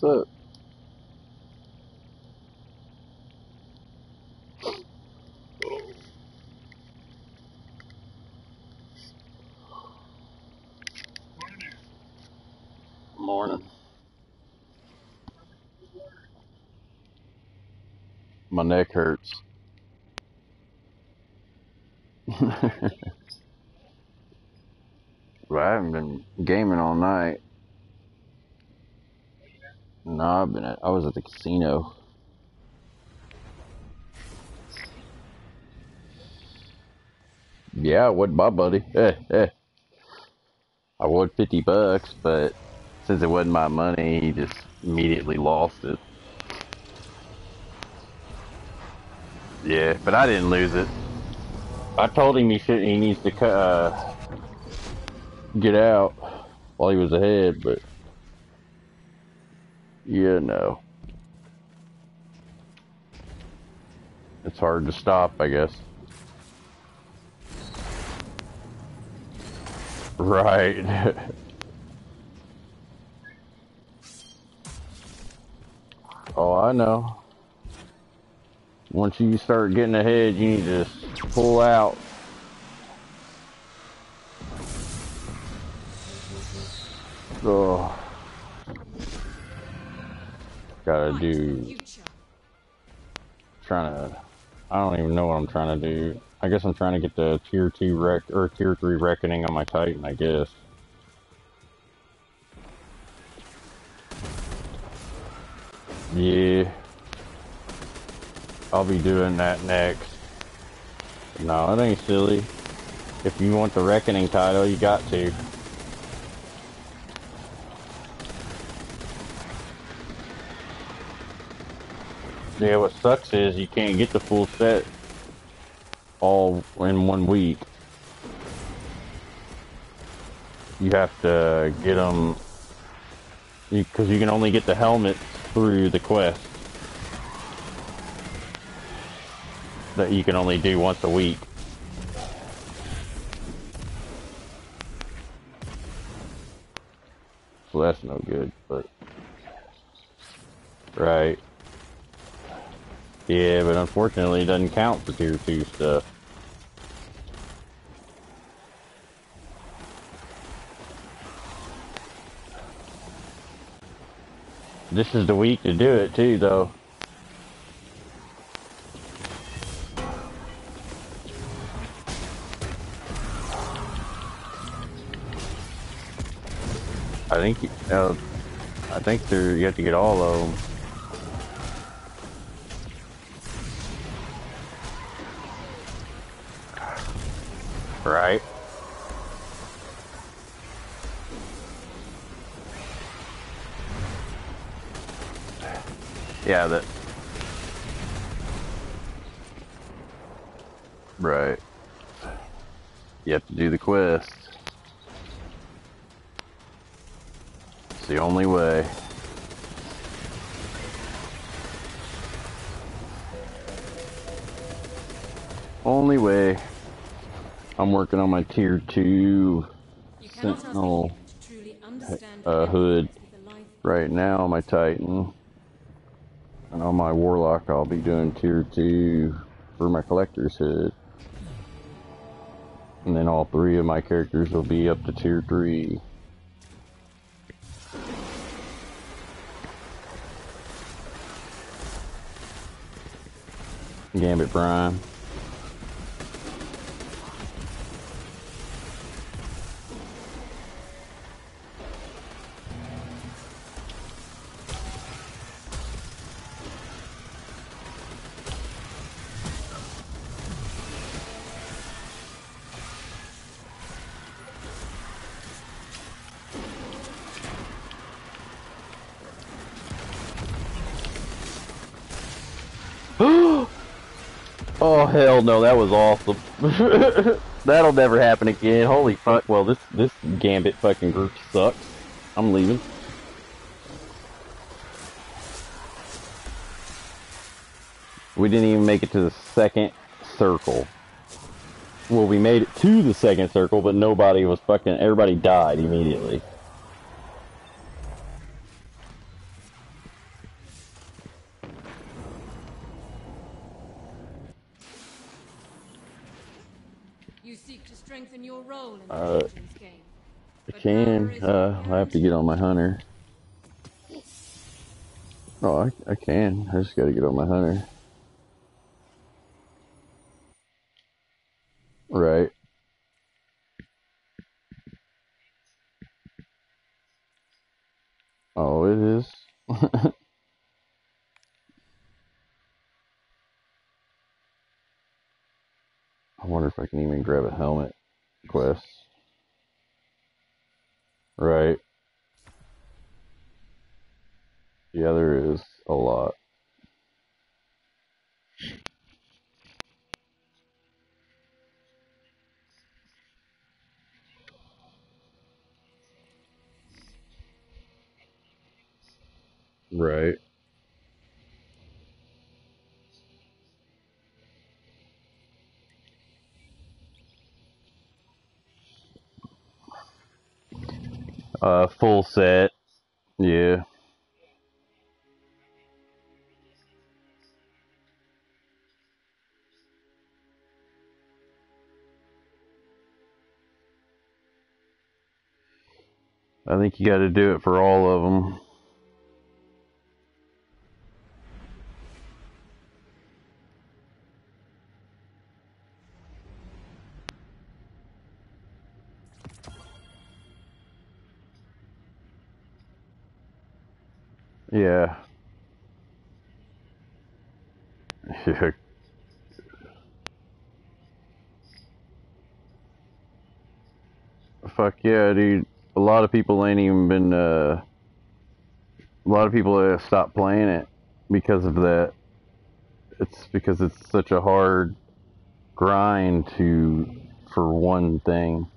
What's up? Morning. My neck hurts. well, I haven't been gaming all night. No, I've been at, I was at the casino. Yeah, I would my buddy. Eh, eh. I would 50 bucks, but since it wasn't my money, he just immediately lost it. Yeah, but I didn't lose it. I told him he should he needs to uh, get out while he was ahead, but yeah, no, it's hard to stop, I guess. Right. oh, I know. Once you start getting ahead, you need to pull out. Oh, gotta do. Trying to. I don't even know what I'm trying to do. I guess I'm trying to get the tier two rec or tier three reckoning on my Titan. I guess. Yeah. I'll be doing that next. No, it ain't silly. If you want the Reckoning title, you got to. Yeah, what sucks is you can't get the full set all in one week. You have to get them because you, can only get the helmets through the quest. that you can only do once a week. So that's no good, but... Right. Yeah, but unfortunately it doesn't count for tier 2 stuff. This is the week to do it too, though. I think uh, I think you have to get all of them. Right. Yeah, that. Right. You have to do the quest. It's the only way. Only way. I'm working on my tier 2 Sentinel uh, hood right now on my Titan. And on my Warlock I'll be doing tier 2 for my collector's hood. And then all three of my characters will be up to tier 3. Gambit Prime. Hell no, that was awesome. That'll never happen again. Holy fuck. Well, this, this Gambit fucking group sucks. I'm leaving. We didn't even make it to the second circle. Well, we made it to the second circle, but nobody was fucking, everybody died immediately. Uh, I can. Uh, I have to get on my hunter. Oh, I, I can. I just gotta get on my hunter. Right. Oh, it is. I wonder if I can even grab a helmet quest. Right. Yeah, there is a lot. Right. Uh, full set. Yeah. I think you got to do it for all of them. Yeah. Yeah. Fuck yeah, dude. A lot of people ain't even been, uh, a lot of people have stopped playing it because of that. It's because it's such a hard grind to, for one thing.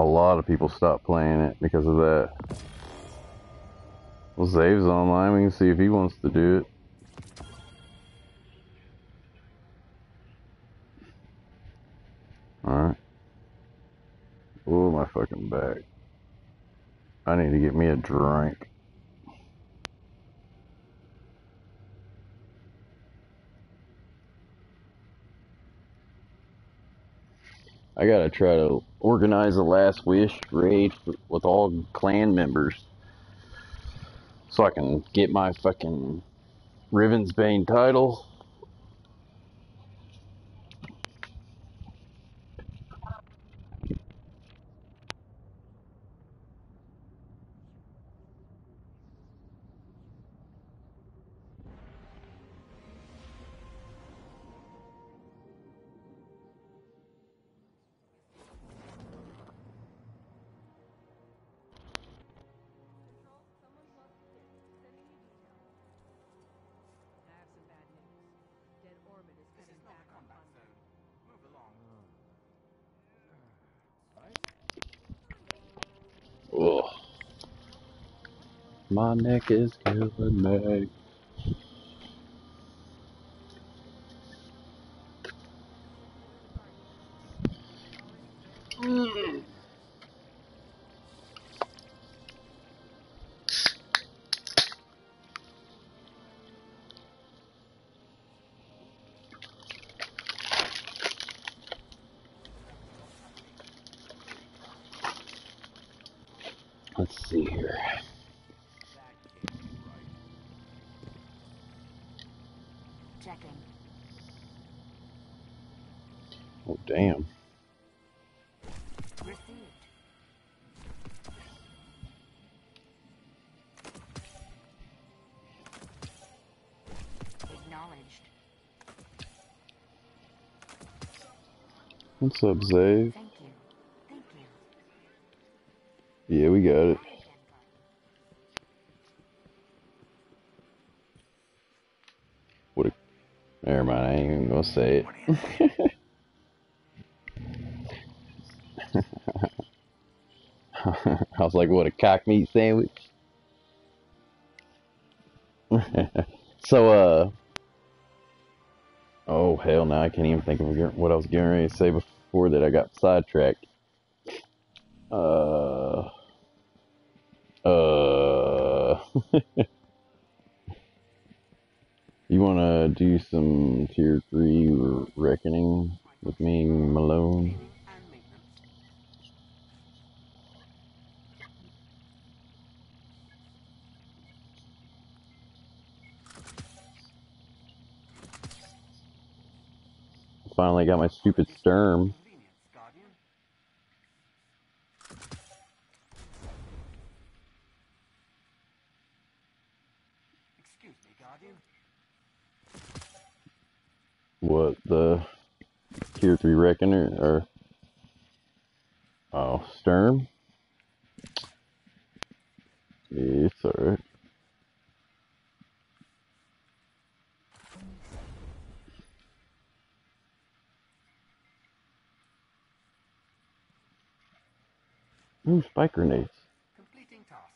A lot of people stopped playing it because of that. Well, Zave's online. We can see if he wants to do it. Alright. Oh, my fucking back. I need to get me a drink. I gotta try to organize a last wish raid for, with all clan members so I can get my fucking Rivensbane title. Neck is killing me. What's up, Zave? Thank you. Thank you. Yeah, we got it. What a... Never mind, I ain't even gonna say it. I was like, what, a cock meat sandwich? so, uh... Oh, hell, now I can't even think of what I was getting ready to say before that I got sidetracked. Uh... Uh... You want to do some tier three reckoning with me Malone? Finally got my stupid Sturm. Convenience, Guardian. Excuse me, Guardian. What the tier three reckoner or oh Sturm? It's alright. Ooh, spike grenades. Completing task.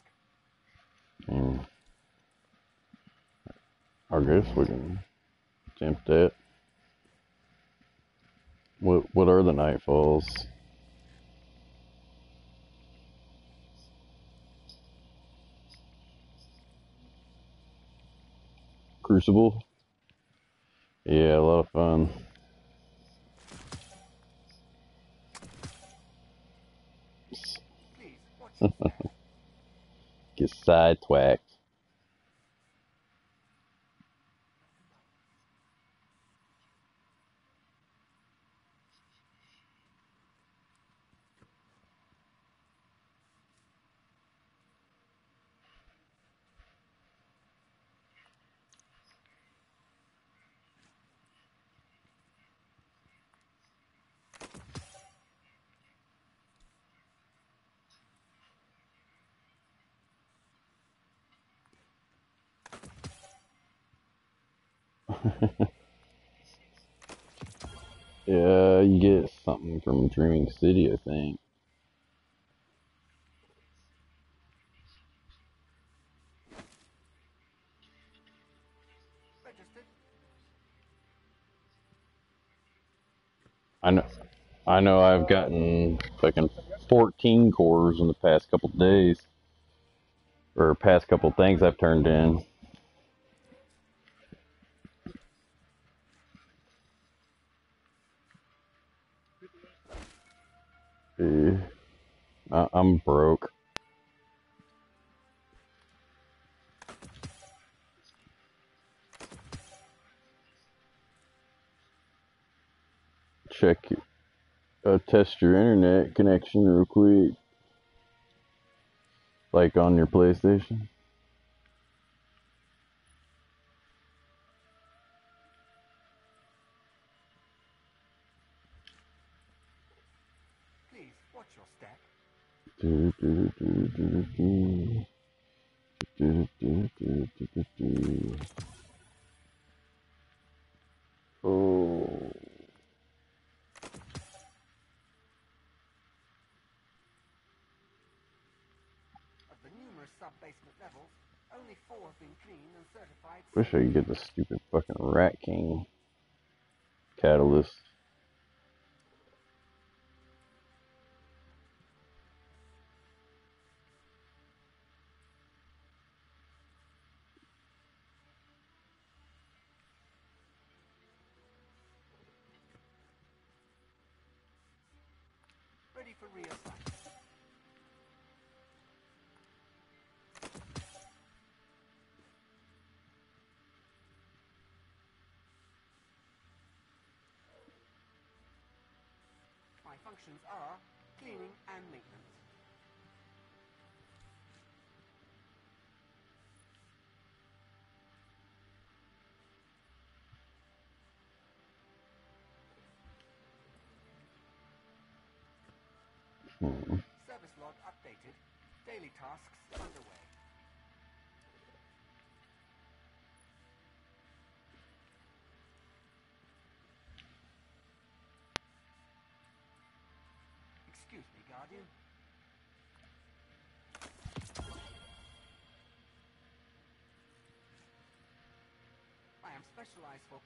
Mm. I guess we can attempt that. What what are the nightfalls? Crucible? Yeah, a lot of fun. Get side twacked. Yeah, you get something from Dreaming City, I think. I know, I know. I've gotten fucking 14 cores in the past couple days, or past couple things I've turned in. I, I'm broke. Check, uh, test your internet connection real quick, like on your PlayStation. Oh. Levels, only four have been cleaned and certified. Wish I could get the stupid fucking Rat King catalyst.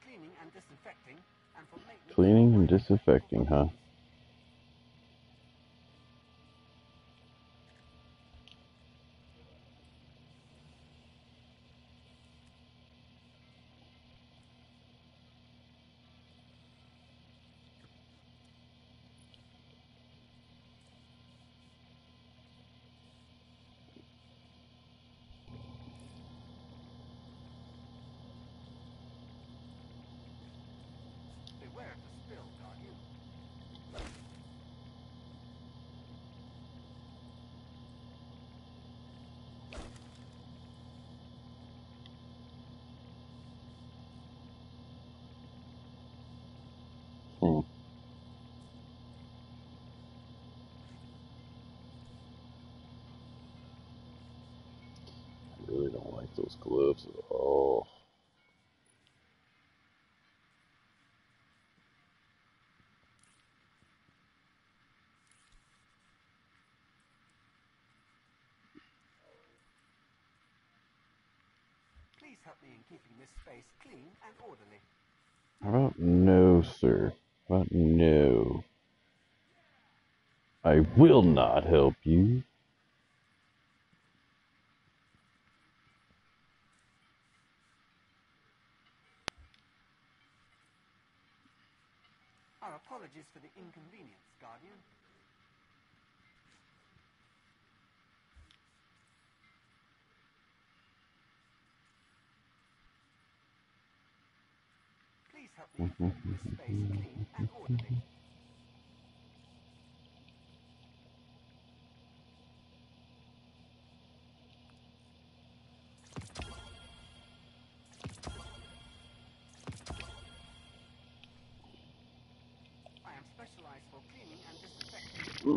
Cleaning and disinfecting and for maintenance. Cleaning and disinfecting, huh? Like those gloves at all. Please help me in keeping this space clean and orderly. How about no, sir? How about no? I will not help you. Apologies for the inconvenience, Guardian. Please help me mm-hmm. in keeping this space clean and orderly.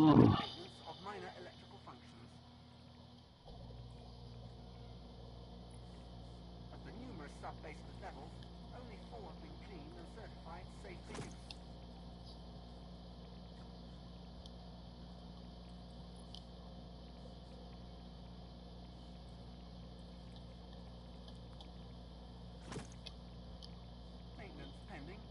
Disinfecting and maintenance of minor electrical functions. Of the numerous sub-basement levels, only four have been cleaned and certified safe for use. Maintenance pending.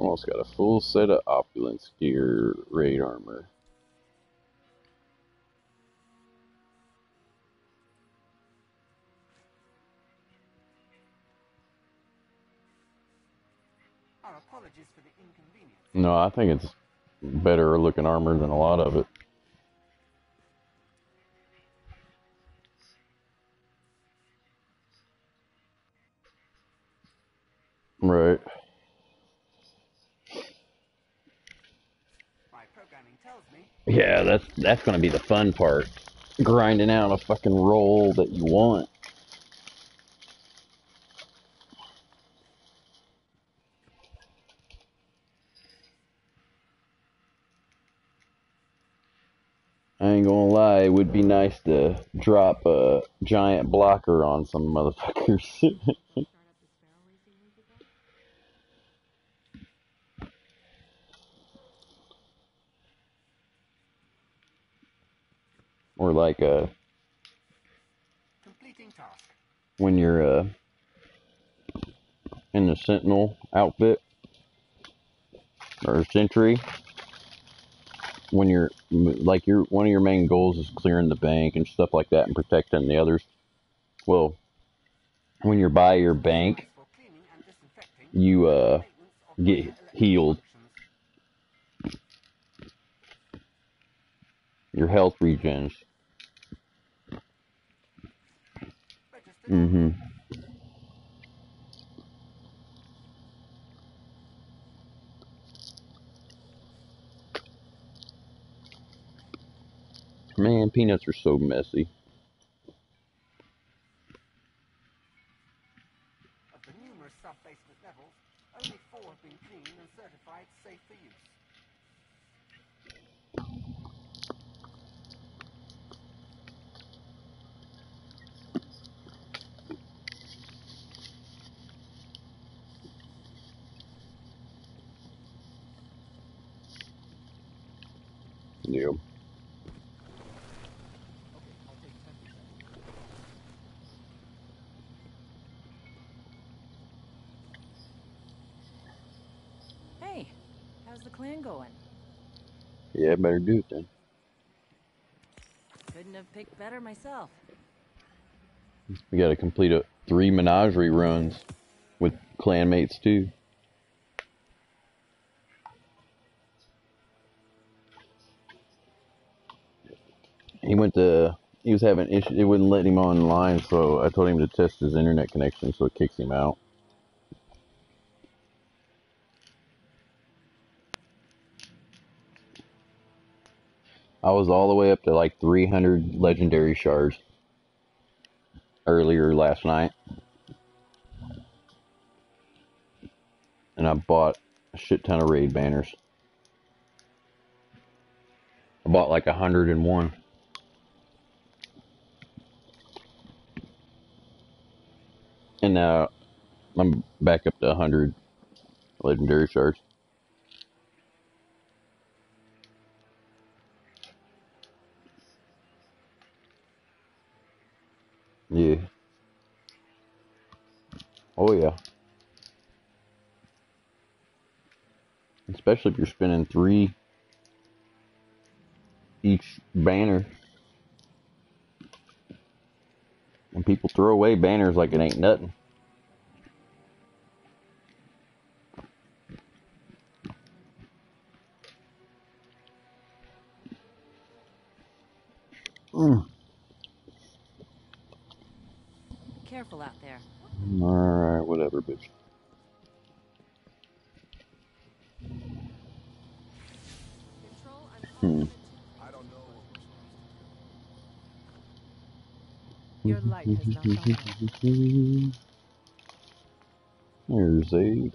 Almost got a full set of opulence gear raid armor. Our apologies for the inconvenience. No, I think it's better looking armor than a lot of it. Right. My programming tells me Yeah, that's that's gonna be the fun part. Grinding out a fucking roll that you want. I ain't gonna lie, it would be nice to drop a giant blocker on some motherfuckers. Start up the sparrow racing week ago? Or like uh completing task. when you're uh in the sentinel outfit or sentry. When you're like your one of your main goals is clearing the bank and stuff like that and protecting the others. Well when you're by your bank For cleaning and disinfecting. you uh get healed. your health regens Mhm man peanuts are so messy Of the numerous sub-basement levels, only four have been cleaned and certified safe for use. Yeah Hey, how's the clan going? yeah better do it then Couldn't have picked better myself. we gotta complete a three menagerie runs with clanmates too he went to he was having issues it wouldn't let him online so i told him to test his internet connection so it kicks him out I was all the way up to like 300 legendary shards earlier last night. And I bought a shit ton of raid banners. I bought like 101. And now I'm back up to 100 legendary shards. Yeah. Oh yeah. Especially if you're spinning three each banner. And people throw away banners like it ain't nothing. Mm. Careful out there. Alright, whatever, bitch. Your not. There's Abe.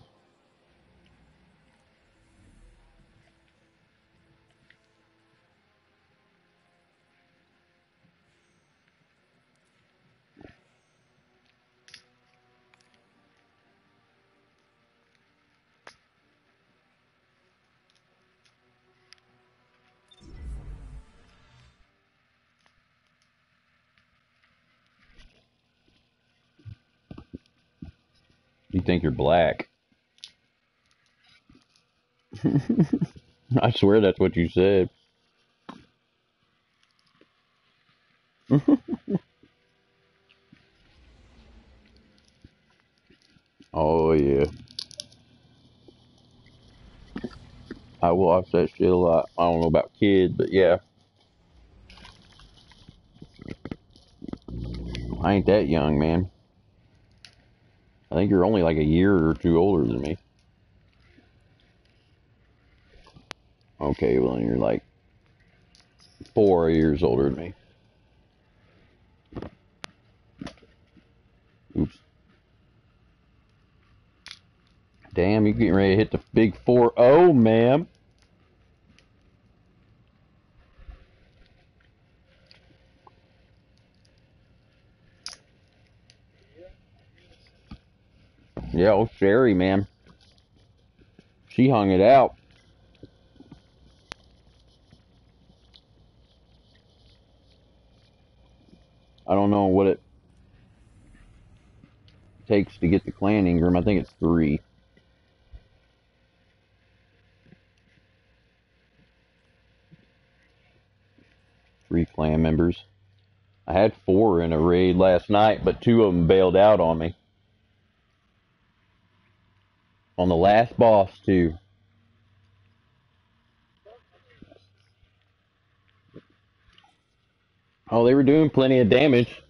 Black. I swear that's what you said. Oh yeah. I watch that shit a lot. I don't know about kids, but yeah. I ain't that young, man. I think you're only like a year or two older than me. Okay, well, you're like four years older than me. Oops. Damn, you're getting ready to hit the big 4 0, ma'am. Yeah, old Sherry, man. She hung it out. I don't know what it takes to get the clan engram. I think it's three. Three clan members. I had four in a raid last night, but two of them bailed out on me. On the last boss, too. Oh, they were doing plenty of damage.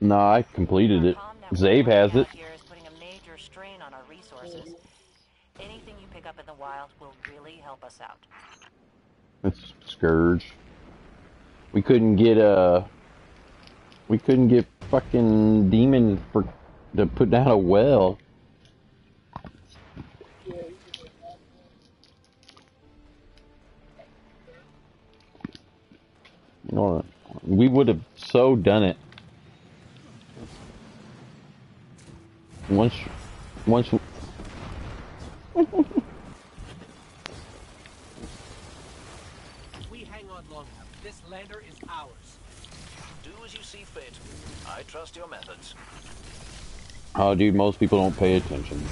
No, I completed it. Zabe has it. out putting a major strain on our resources. Anything you pick up in the wild will really help us out. It's Scourge. We couldn't get a. we couldn't get fucking demon for to put down a well. Or we would have so done it. Once once We hang on long enough. This lander is ours. Do as you see fit. I trust your methods. oh dude, most people don't pay attention.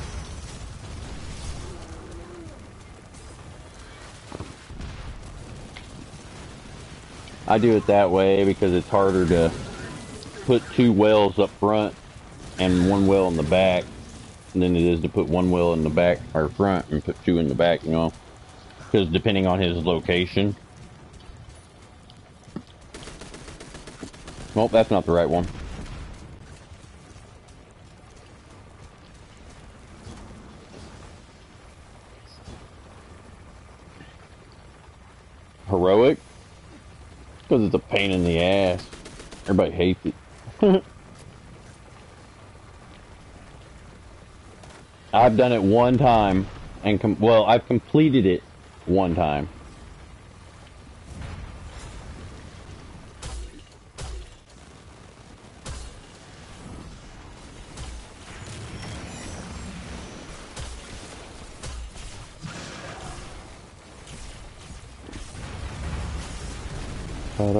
I do it that way because it's harder to put two wells up front and one well in the back than it is to put one well in the back or front and put two in the back, you know. Because depending on his location. Well, that's not the right one. heroic? Because it's a pain in the ass. Everybody hates it. I've done it one time, and well, I've completed it one time. My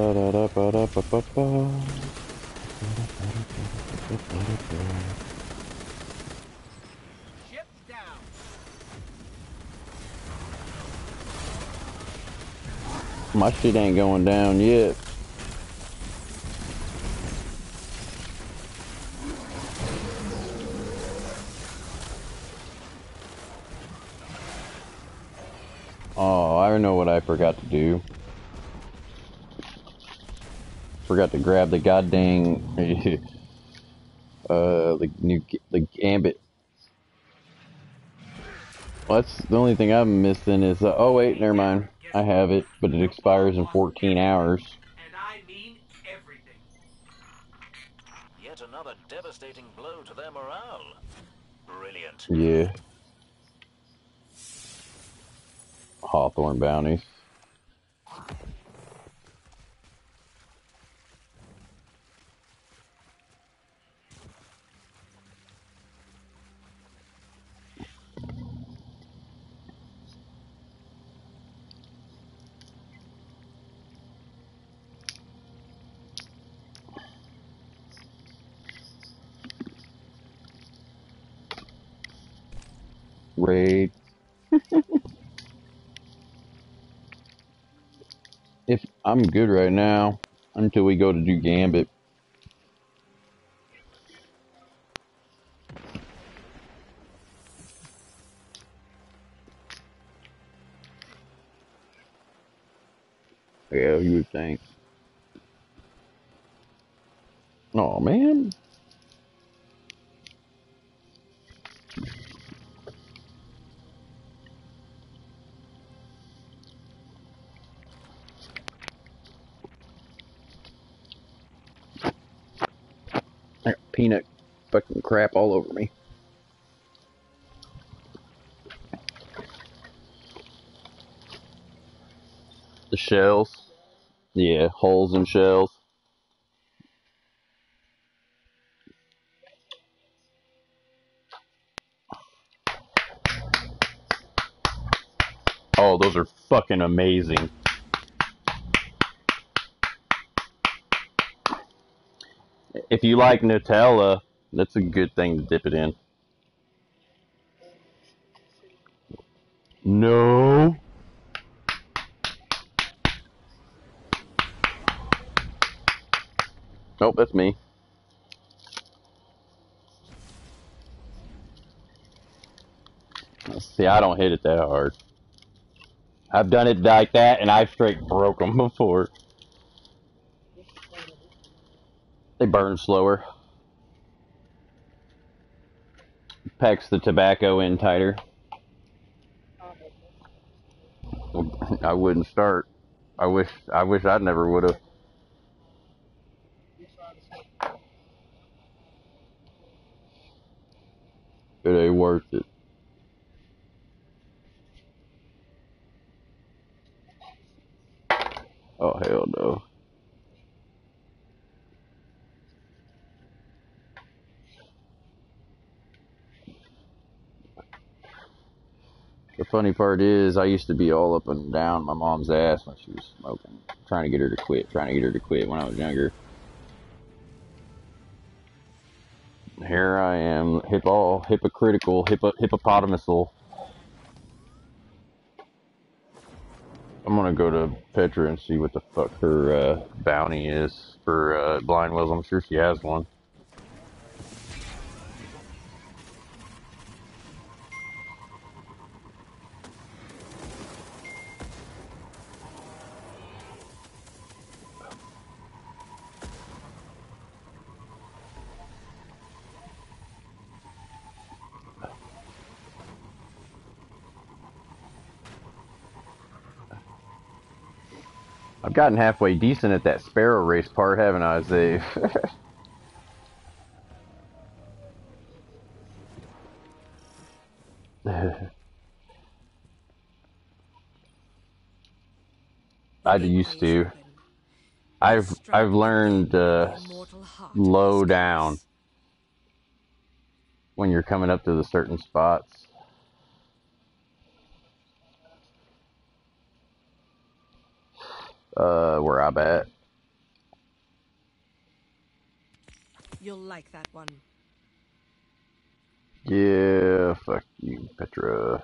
shit ain't going down yet. Oh, I don't know what I forgot to do. Forgot to grab the goddamn uh the new the gambit. Well, that's the only thing I'm missing is uh, oh wait, never mind. I have it, but it expires in 14 hours. And I mean everything. Yet another devastating blow to their morale. Brilliant. Yeah. Hawthorne bounties. Raid. if I'm good right now until we go to do Gambit. Yeah, you would think. Oh man. Peanut fucking crap all over me. The shells. Yeah, holes in shells. Oh, those are fucking amazing. If you like Nutella, that's a good thing to dip it in. No. Nope, that's me. See, I don't hit it that hard. I've done it like that, and I've straight broke them before. They burn slower. Packs the tobacco in tighter. I wouldn't start. I wish I wish I never would have. It ain't worth it. Oh hell no. The funny part is, I used to be all up and down my mom's ass when she was smoking, trying to get her to quit, trying to get her to quit when I was younger. Here I am, hip all hypocritical, hippo, hippopotamusal. I'm gonna go to Petra and see what the fuck her uh, bounty is for uh, blind wells. I'm sure she has one. Gotten halfway decent at that sparrow race part, haven't I, Zave? I used to. I've I've learned uh, low down when you're coming up to the certain spots. Uh, where I'm at. You'll like that one. Yeah, fuck you, Petra.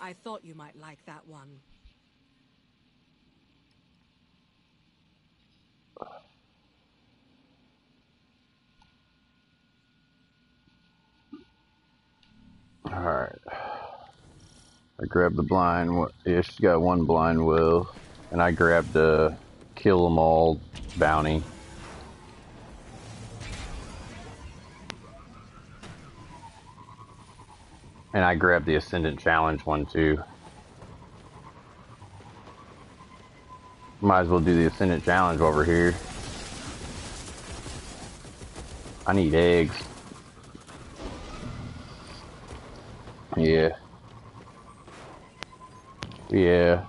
I thought you might like that one. Alright. I grabbed the blind. Yeah, she's got one blind well. And I grabbed the kill 'em all bounty. And I grabbed the Ascendant Challenge one too. Might as well do the Ascendant Challenge over here. I need eggs. Yeah. Yeah.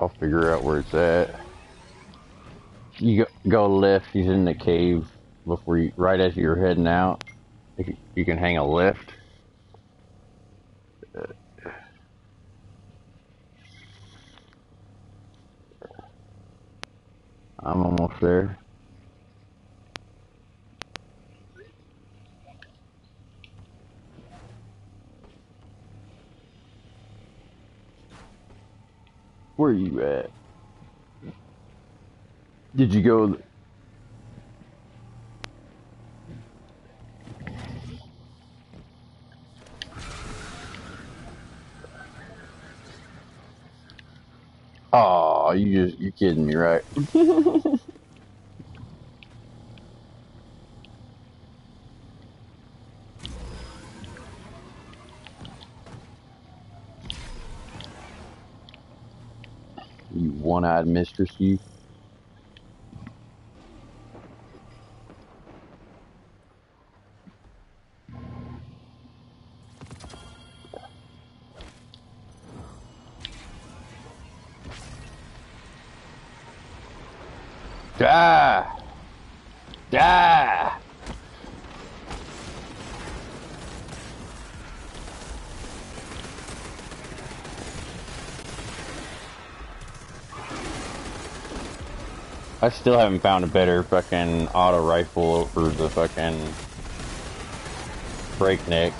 I'll figure out where it's at. You go, go left, he's in the cave before you, right as you're heading out. You, you can hang a left. Uh, I'm almost there. Where are you at? Did you go? Oh, you just you're kidding me, right? You one-eyed mistress, you. I still haven't found a better fucking auto rifle over the fucking breakneck.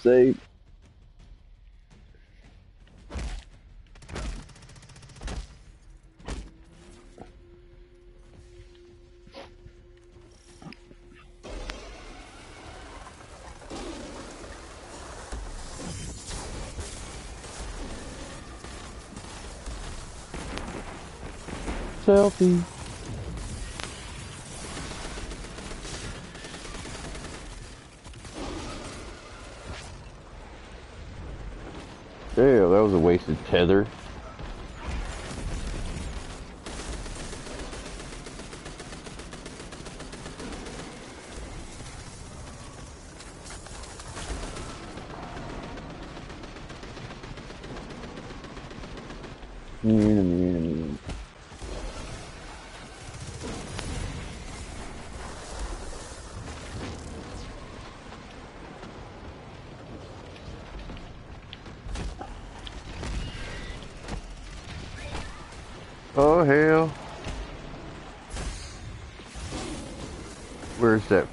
Up, Zay. Selfie.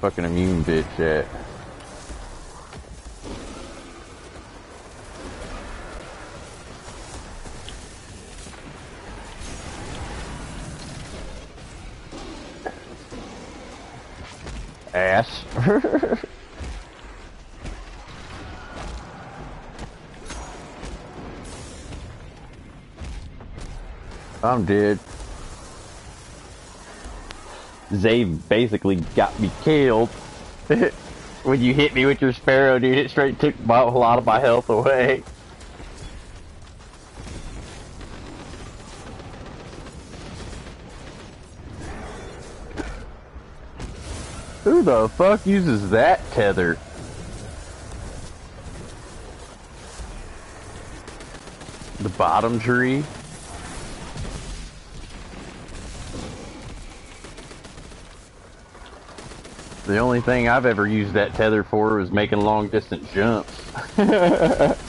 fucking immune bitch at? Ass. I'm dead. Zave basically got me killed. when you hit me with your sparrow, dude, it straight took my, a lot of my health away. Who the fuck uses that tether? The bottom tree? The only thing I've ever used that tether for was making long distance jumps.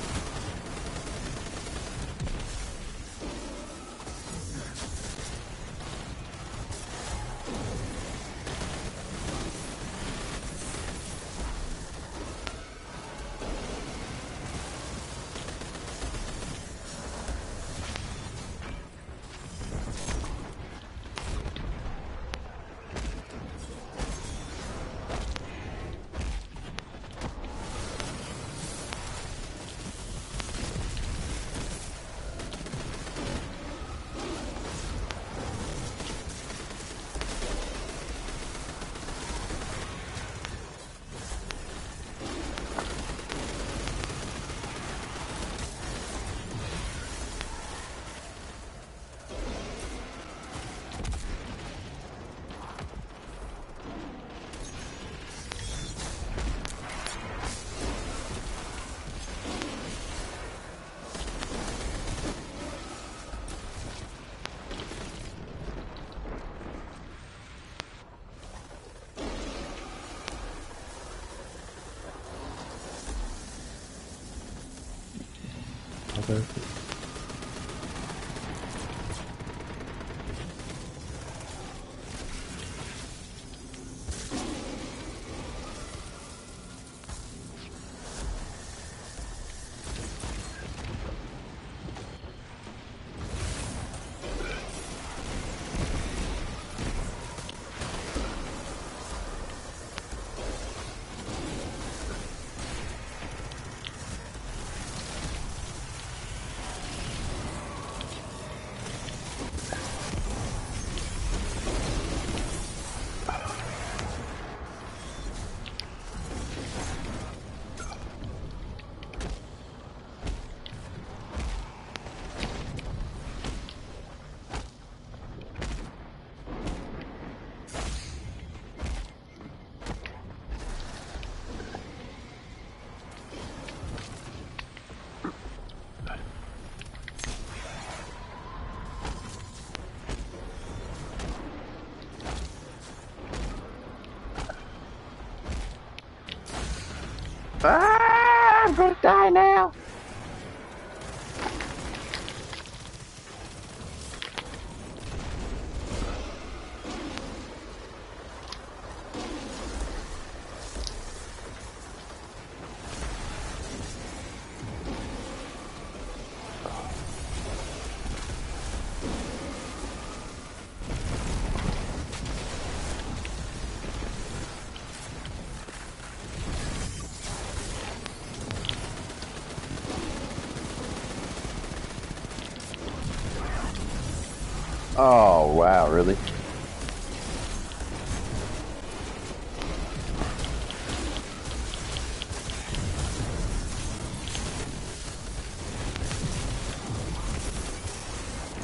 now.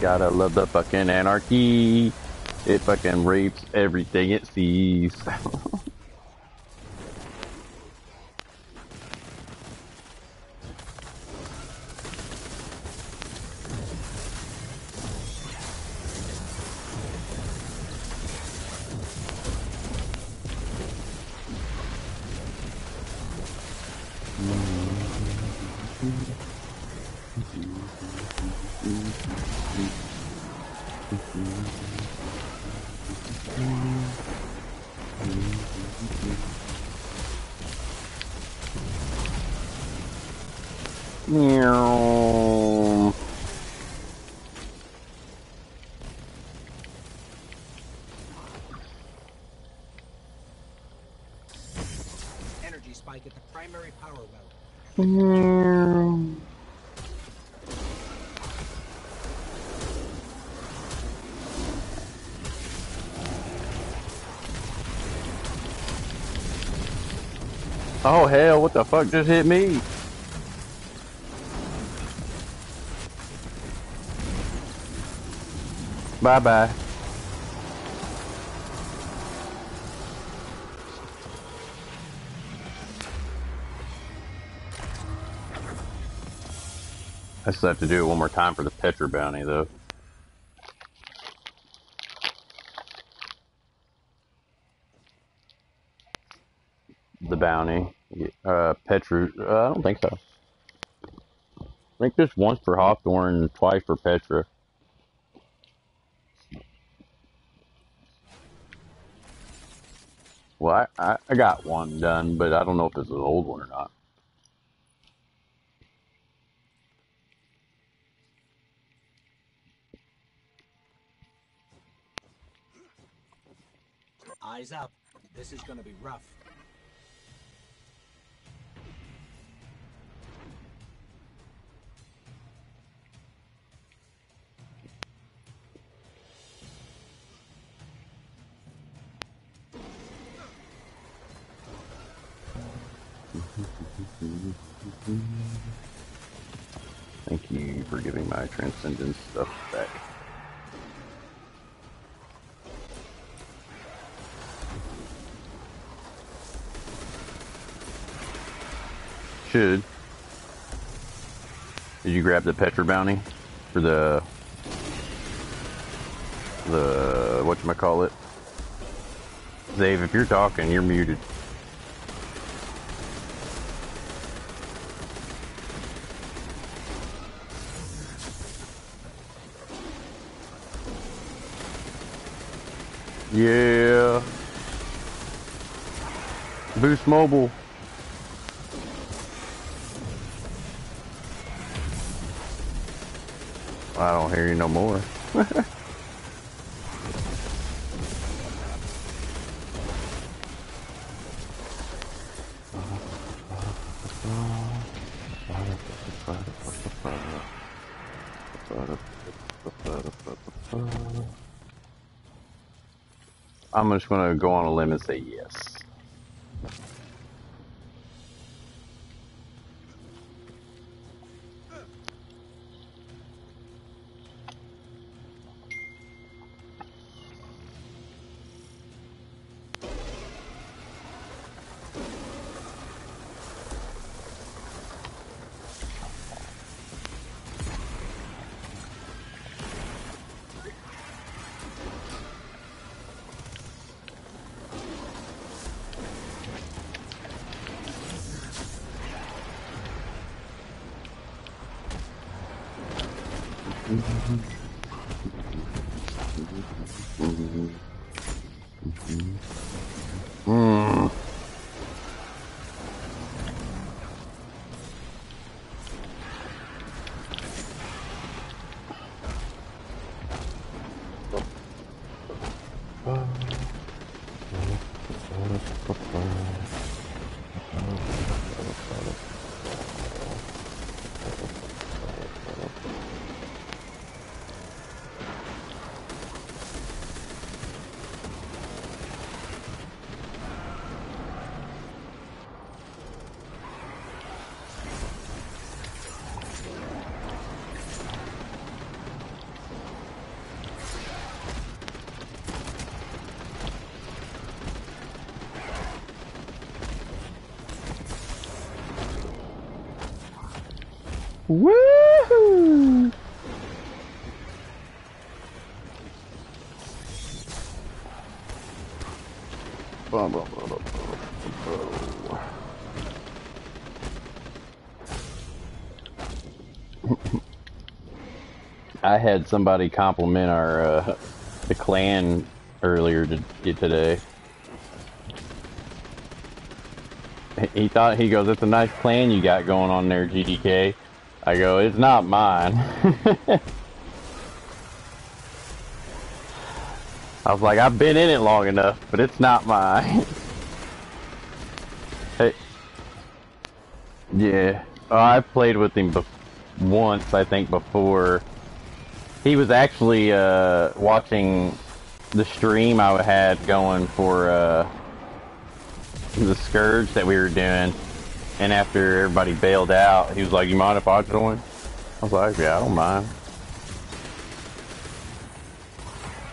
Gotta love the fucking anarchy. It fucking rapes everything it sees. fuck just hit me? Bye bye. I still have to do it one more time for the Petra bounty though. The bounty. Petra, uh, I don't think so. I think just once for Hawthorne, twice for Petra. Well, I, I, I got one done, but I don't know if it's an old one or not. Eyes up. This is gonna be rough. Should. Did you grab the Petra bounty for the the what you call it? Dave, if you're talking, you're muted. Yeah. Boost Mobile. I don't hear you no more. I'm just gonna go on a limb and say yes. Woohoo! Blah, blah, blah, blah, blah. I had somebody compliment our uh, the clan earlier to, today. He thought he goes, "It's a nice clan you got going on there, GDK." I go, "It's not mine." I was like, "I've been in it long enough, but it's not mine." hey, Yeah, oh, I've played with him once, I think, before. He was actually uh, watching the stream I had going for uh, the Scourge that we were doing, and after everybody bailed out, he was like, you mind if I join? I was like, yeah, I don't mind.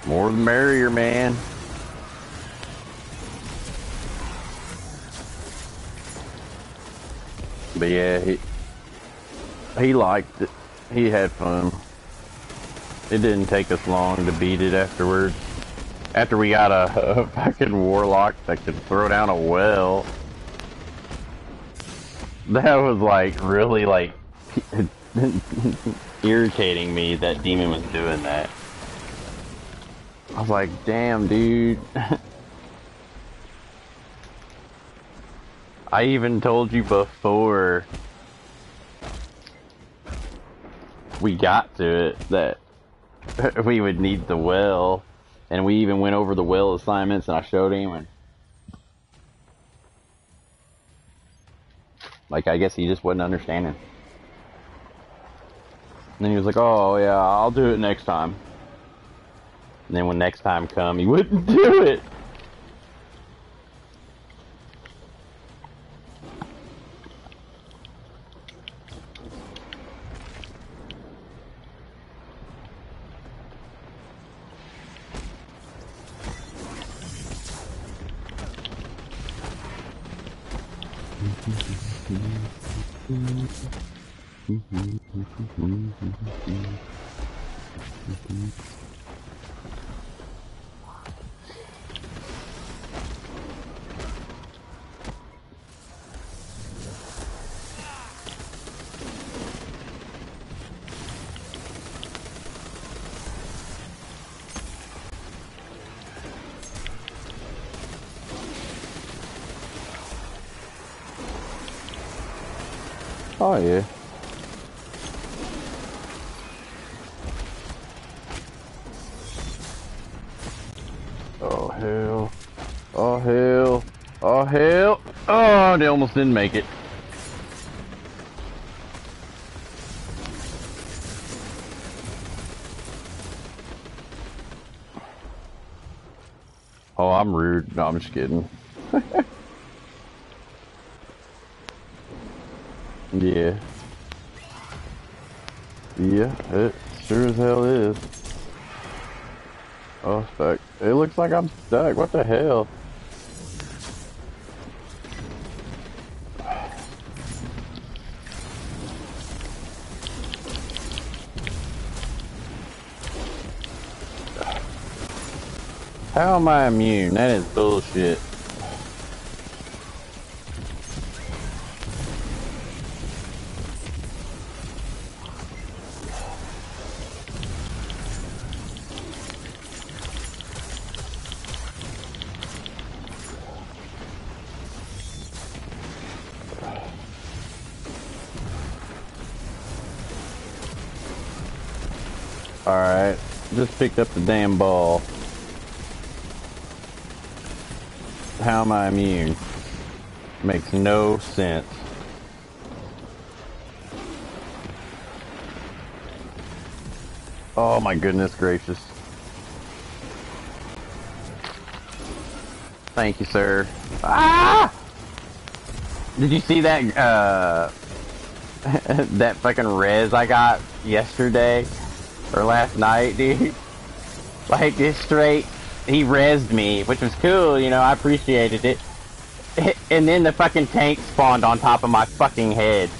More the merrier, man. But yeah, he he liked it. He had fun. It didn't take us long to beat it afterwards. After we got a, a fucking warlock that could throw down a well. That was like really like irritating me that demon was doing that. I was like, damn dude. I even told you before we got to it that we would need the well, and we even went over the well assignments, and I showed him, and like I guess he just wasn't understanding. And then he was like, "Oh yeah, I'll do it next time." And then when next time come, he wouldn't do it. Mm-hmm. Oh yeah. Oh hell. Oh hell. Oh hell. Oh, they almost didn't make it. Oh, I'm rude. No, I'm just kidding. yeah. Yeah, it sure as hell is. Oh, stuck. It looks like I'm stuck. What the hell? How am I immune? That is bullshit. Picked up the damn ball. How am I immune? Makes no sense. Oh my goodness gracious. Thank you, sir. Ah! Did you see that, uh, that fucking res I got yesterday? Or last night, dude? Like, this straight, he rezzed me, which was cool, you know, I appreciated it. And then the fucking tank spawned on top of my fucking head.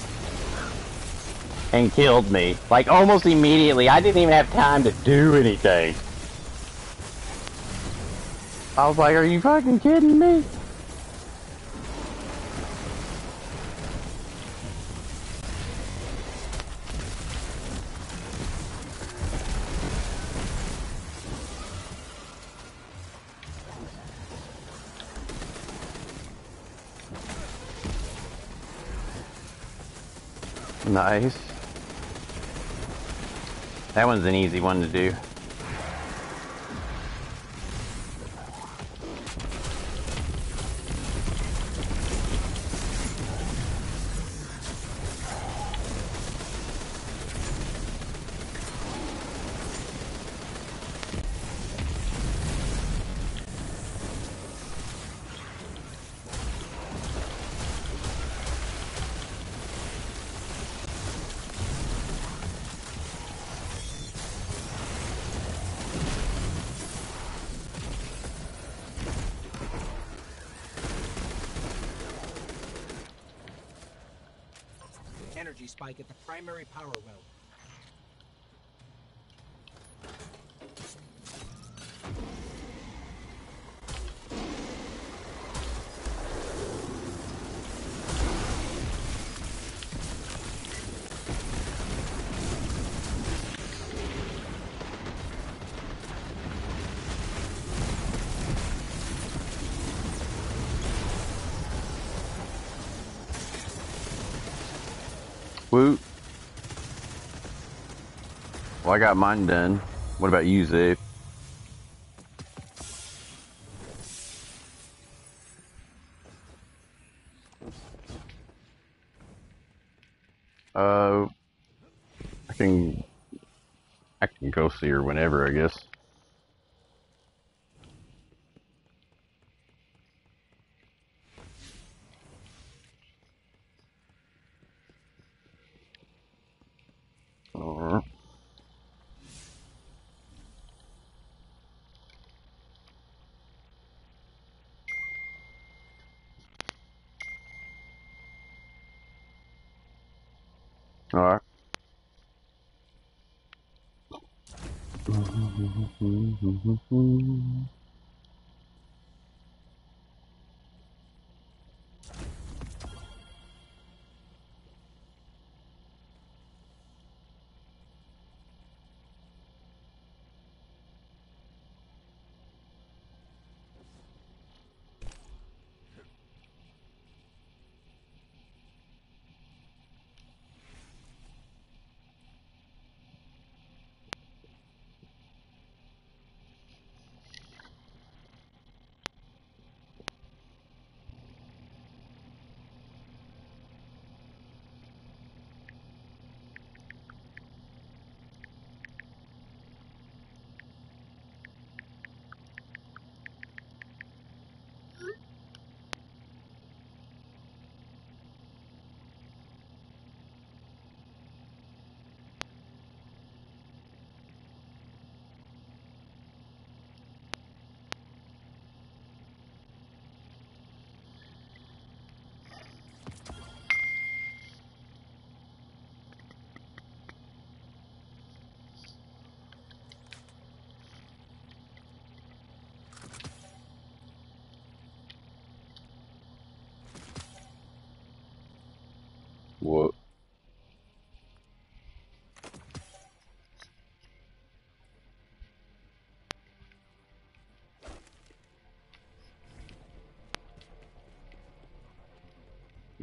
And killed me. Like, almost immediately. I didn't even have time to do anything. I was like, are you fucking kidding me? Nice. That one's an easy one to do. Well, I got mine done. What about you, Zave?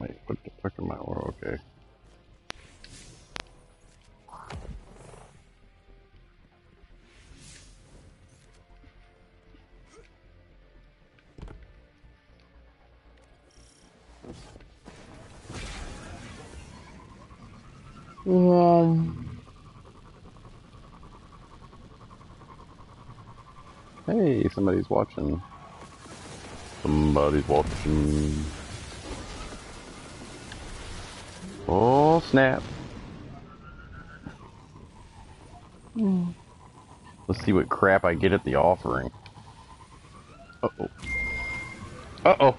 Wait, what the fuck am I? Oh, okay. Hey, somebody's watching. Somebody's watching. Snap. Hmm. Let's see what crap I get at the offering. Uh-oh. Uh-oh.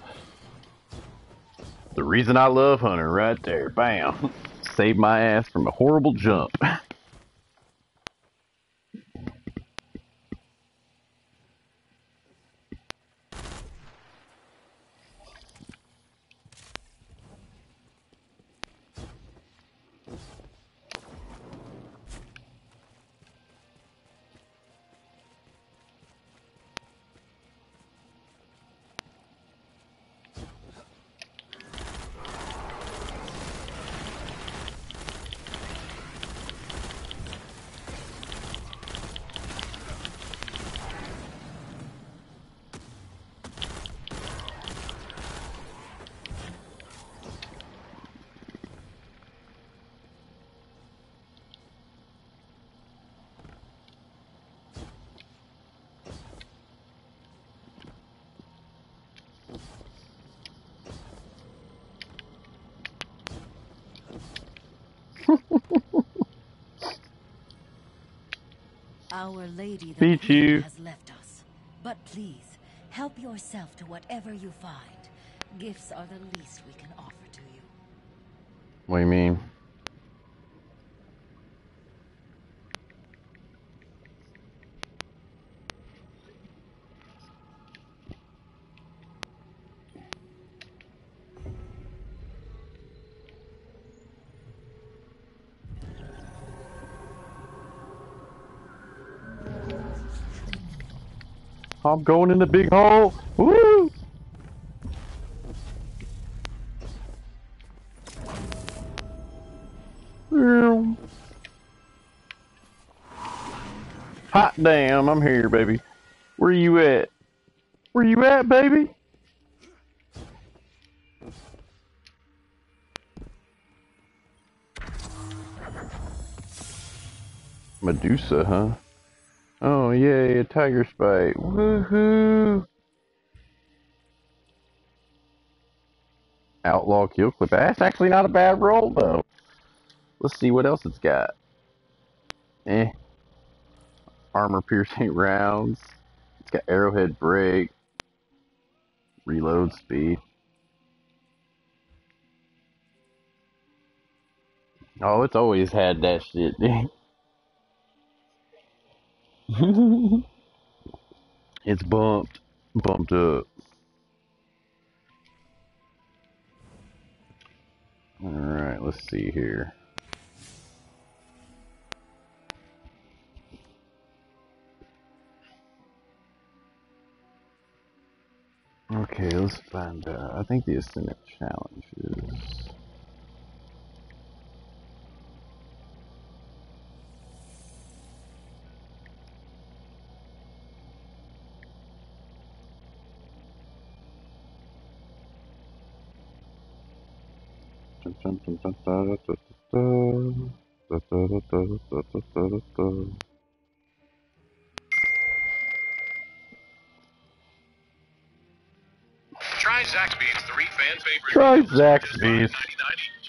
The reason I love Hunter right there. Bam. Saved my ass from a horrible jump. Our Lady the Beat Queen you. has left us. But please, help yourself to whatever you find. Gifts are the least we can offer to you. What do you mean? I'm going in the big hole. Woo! Hot damn, I'm here, baby. Where you at? Where you at, baby? Medusa, huh? Oh, yay, a Tigerspite. Woohoo! Outlaw kill clip. That's actually not a bad roll, though. Let's see what else it's got. Eh. Armor piercing rounds. It's got arrowhead brake. Reload speed. Oh, it's always had that shit. it's bumped. Bumped up. Alright, let's see here. Okay, let's find out. I think the Ascendant Challenge is Try Zaxby's three fan favorite. Try meals for just Zaxby's.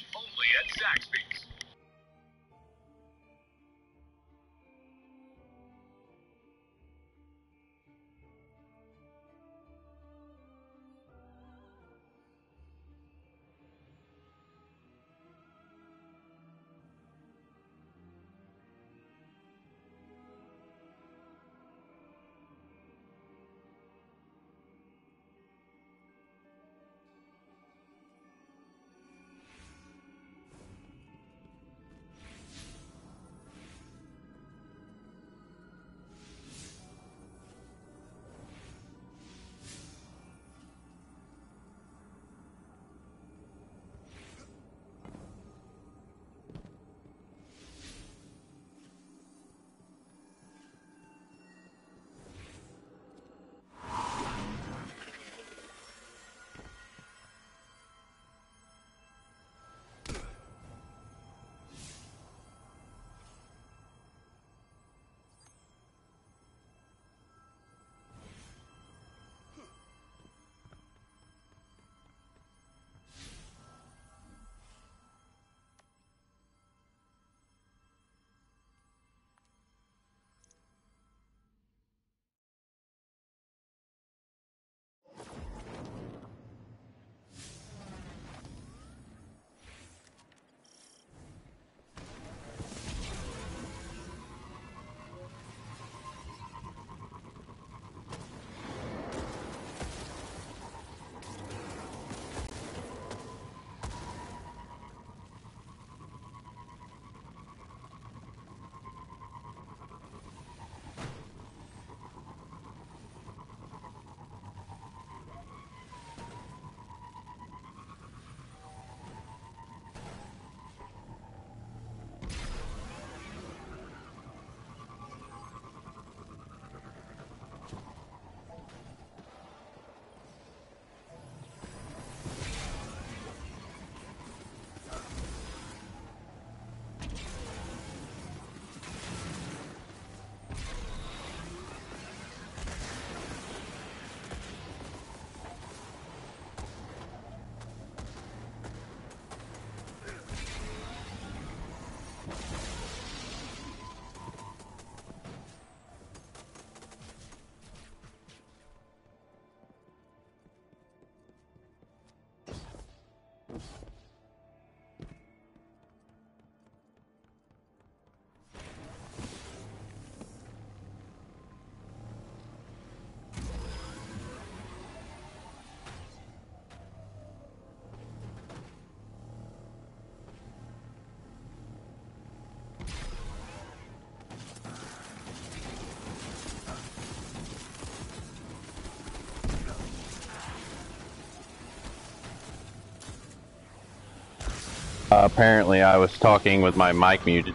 Apparently, I was talking with my mic muted.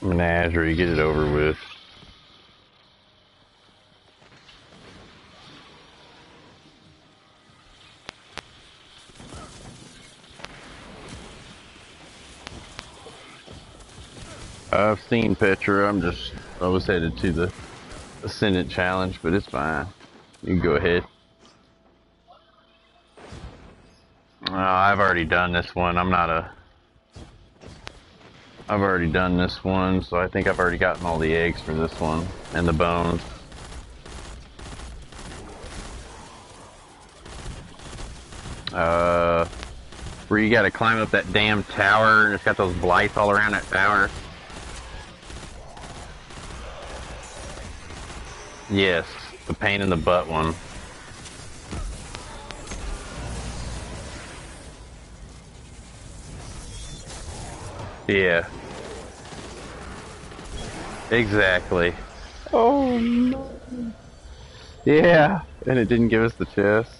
Menagerie, get it over with. I've seen Petra. I'm just, I was headed to the Ascendant Challenge, but it's fine. You can go ahead. Uh, I've already done this one. I'm not a. I've already done this one, so I think I've already gotten all the eggs for this one and the bones. Uh, where you gotta climb up that damn tower and it's got those blights all around that tower. Yes, the pain in the butt one. Yeah. Exactly. Oh no. Yeah, and it didn't give us the chest.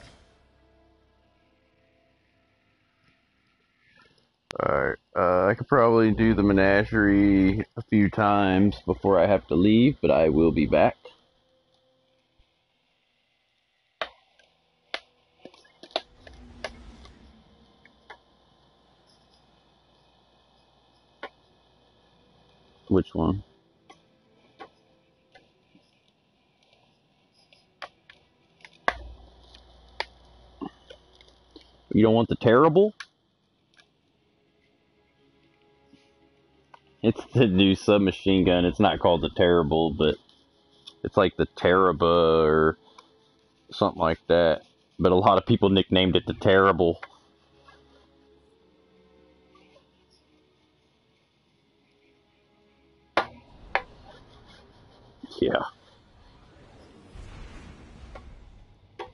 Alright, uh, I could probably do the menagerie a few times before I have to leave, but I will be back. Which one? You don't want the terrible? It's the new submachine gun. It's not called the terrible, but it's like the Tarrabah or something like that. But a lot of people nicknamed it the terrible. Yeah.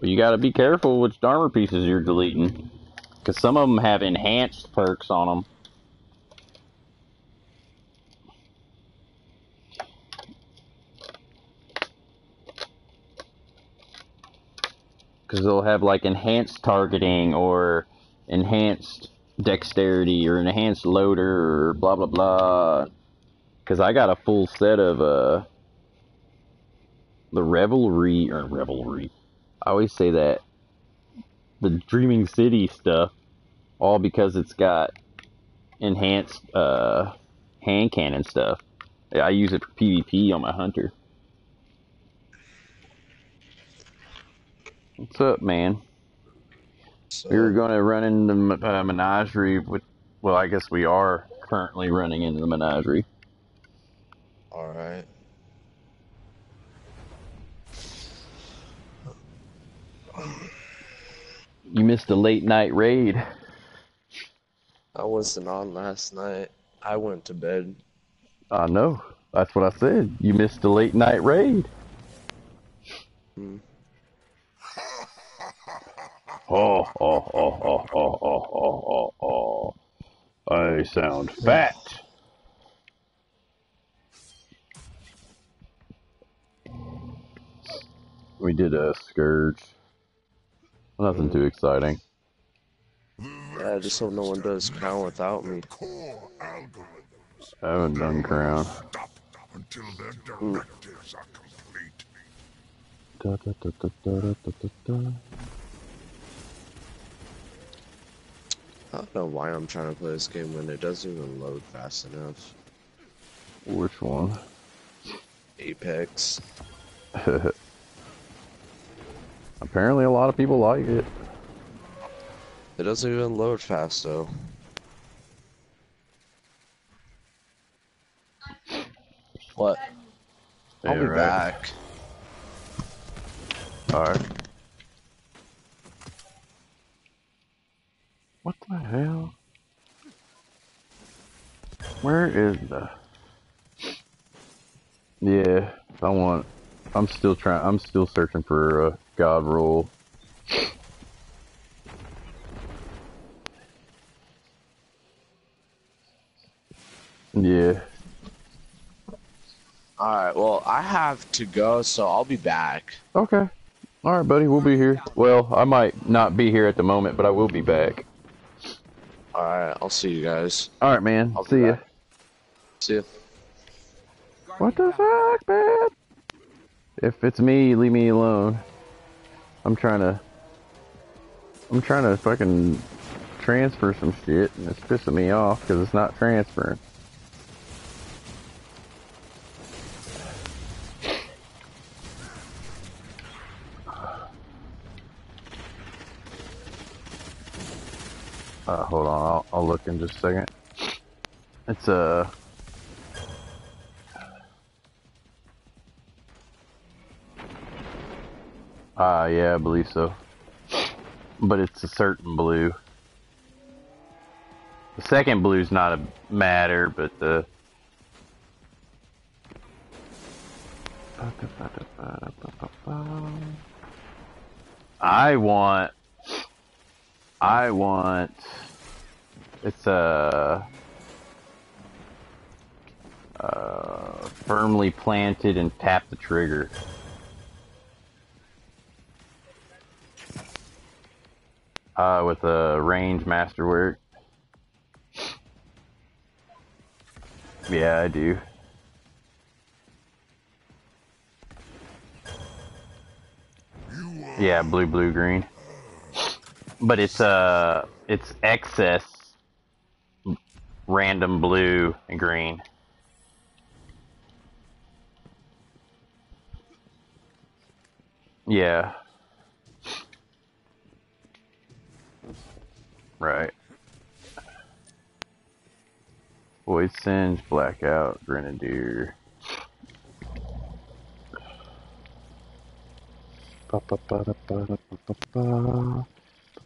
But you gotta be careful which armor pieces you're deleting. Because some of them have enhanced perks on them. Because they'll have like enhanced targeting or enhanced dexterity or enhanced loader or blah blah blah. Because I got a full set of uh, the revelry or revelry. I always say that the Dreaming City stuff, all because it's got enhanced uh, hand cannon stuff. I use it for PvP on my hunter. What's up, man? So, We were going to run into the uh, menagerie with. Well, I guess we are currently running into the menagerie. all right. You missed a late night raid. I wasn't on last night. I went to bed. I know. That's what I said. You missed the late night raid. Oh, Oh, oh, oh, oh, oh, oh, oh, oh, I sound fat. We did a scourge. Nothing too exciting. Yeah, I just hope no one does crown without me. I haven't done crown. Until their directives are complete. Da, da, da, da, da, da, da, da. I don't know why I'm trying to play this game when it doesn't even load fast enough. Which one? Apex. Apparently, a lot of people like it. It doesn't even load fast though. What? I'll be right. back. Alright. What the hell? Where is the... Yeah, I want... I'm still trying... I'm still searching for a God roll. Yeah. Alright, well, I have to go, so I'll be back. Okay. All right, buddy, we'll be here. Well, I might not be here at the moment, but I will be back. Alright, I'll see you guys. All right, man. I'll See ya. See ya. What the fuck, man? If it's me, leave me alone. I'm trying to. I'm trying to fucking transfer some shit, and it's pissing me off because it's not transferring. Uh, hold on, I'll, I'll look in just a second. It's uh Ah, yeah, I believe so. But it's a certain blue. The second blue's not a matter, but the I want I want it's a uh, firmly planted and tap the trigger. Uh, with a range masterwork. Yeah, I do. Yeah, blue, blue, green. But it's uh, it's excess random blue and green. Yeah. Right. Void Singe, Blackout, Grenadier. Ba ba ba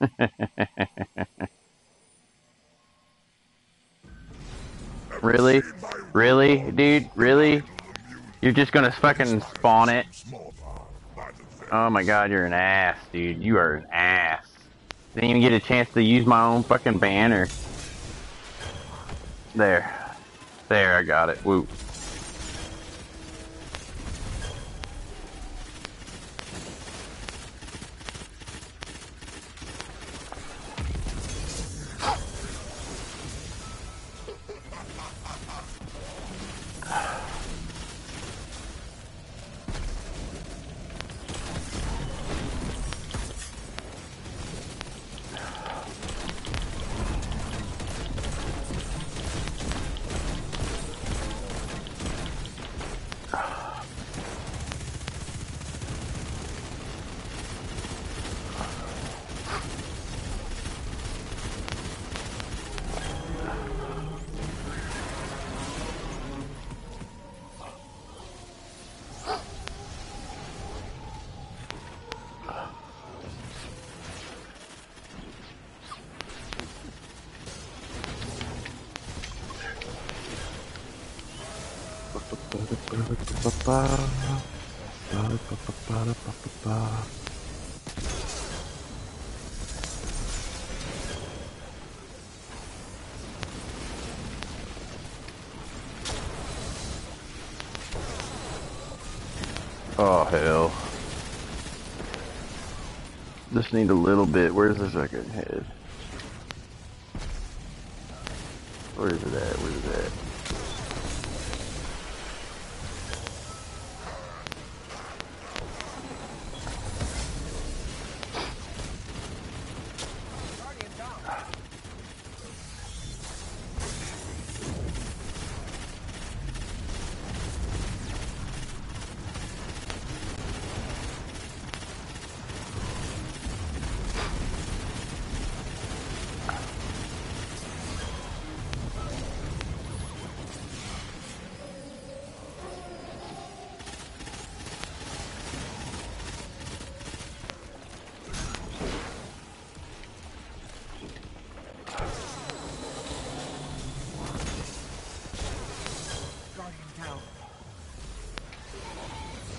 Really? Really, dude? Really? You're just gonna fucking spawn it? Oh my god, you're an ass, dude. You are an ass. Didn't even get a chance to use my own fucking banner. There. There, I got it. Woo. Just need a little bit. Where's the second head? Where is it at?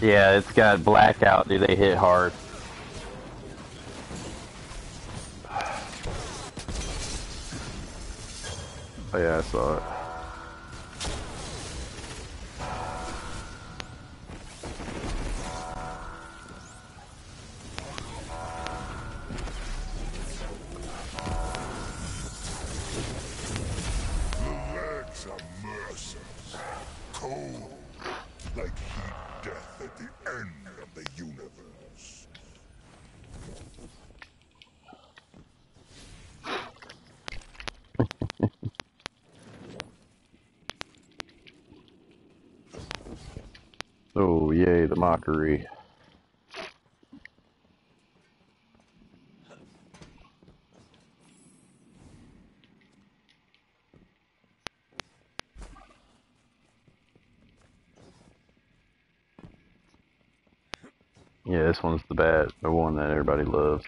Yeah, it's got blackout. Do they hit hard? Yay, the mockery. Yeah, this one's the bad, the one that everybody loves.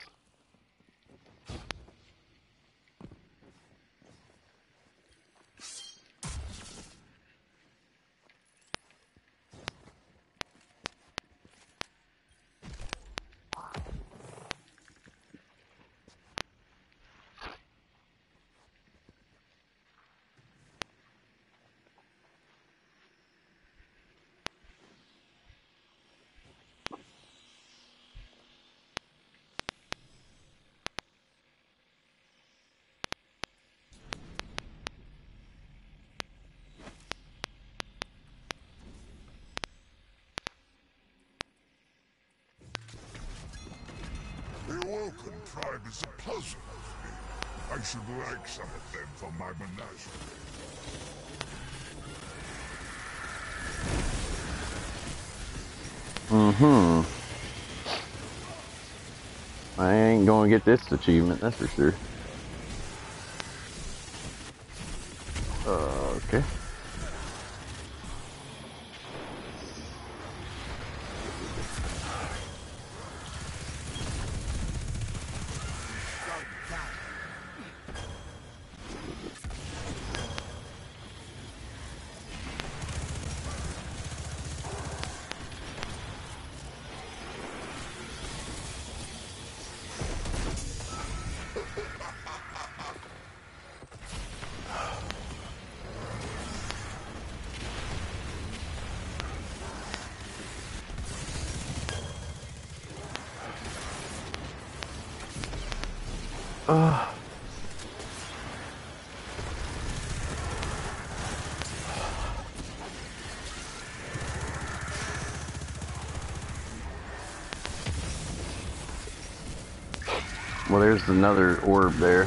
The Awoken tribe is a puzzle to me. I should like some of them for my menagerie. Mm-hmm. I ain't gonna get this achievement, that's for sure. There's another orb there.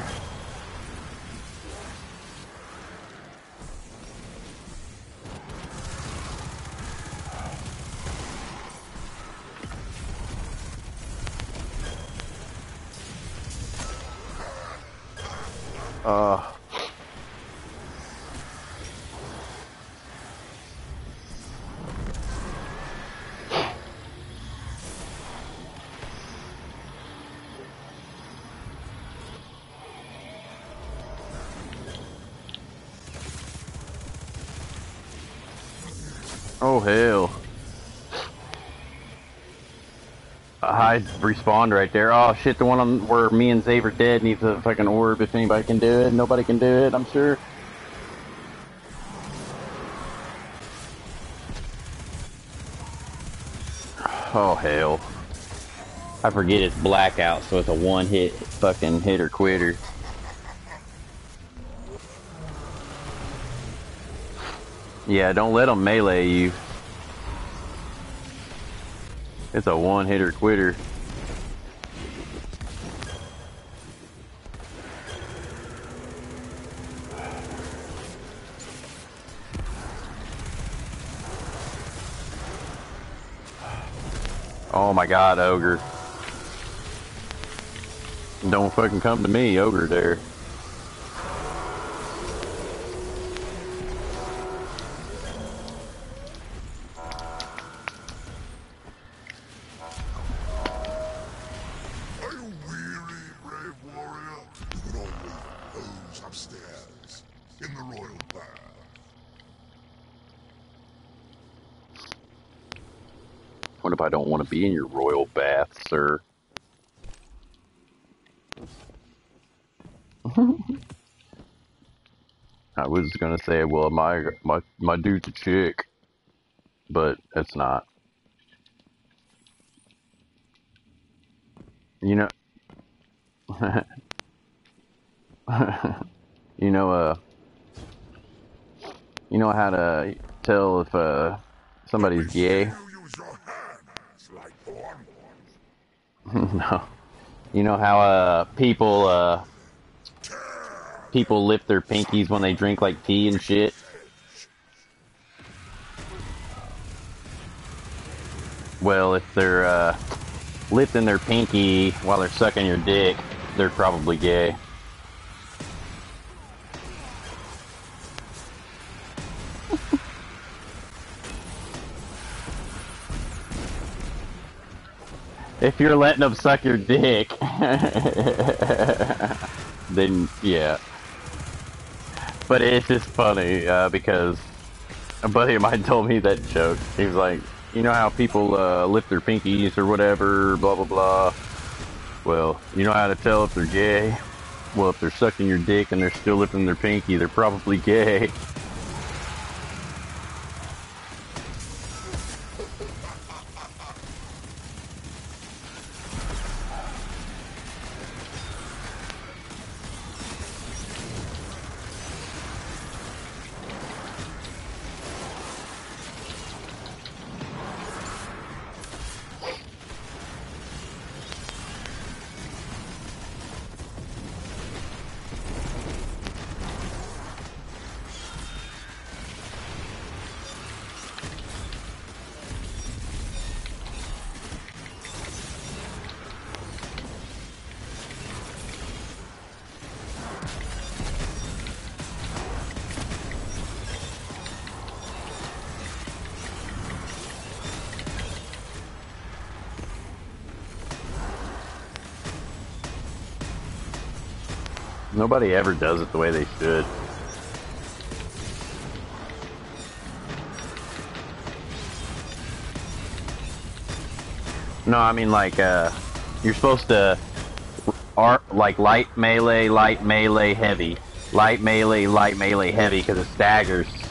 Respawned right there. Oh shit, the one on where me and Xavier dead needs a fucking orb if anybody can do it. Nobody can do it, I'm sure. Oh hell. I forget it's blackout, so it's a one hit fucking hit or quitter. Yeah, don't let them melee you. It's a one hitter quitter. Oh my god, Ogre. Don't fucking come to me, Ogre there. Be in your royal bath, sir? I was gonna say, well, my my my dude's a chick, but it's not. You know, you know, uh, you know how to tell if uh somebody's gay? You use your hands like one. no. You know how uh people uh people lift their pinkies when they drink like tea and shit? Well, if they're uh lifting their pinky while they're sucking your dick, they're probably gay. If you're letting them suck your dick, then yeah. But it's just funny uh, because a buddy of mine told me that joke. He was like, you know how people uh, lift their pinkies or whatever, blah blah blah. Well, you know how to tell if they're gay? Well, if they're sucking your dick and they're still lifting their pinky, they're probably gay. Nobody ever does it the way they should. No, I mean like uh, you're supposed to art like light melee, light melee, heavy, light melee, light melee, heavy because it staggers.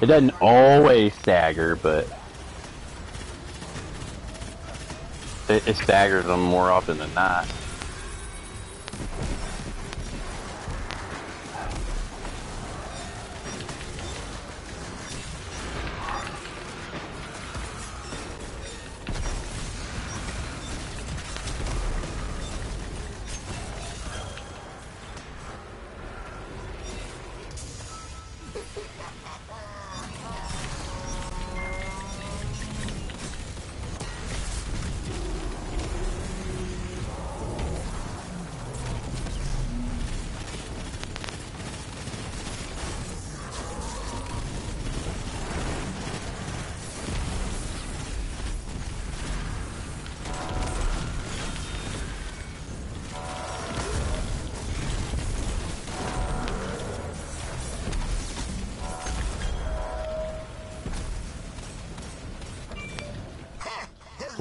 It doesn't always stagger, but it, it staggers them more often than not.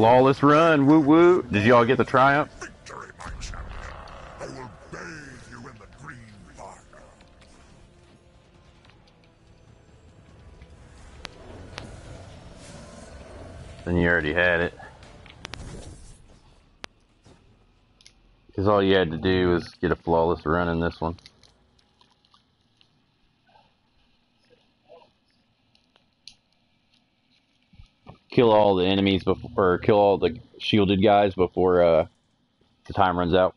Flawless run, woo woo. Did y'all get the triumph? Victory, my champion. I will bathe you in the green fire. Then you already had it. Because all you had to do was get a flawless run in this one. Kill all the enemies before, or kill all the shielded guys before uh, the time runs out.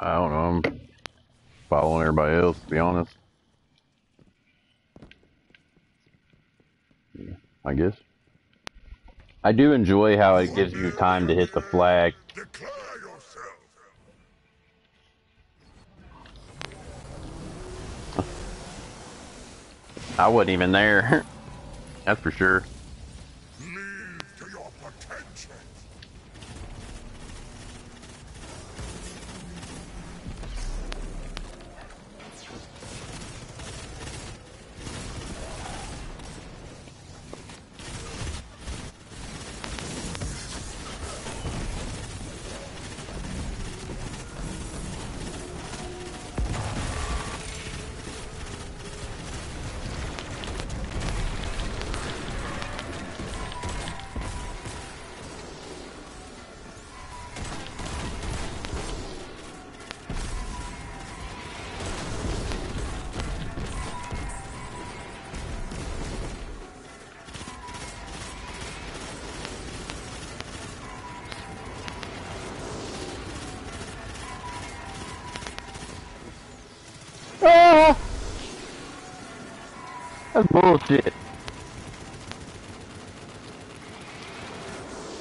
I don't know. I'm following everybody else, to be honest. I guess. I do enjoy how it gives you time to hit the flag. I wasn't even there. That's for sure.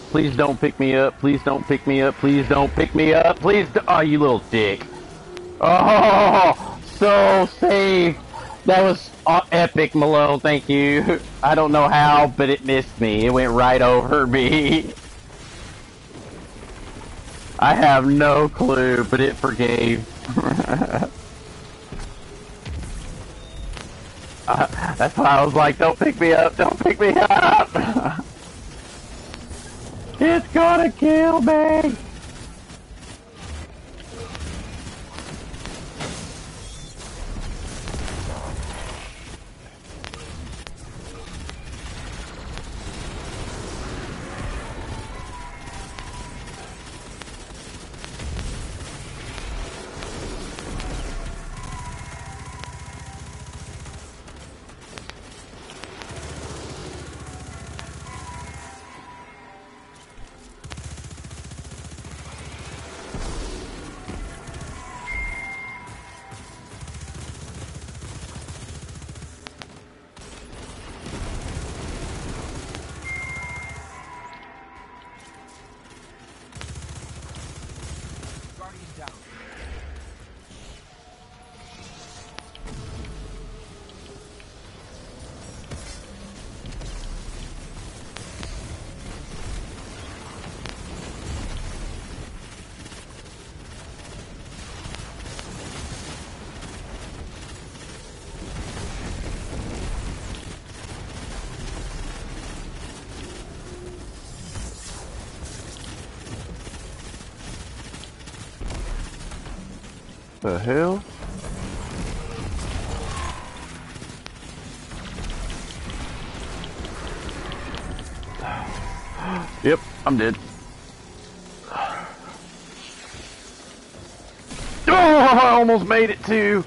Please don't pick me up. Please don't pick me up. Please don't pick me up. Please. do oh, you little dick. Oh, so safe. That was uh, epic, Malone. Thank you. I don't know how, but it missed me. It went right over me. I have no clue, but it forgave. that's why I was like, don't pick me up, don't pick me up! it's gonna kill me! The hell? Yep, I'm dead. Oh, I almost made it too.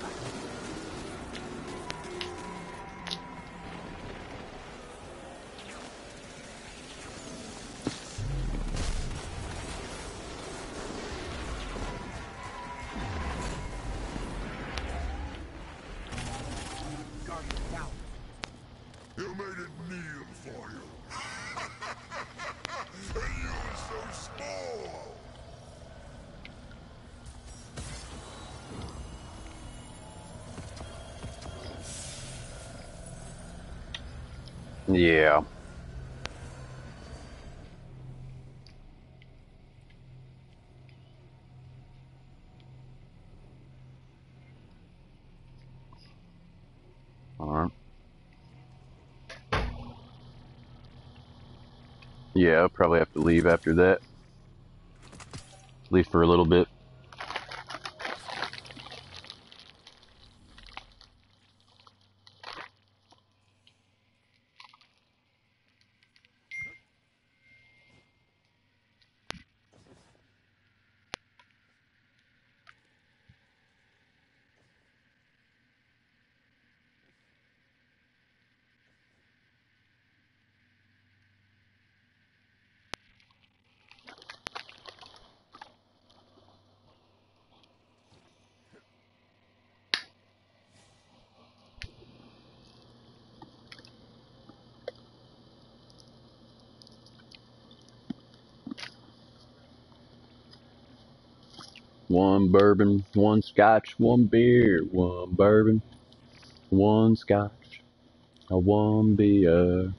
Yeah, I'll probably have to leave after that. At least for a little bit. Bourbon, one scotch, one beer, one bourbon, one scotch, a one beer.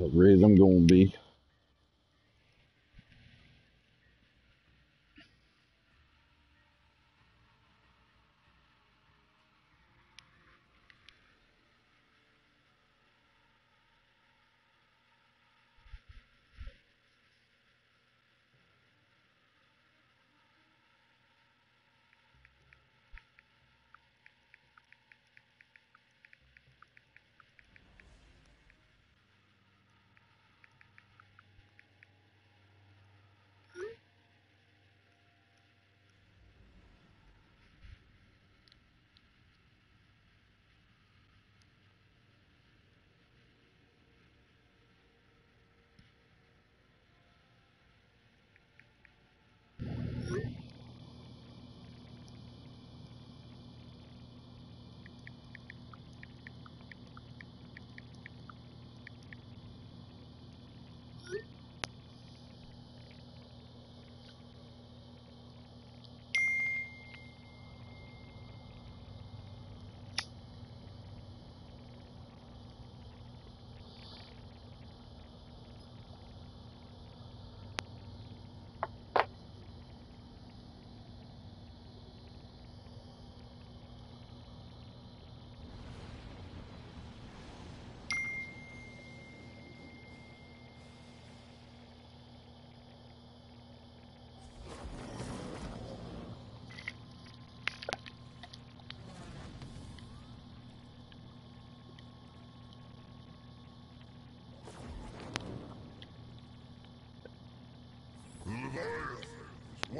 What raise I'm gonna be.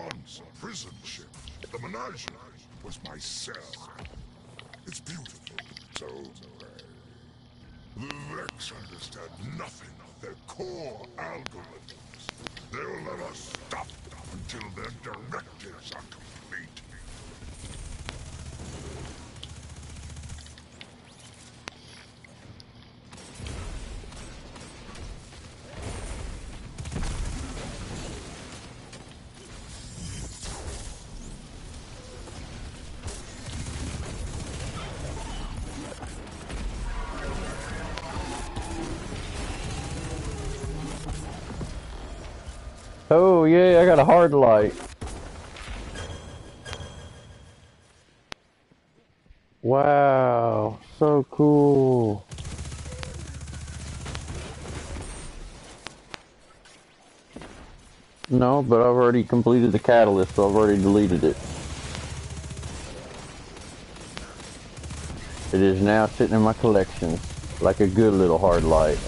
Once a prison ship. The Menagerie was my cell. It's beautiful, so... The Vex understand nothing of their core algorithms. They'll let us stop until their directives are complete. Oh yeah, I got a hard light. Wow, so cool. No, but I've already completed the catalyst, so I've already deleted it. It is now sitting in my collection, like a good little hard light.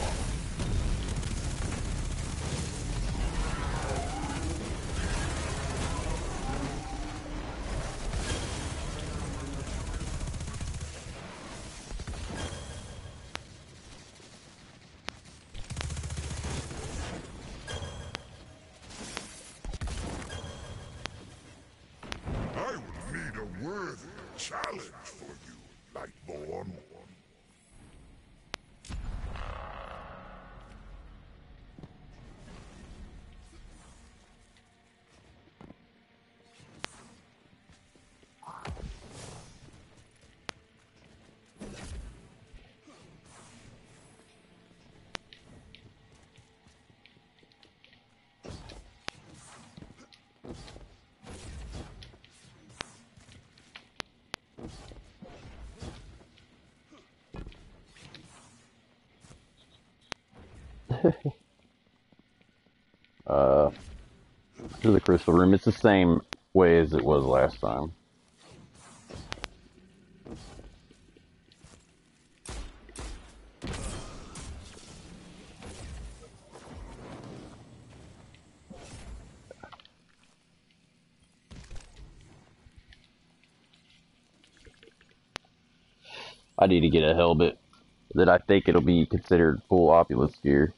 To the room. It's the same way as it was last time. I need to get a helmet that I think it'll be considered full opulence gear.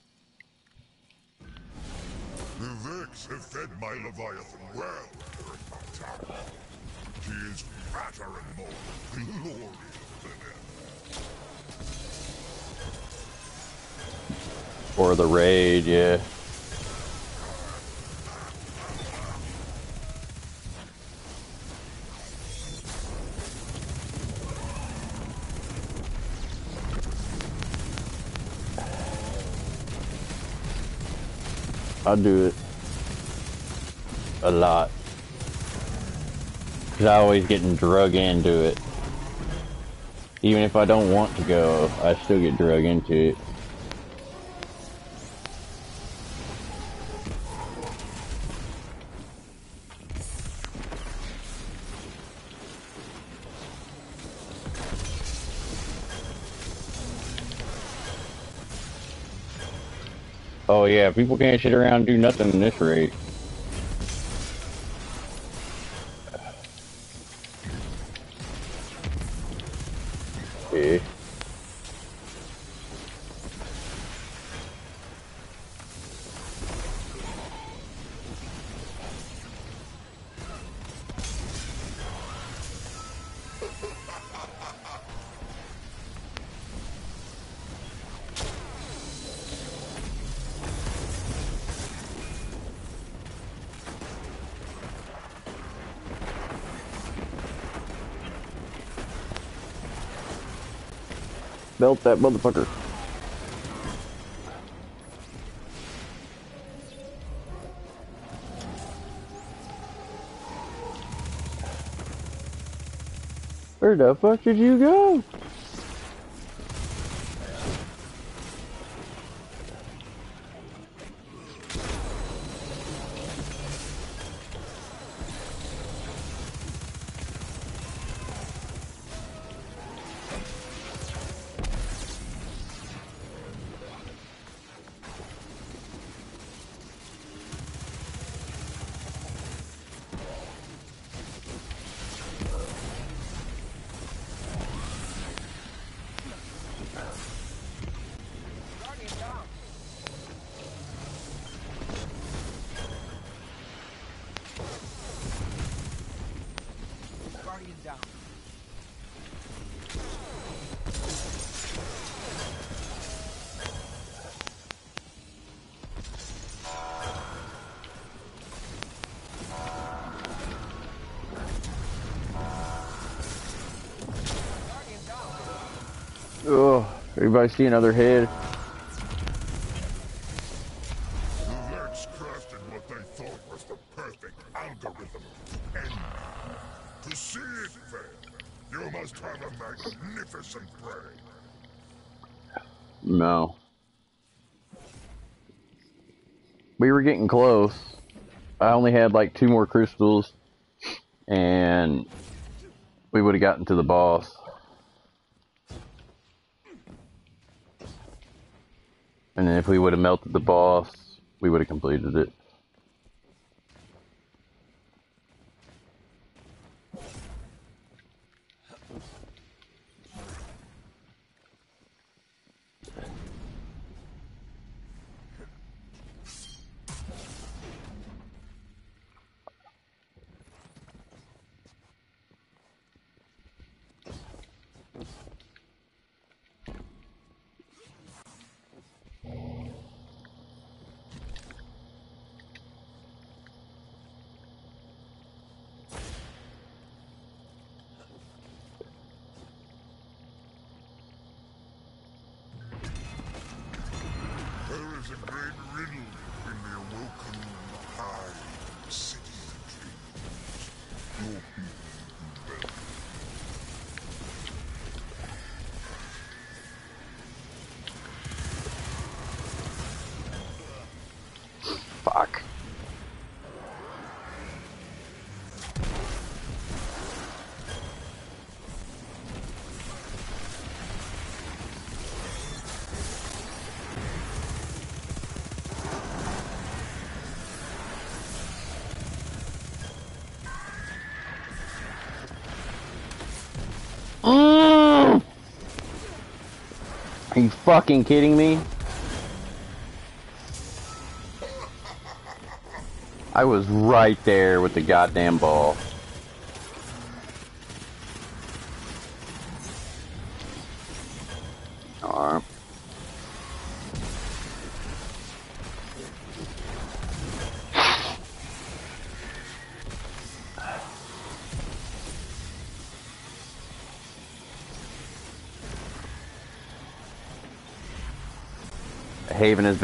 I do it a lot. Cause I always getting drug into it. Even if I don't want to go, I still get drug into it. People can't sit around and do nothing in this rate. That motherfucker. Where the fuck did you go? Must have a magnificent brain. No. We were getting close. I only had like two more crystals, and we would have gotten to the boss. And then if we would have melted the boss, we would have completed it. Are you fucking kidding me? I was right there with the goddamn ball.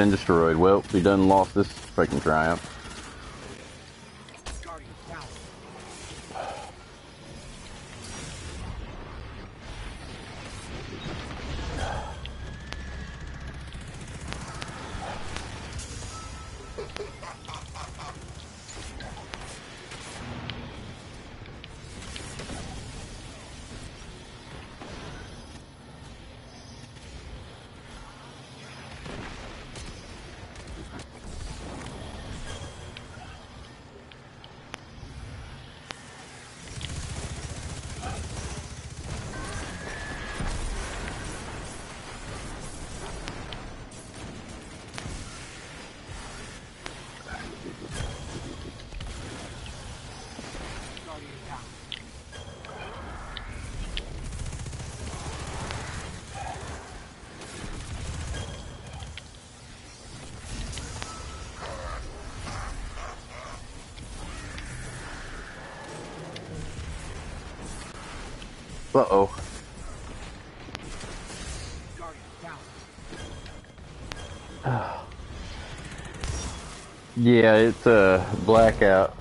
Been destroyed. Well, we done lost this freaking triumph. Uh oh. Yeah, it's a blackout.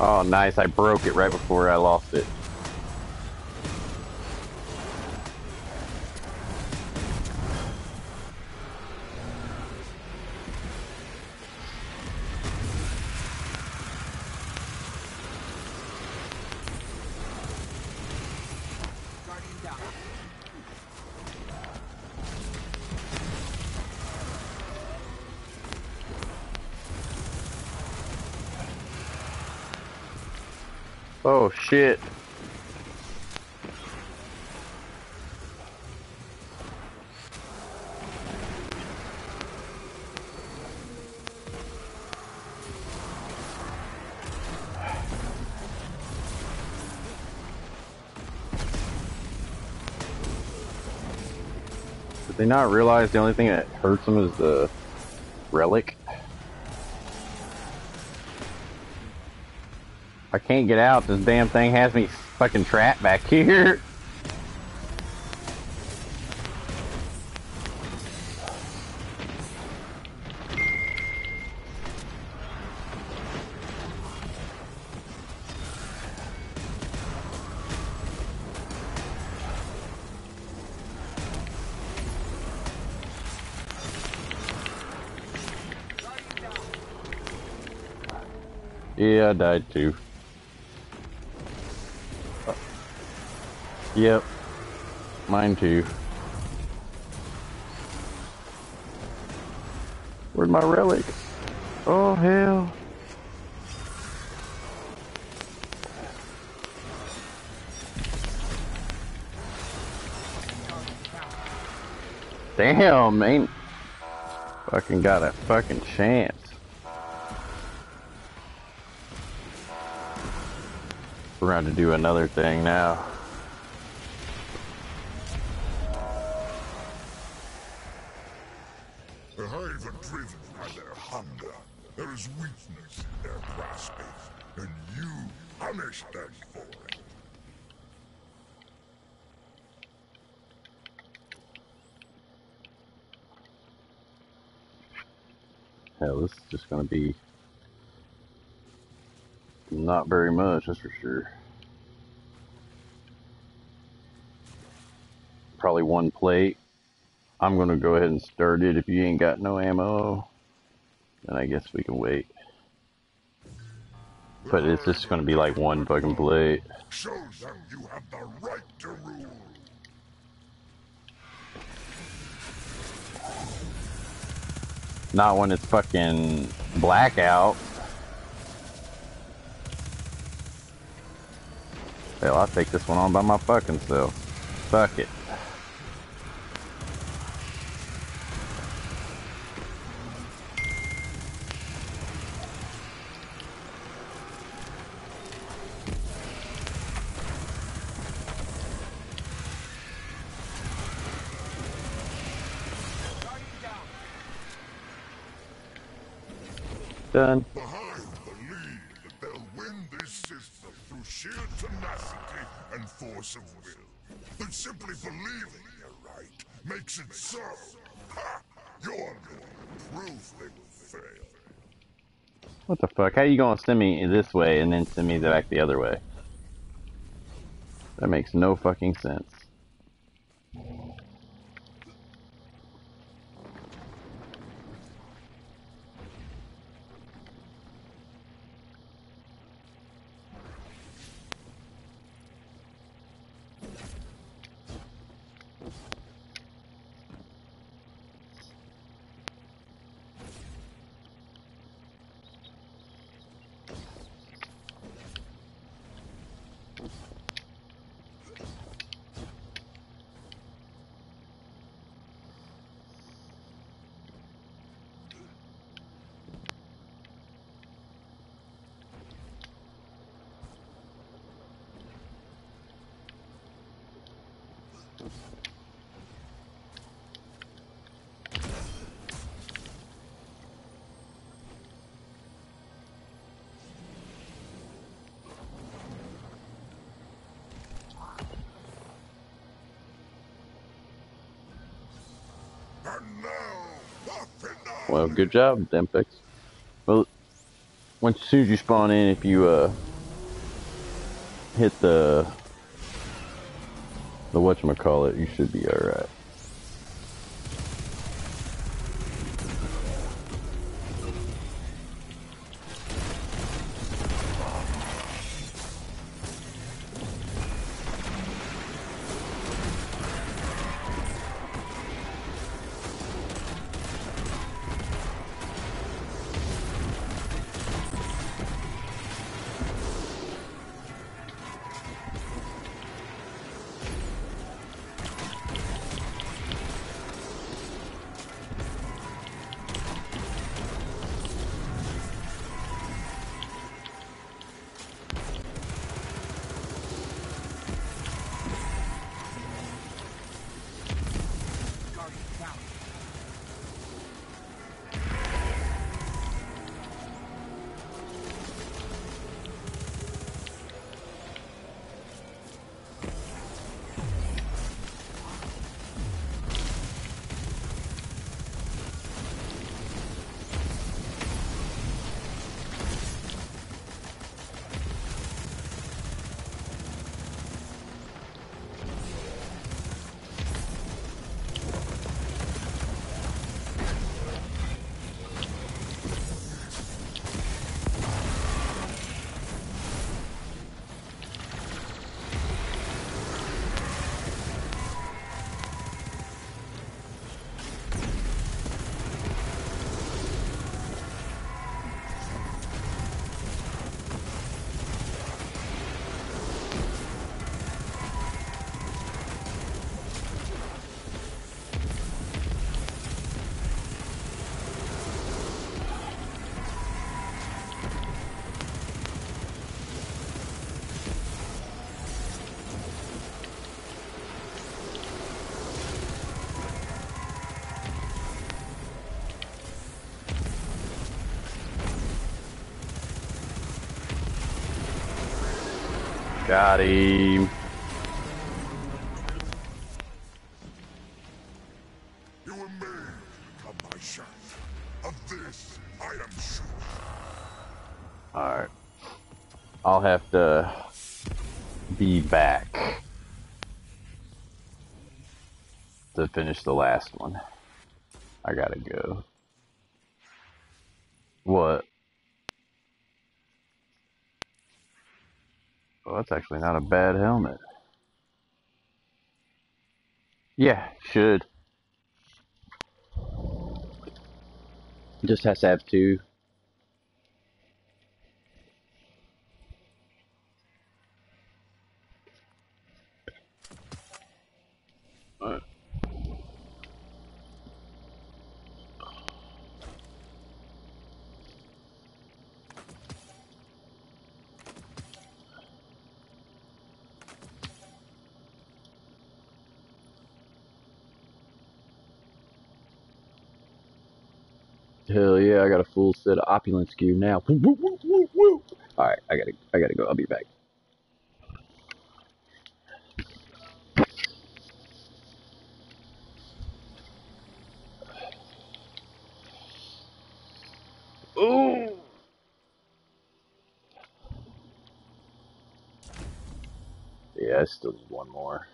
Oh, nice. I broke it right before I lost it. Shit. Did they not realize the only thing that hurts them is the relic? I can't get out. This damn thing has me fucking trapped back here. Yeah, I died too. Yep. Mine too. Where's my relic? Oh, hell. Damn, ain't fucking got a fucking chance. We're going to do another thing now. Not very much, that's for sure. Probably one plate. I'm gonna go ahead and start it. If you ain't got no ammo, then I guess we can wait. But it's just gonna be like one fucking plate. Show them you have the right to rule. Not when it's fucking blackout. Hell, I'll take this one on by my fucking self. Fuck it. You gonna send me this way and then send me back the other way? That makes no fucking sense. Well, good job, Dempix. Well, once as soon as you spawn in, if you uh hit the the whatchamacallit, you call it, you should be alright. Guardian Got him. You were made of my shaft. Of this, I am sure. Alright. I'll have to be back to finish the last one. I gotta go. What? Well, that's actually not a bad helmet. Yeah, should. Just has to have two. Hell yeah, I got a full set of opulence gear now. Alright, I gotta I gotta go. I'll be back. Ooh. Yeah, I still need one more.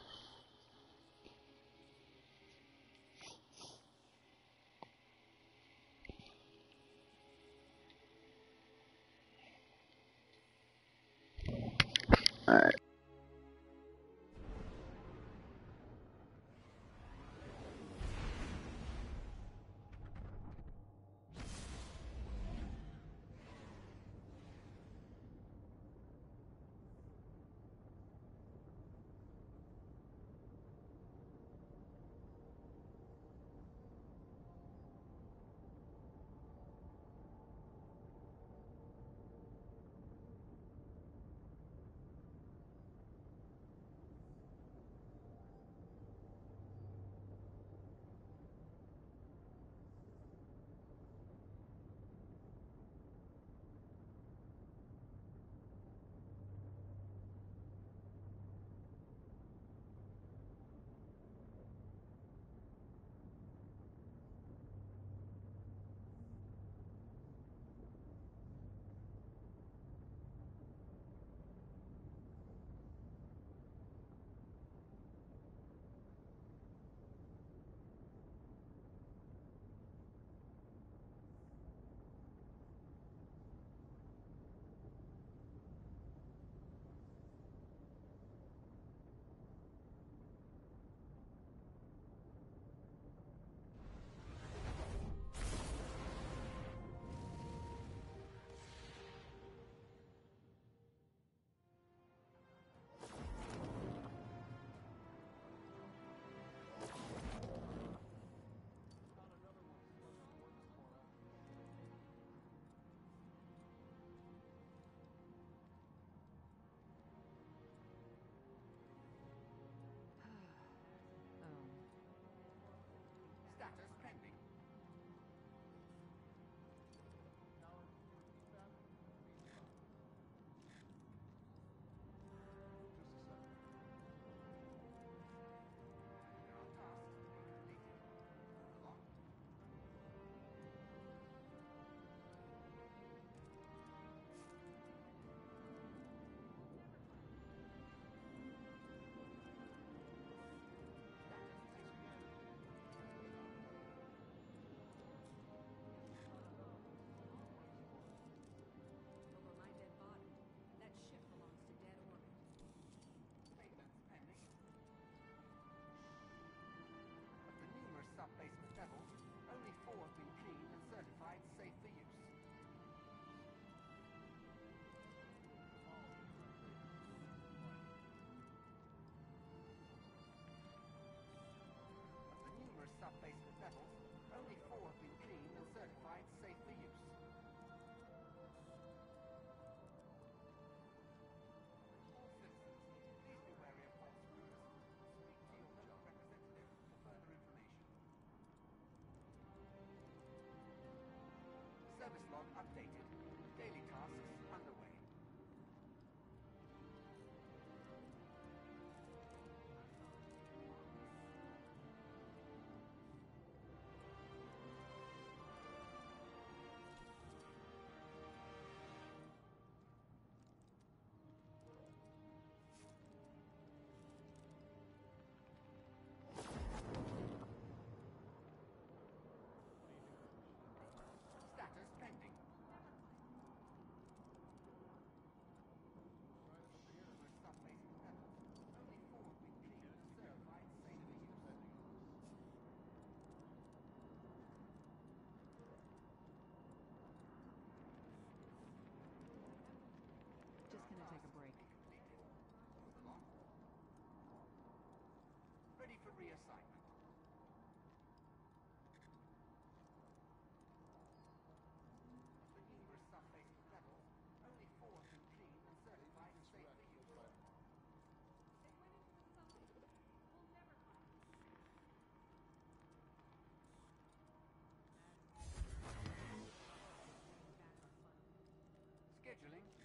Scheduling.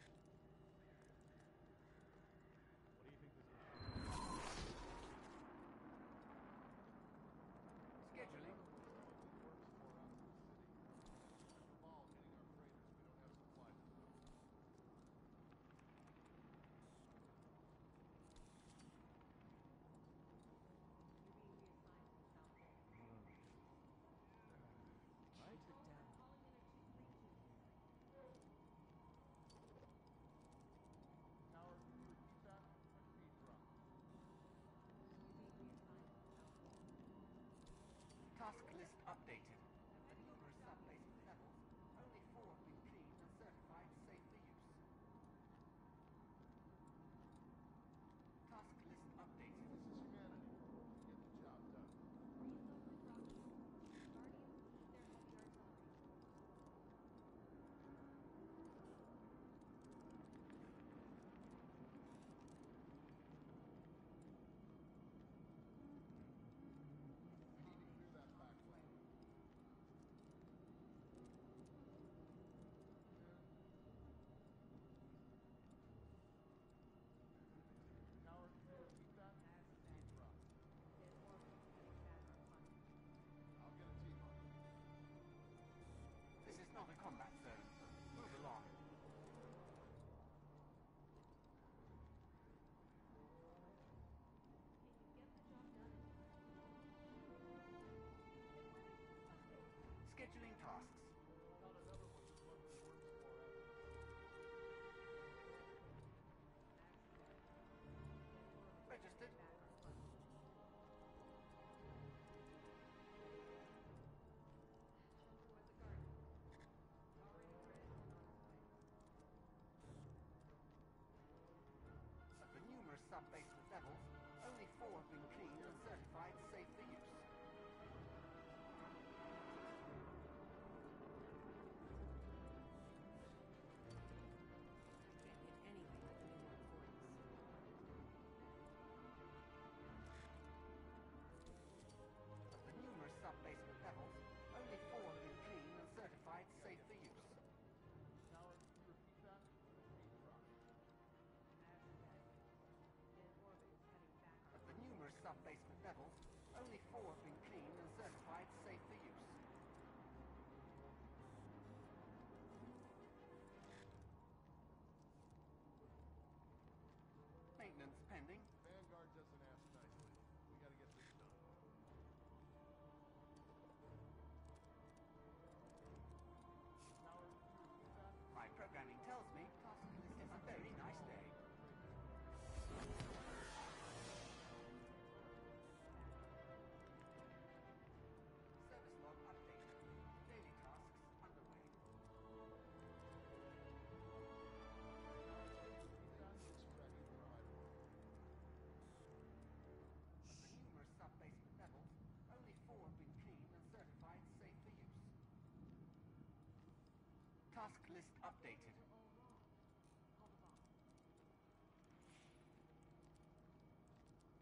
List updated.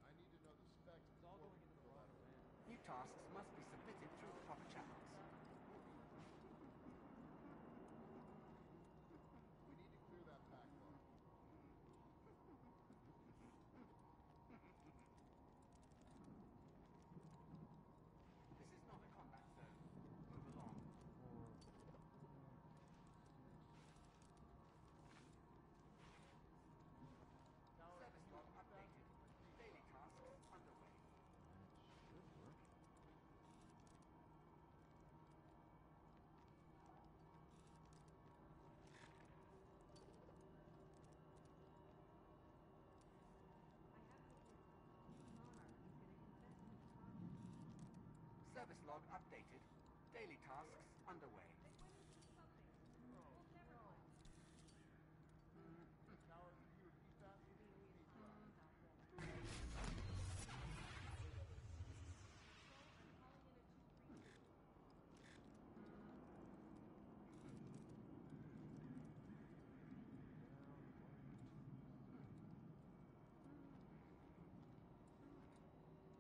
I need to know the specs before we can fill that away. New tasks must be submitted through the proper channels. We need to clear that backlog. This is not a combat zone. Move along. Tower, Service can you log repeat that? updated. Daily tasks underway. Should work. Service log updated. Daily tasks underway.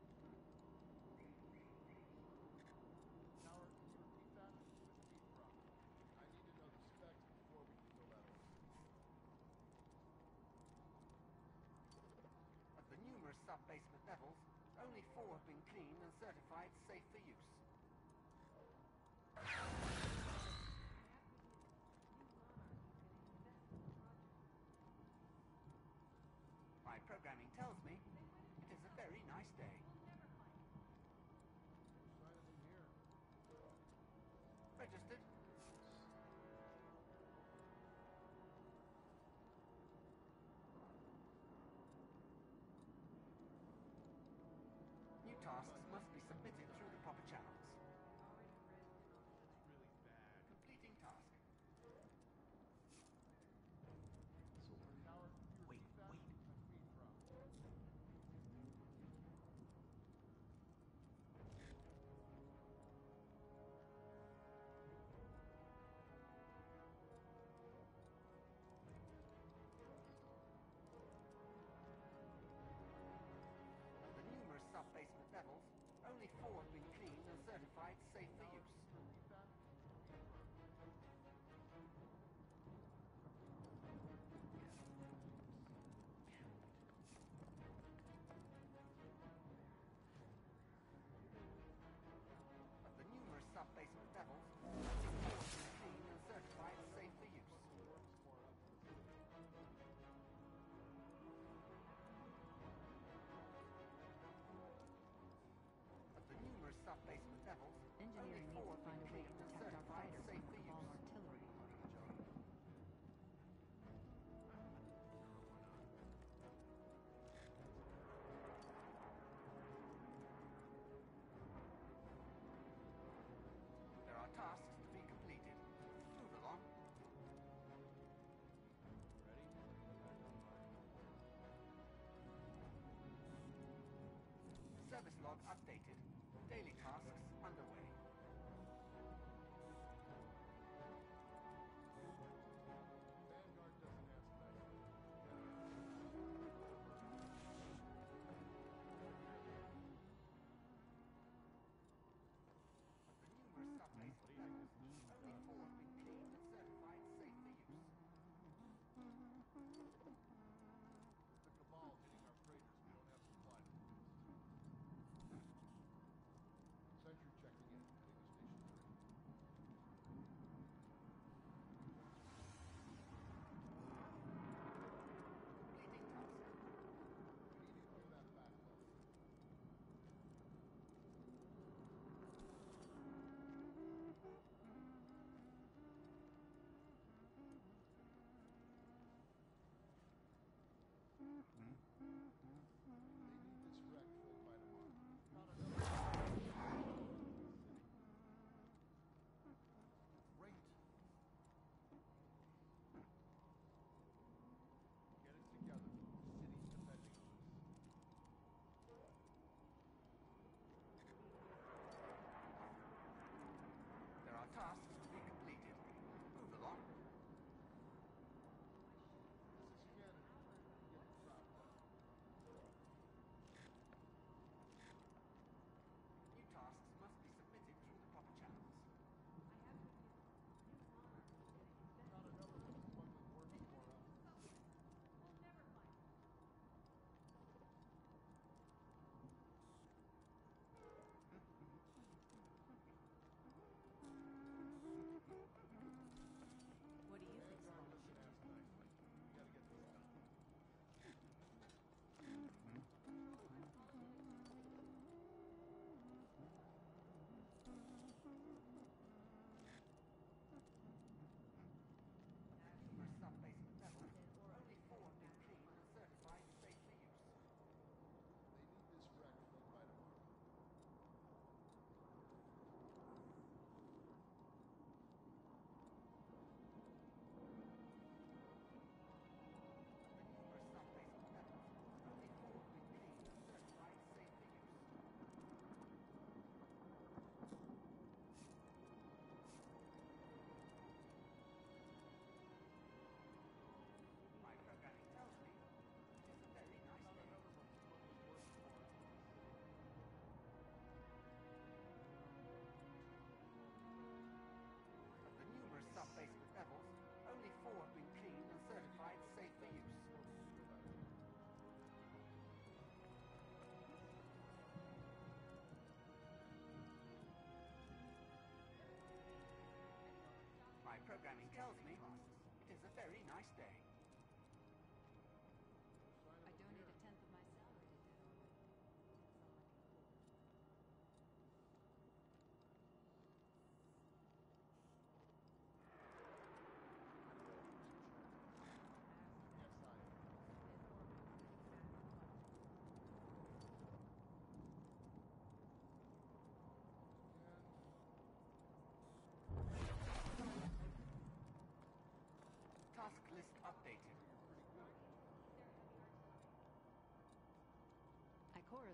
Tower, can you repeat that? Tower, can you repeat that? Repeat properly. I need to know the specs before we can fill that away. At the numerous sub-basement levels, only been and certified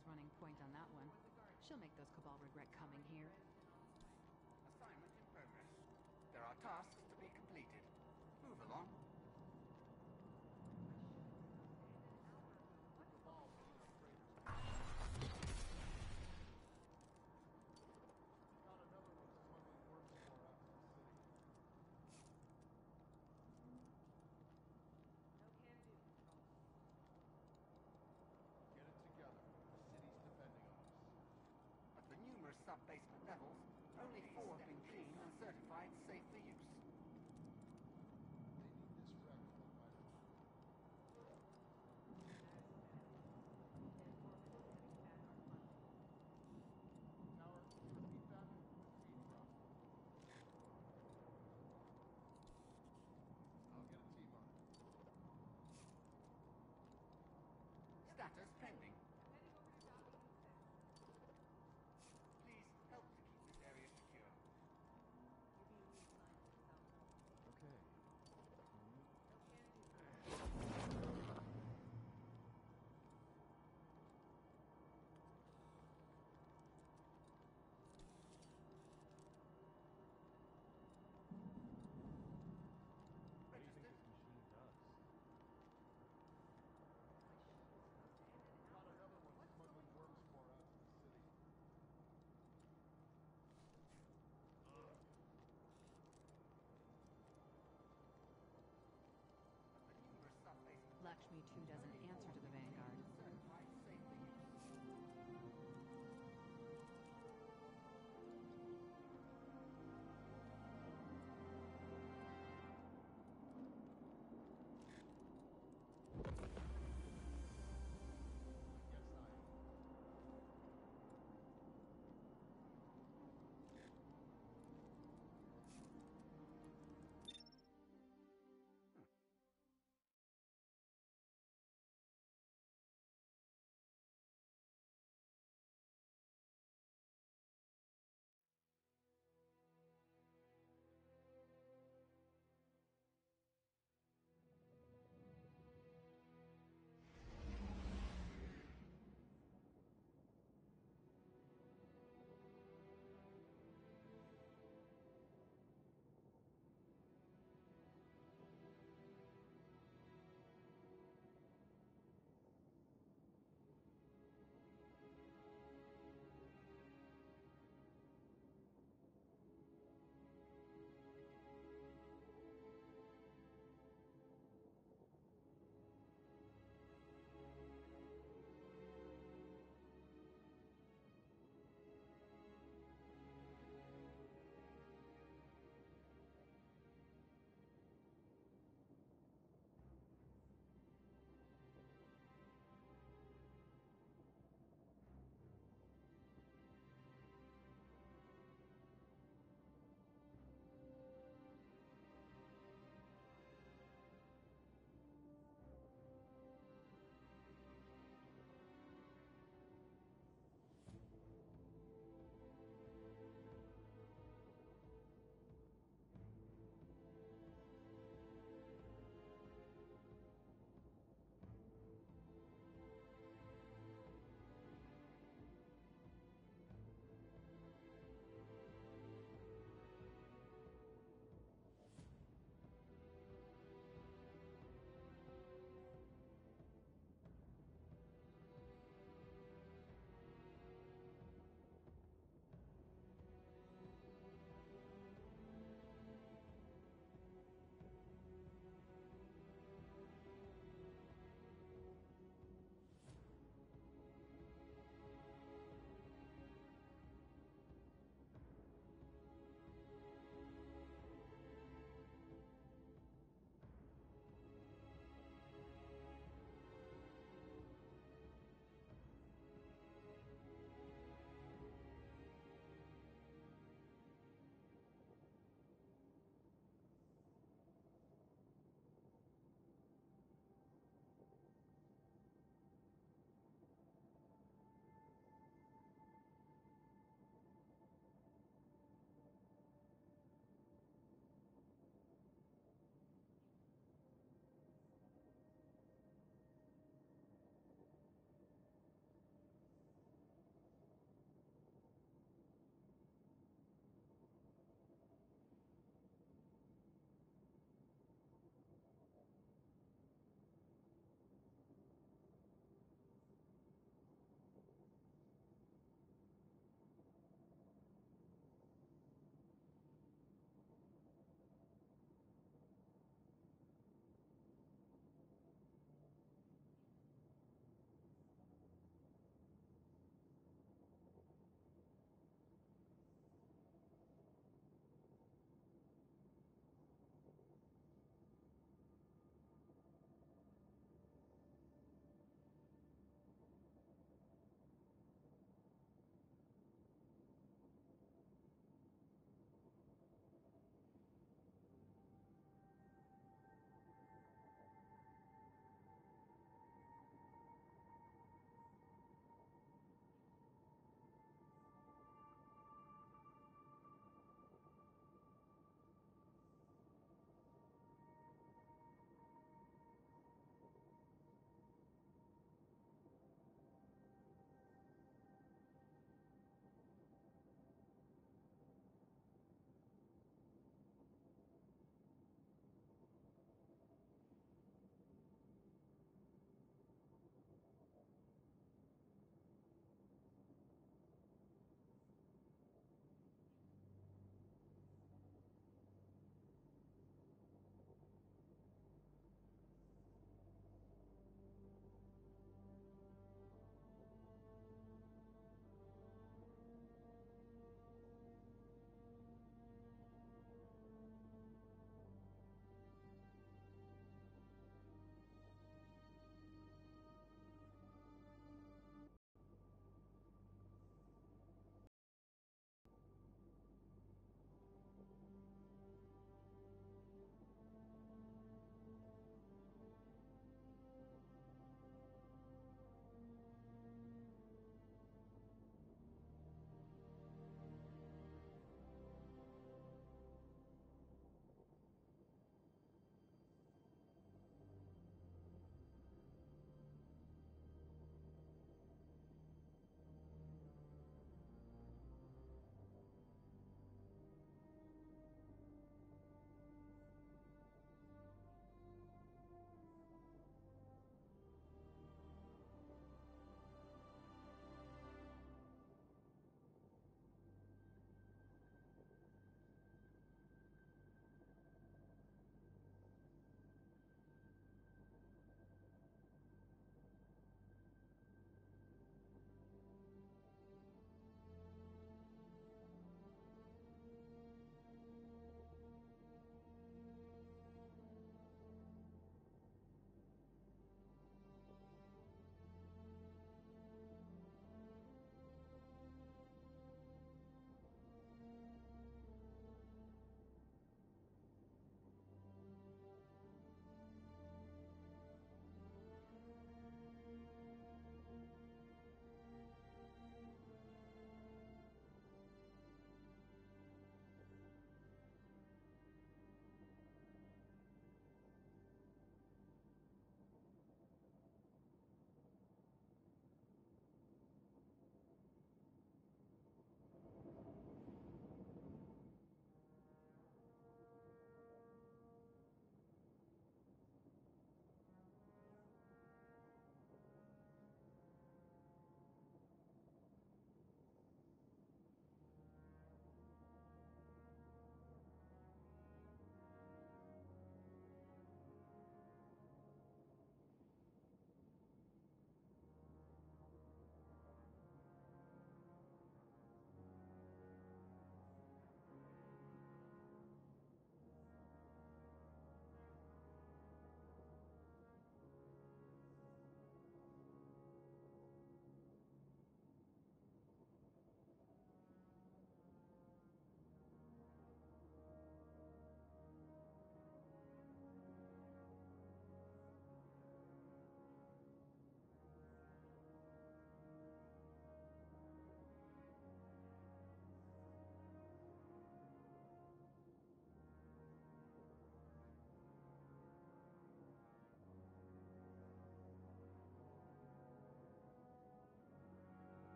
was running point on that one. She'll make those Cabal regret coming here. Assignment in progress. There are tasks basement.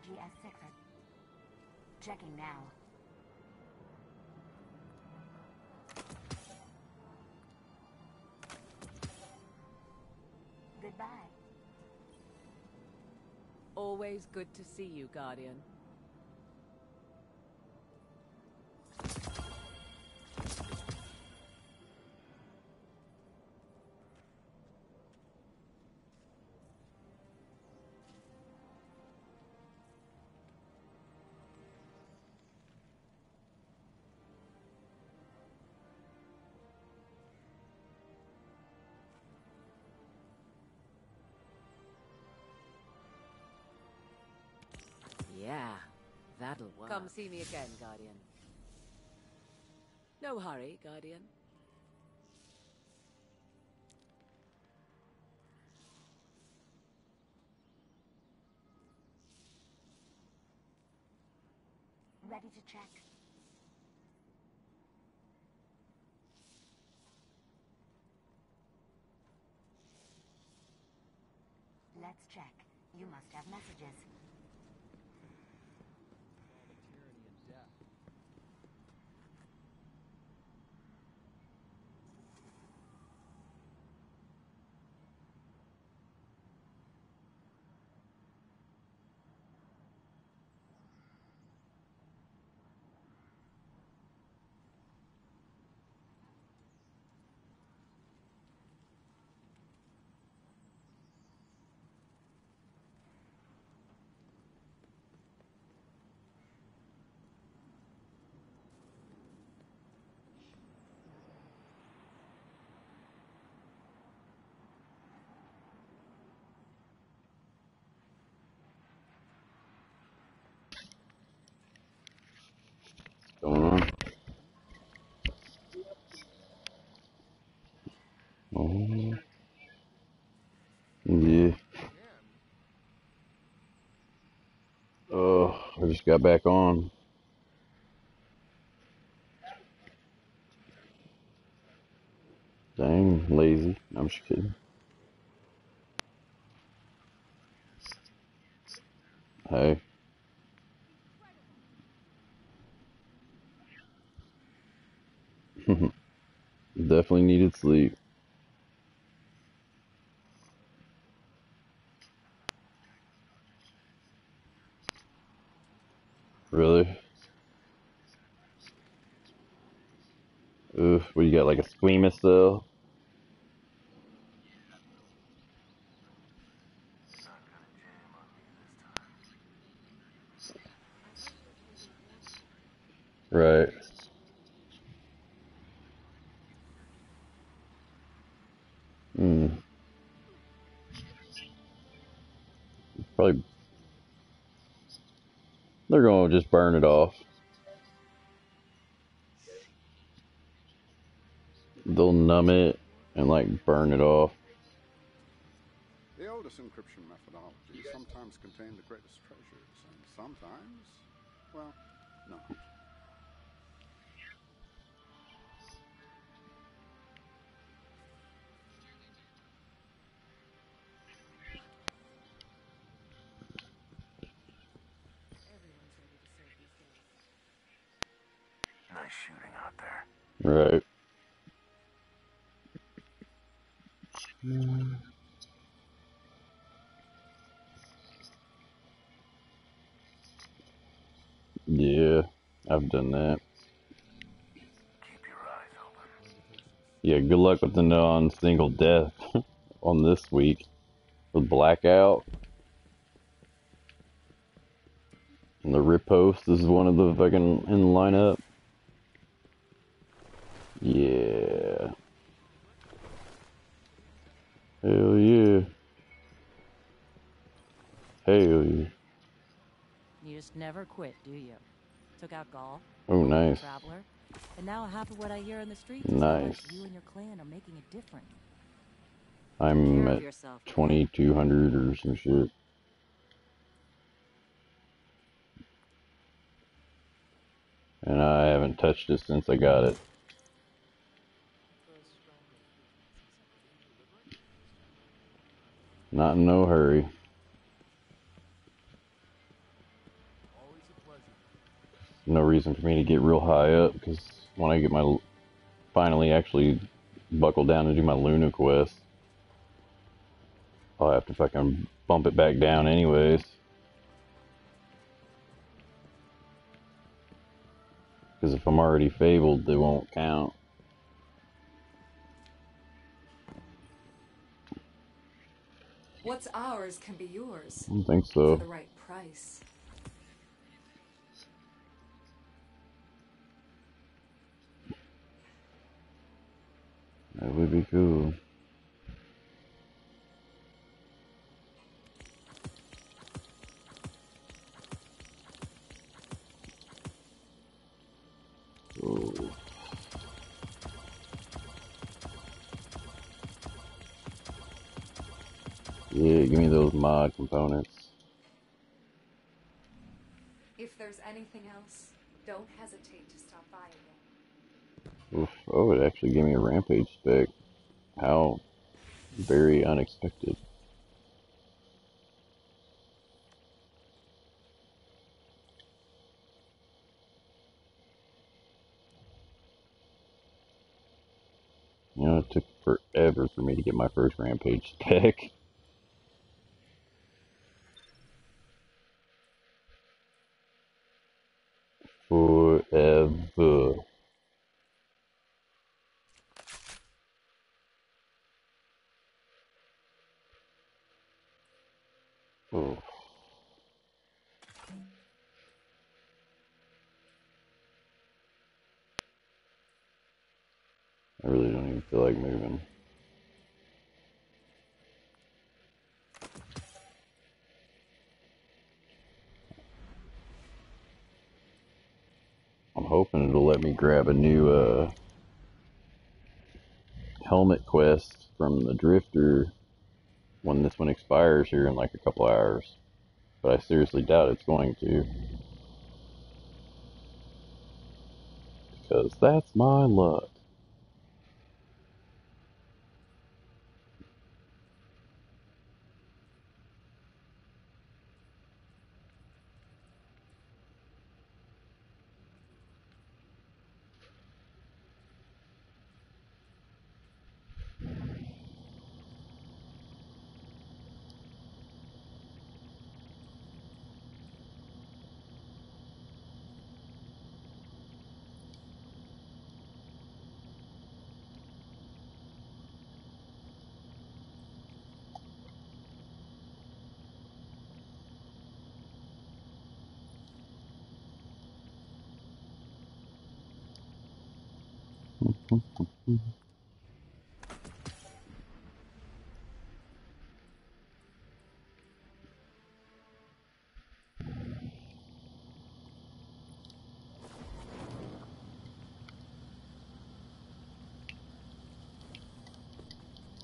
SGS-6. Checking now. Goodbye. Always good to see you, Guardian. Yeah, that'll work. Come see me again, Guardian. No hurry, Guardian. Ready to check. Let's check. You must have messages. tyranny and death. Going on. Oh. Yeah. Oh, I just got back on. Dang, lazy. I'm just kidding. Hey. Definitely needed sleep. Really? Oof, what you got, like a squeamish though? Right. Hmm. Probably they're gonna burn it off. They'll numb it and like burn it off. The oldest encryption methodologies sometimes contain the greatest treasures, and sometimes, well, not. Shooting out there. Right. Yeah, I've done that. Yeah, good luck with the non-single death on this week with Blackout. And the riposte is one of the fucking in the lineup. Yeah. Hell yeah. Hell yeah. You just never quit, do you? Took out golf. Oh, nice. Traveler. And now half of what I hear in the streets is you and your clan are making a difference. I'm at 2200 or some shit. And I haven't touched it since I got it. Not in no hurry. no reason for me to get real high up because when I get my finally actually buckle down and do my Luna quest, I'll have to fucking bump it back down anyways. Because if I'm already fabled, they won't count. What's ours can be yours. I don't think For so. the right price. That would be cool. Yeah, give me those mod components. If there's anything else, don't hesitate to stop by again. Oof. Oh, it actually gave me a rampage spec. How very unexpected. You know, it took forever for me to get my first rampage spec. Forever. Oh. I really don't even feel like moving. I'm hoping it'll let me grab a new uh, helmet quest from the Drifter when this one expires here in like a couple hours. But I seriously doubt it's going to. Because that's my luck.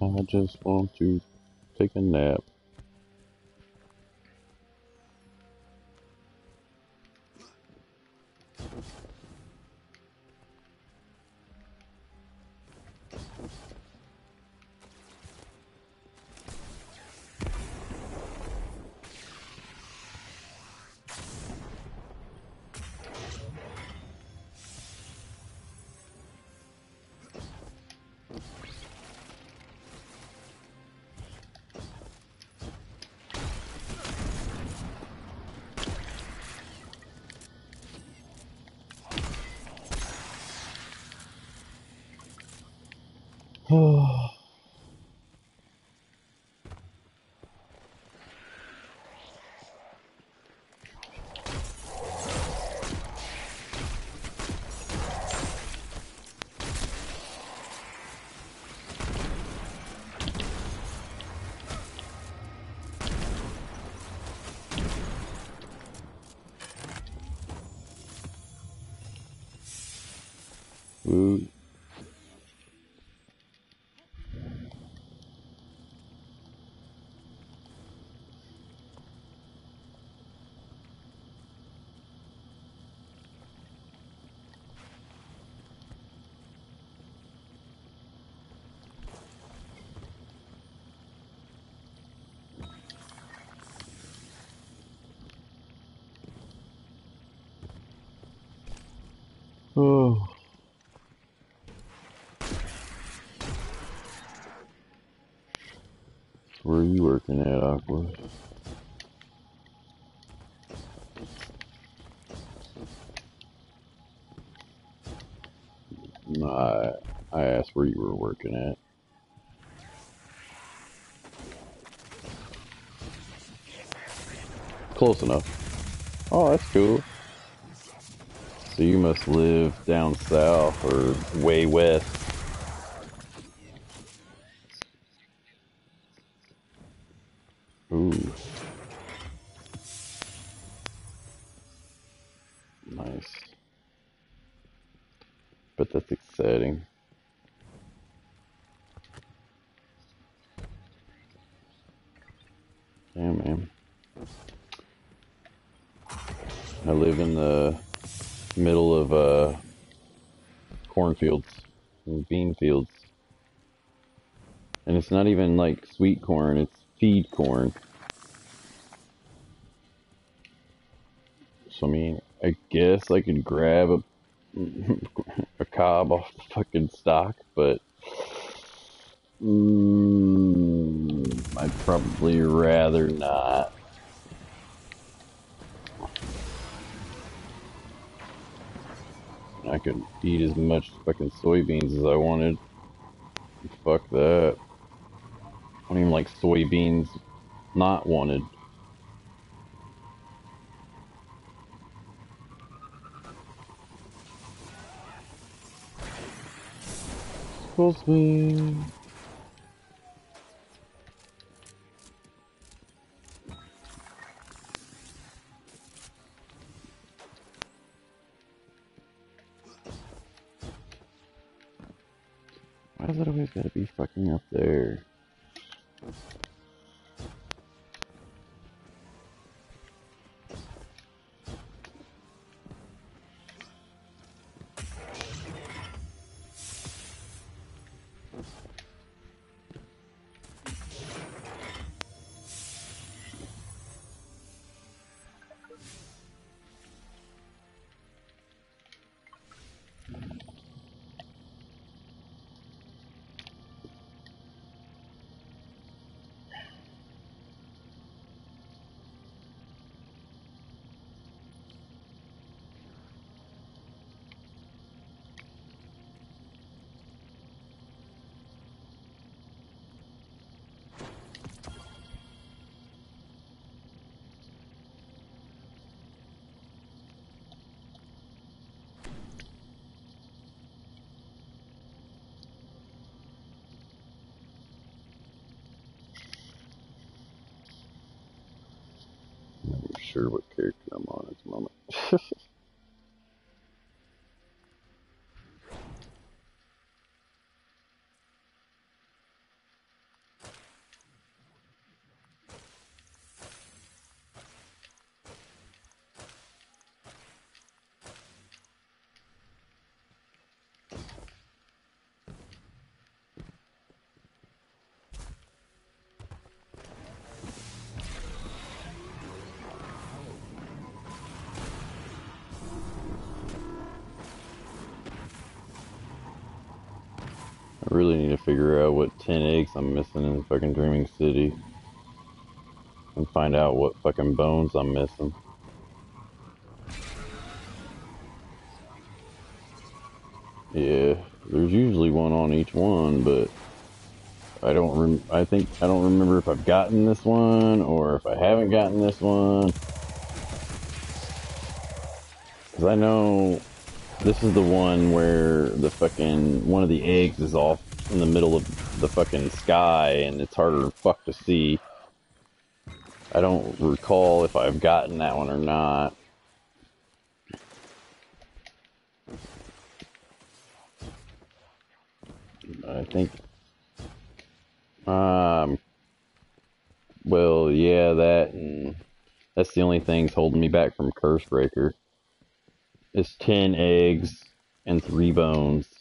I just want to take a nap. No, I, I asked where you were working at. Close enough. Oh, that's cool. So you must live down south or way west. Nice. But that's exciting. Damn, man. I live in the middle of uh, cornfields and bean fields. And it's not even like sweet corn, it's feed corn. So I mean, I guess I could grab a a cob off the fucking stock, but mm, I'd probably rather not. I could eat as much fucking soybeans as I wanted. Fuck that. I don't even like soybeans not wanted. Full swing. Why does it always gotta be fucking up there? Figure out what 10 eggs I'm missing in fucking Dreaming City. And find out what fucking bones I'm missing. Yeah, there's usually one on each one, but I don't rem- I think I don't remember if I've gotten this one or if I haven't gotten this one. Cuz I know this is the one where the fucking one of the eggs is off in the middle of the fucking sky and it's harder than fuck to see. I don't recall if I've gotten that one or not. I think um well yeah that and that's the only things holding me back from Cursebreaker. It's ten eggs and three bones.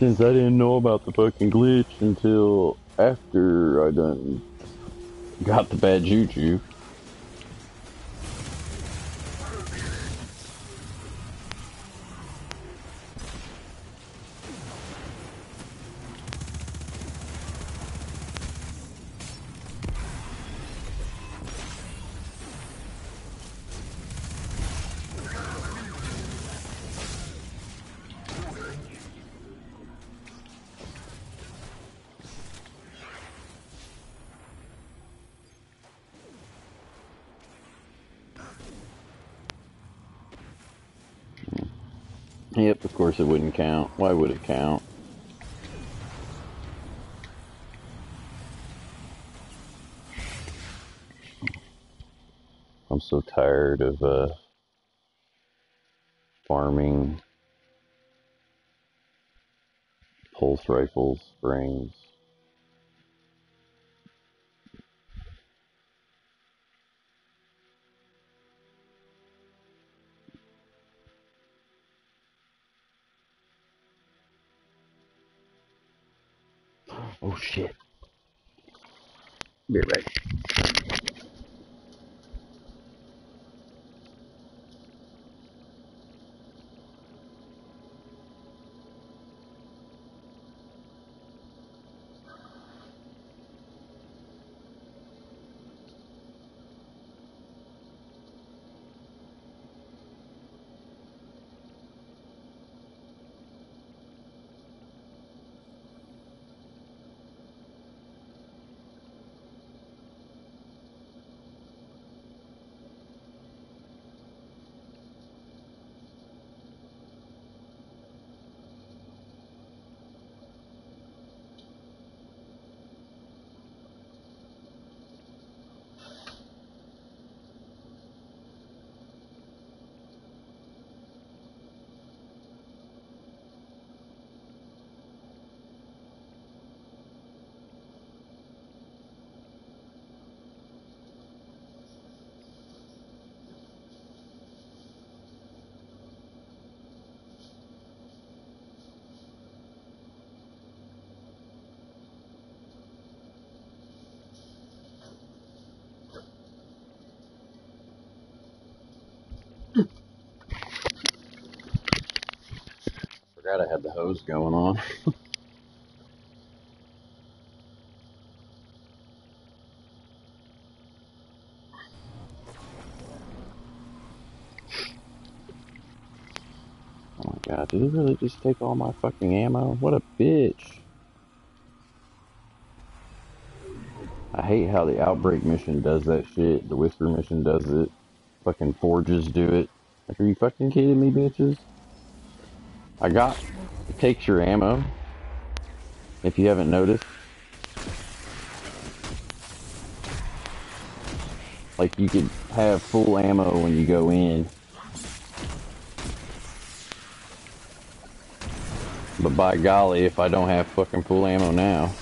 Since I didn't know about the fucking glitch until after I done got the bad juju. Of uh, farming pulse rifles, springs. Oh shit. Be right back. Forgot I the hose going on. Oh my god, did he really just take all my fucking ammo? What a bitch. I hate how the Outbreak mission does that shit. The Whisper mission does it. Fucking Forges do it. Like, are you fucking kidding me, bitches? I got... Takes your ammo. If you haven't noticed. Like, you could have full ammo when you go in. But by golly, if I don't have fucking full ammo now.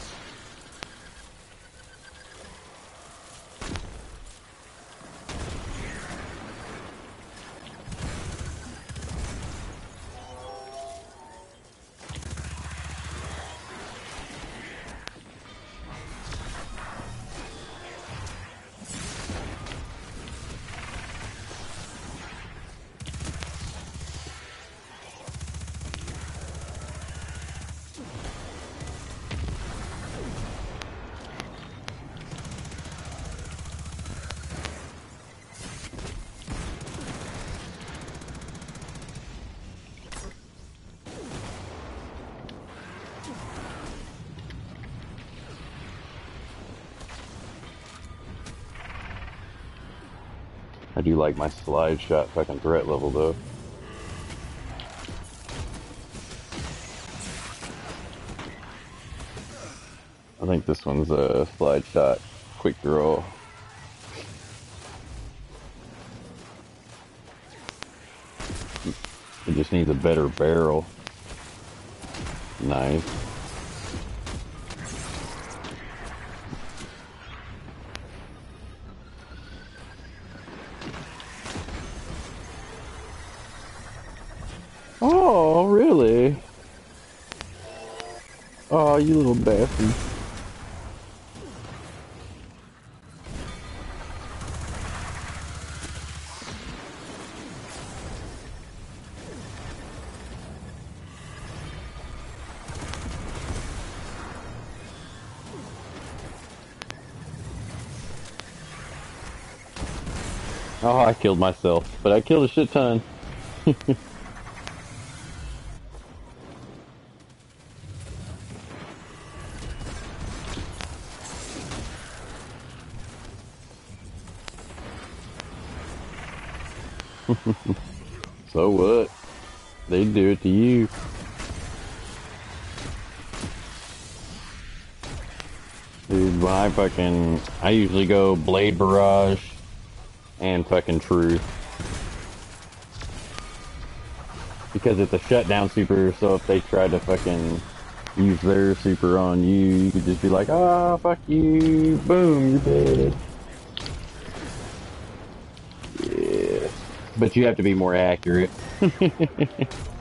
Do like my slide shot fucking threat level though. I think this one's a slide shot, quick draw. It just needs a better barrel. Nice. You little bastard. Oh, I killed myself, but I killed a shit ton. so what? They do it to you. Dude, I fucking, I usually go Blade Barrage and fucking Truth. Because it's a shutdown super, so if they try to fucking use their super on you, you could just be like, ah, oh, fuck you, boom, you're dead. But you have to be more accurate.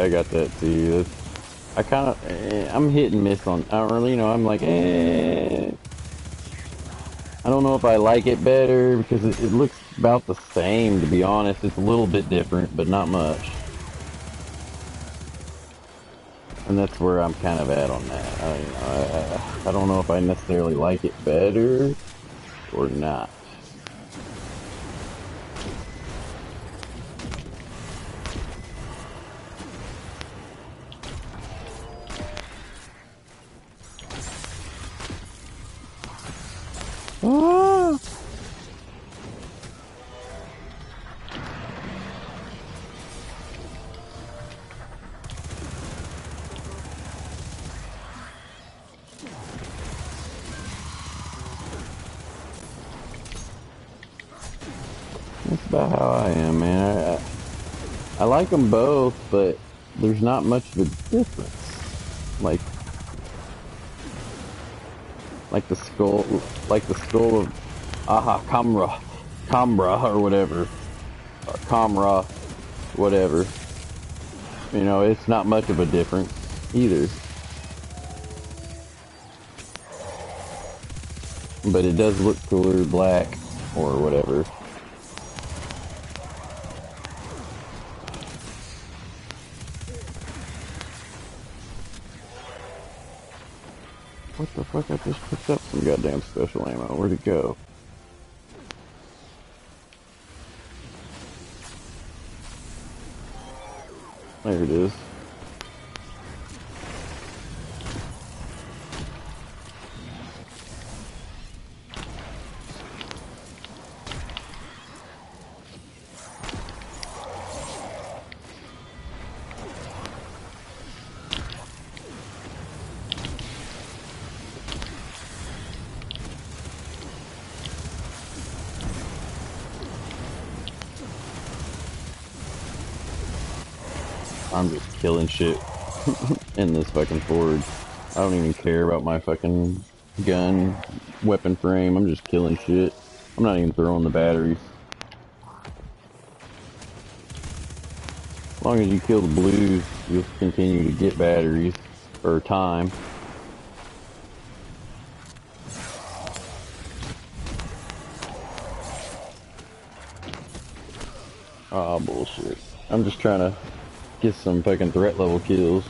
I got that too. I kind of, eh, I'm hit and miss on. I don't really, you know, I'm like, eh. I don't know if I like it better because it, it looks about the same. To be honest, it's a little bit different, but not much. And that's where I'm kind of at on that. I, I, I don't know if I necessarily like it better or not. Like them both, but there's not much of a difference. Like, like the skull, like the skull of Ahamkara, Kamra or whatever, or Kamra, whatever. You know, it's not much of a difference either. But it does look cooler black or whatever. I just picked up some goddamn special ammo. Where'd it go? There it is. Forge. I don't even care about my fucking gun, weapon frame. I'm just killing shit. I'm not even throwing the batteries. As long as you kill the blues, you'll continue to get batteries for time. Ah, bullshit. I'm just trying to get some fucking threat level kills.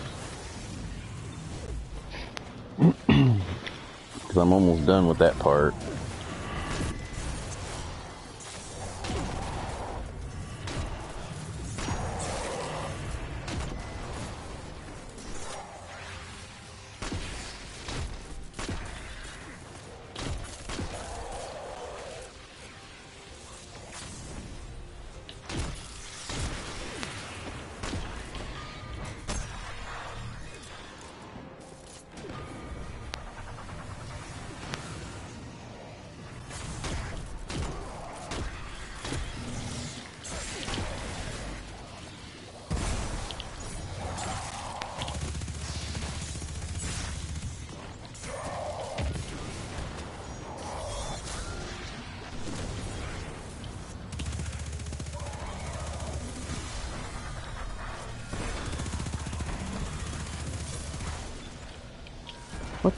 I'm almost done with that part.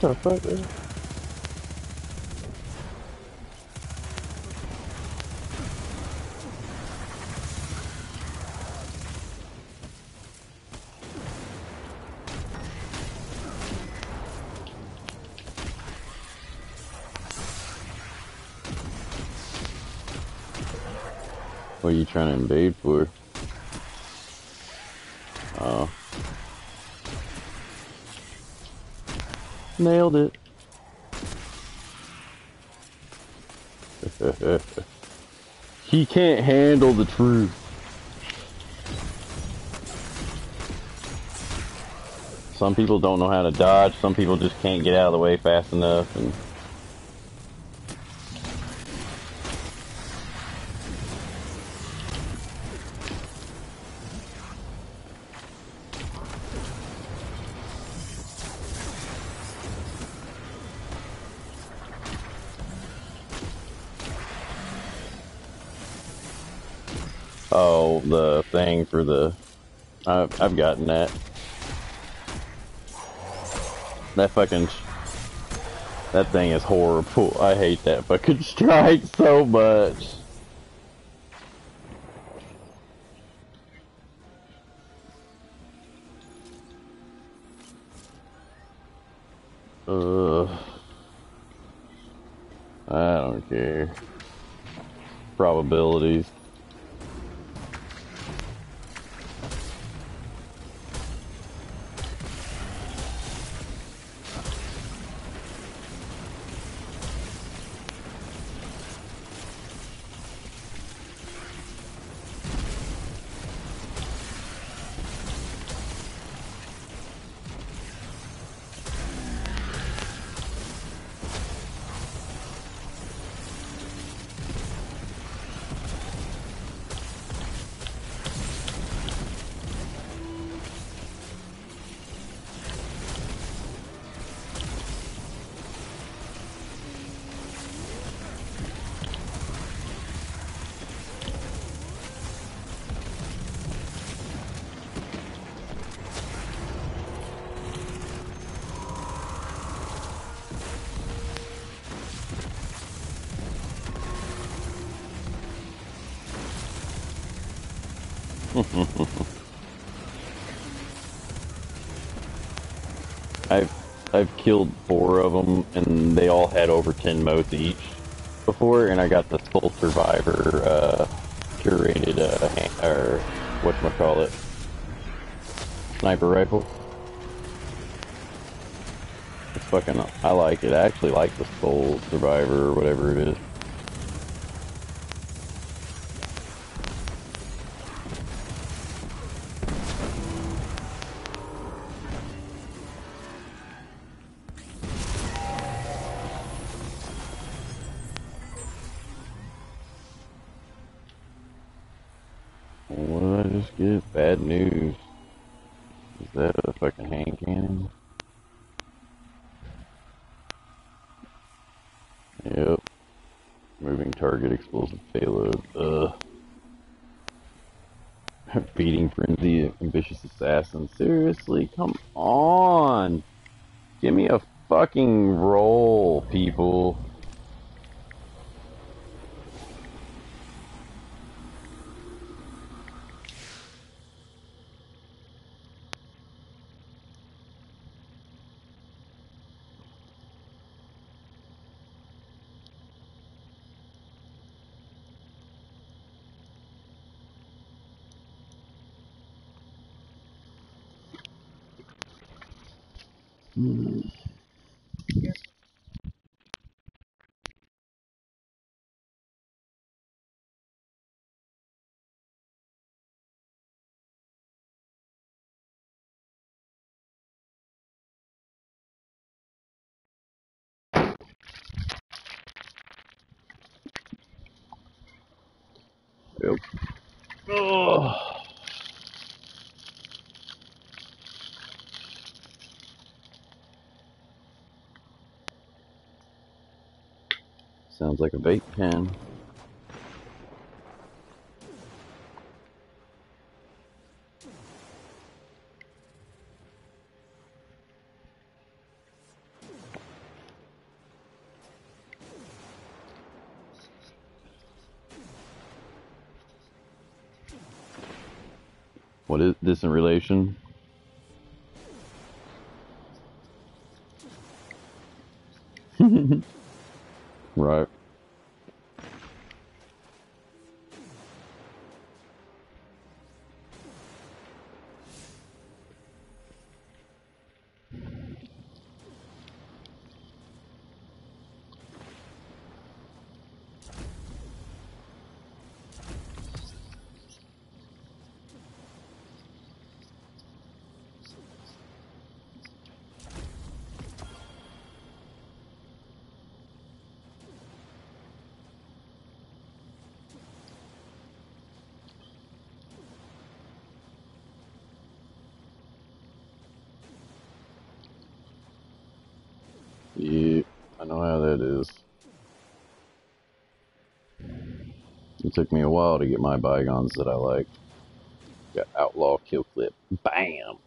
The fuck, man? What are you trying to invade Nailed it. he can't handle the truth. Some people don't know how to dodge, some people just can't get out of the way fast enough and I've, gotten that. That fucking... That thing is horrible. I hate that fucking strike so much. And I got the Sole Survivor uh, curated uh, or what call it sniper rifle. It's fucking. I like it. I actually like the Sole Survivor or whatever it is. Fucking roll, people. Hmm. Yep. Ugh. Sounds like a vape pen. What is this in relation? I know how that is. It took me a while to get my bygones that I like. Got outlaw kill clip. Bam!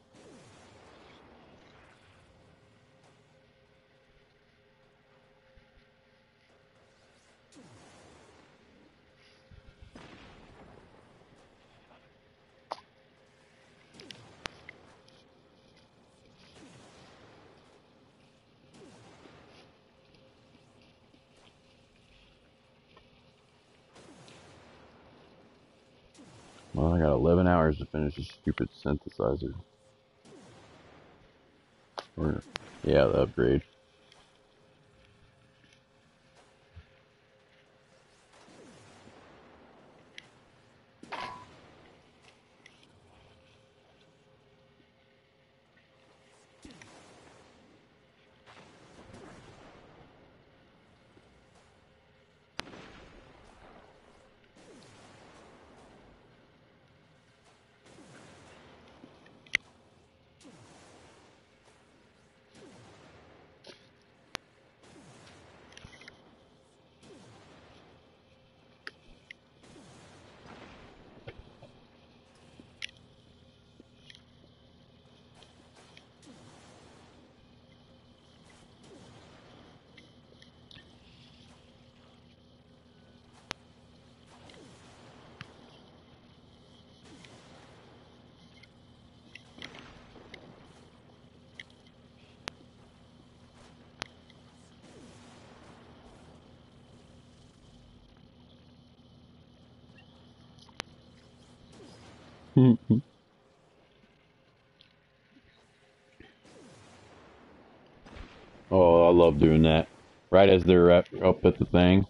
Well, I got 11 finish this stupid synthesizer. Yeah, the upgrade. oh, I love doing that. Right as they're up, up at the thing.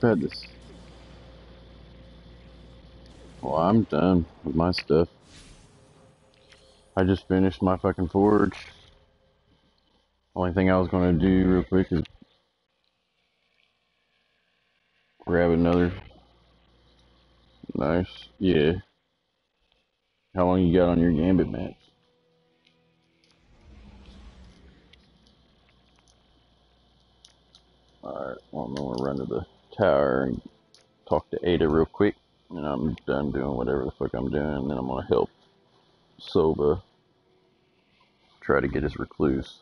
Too this. Well, I'm done with my stuff. I just finished my fucking forge. Only thing I was gonna do real quick is grab another. Nice. Yeah. How long you got on your gambit match? Alright, well, I'm gonna run to the tower and talk to Ada real quick. And I'm done doing whatever the fuck I'm doing. And then I'm gonna help Sova try to get his recluse.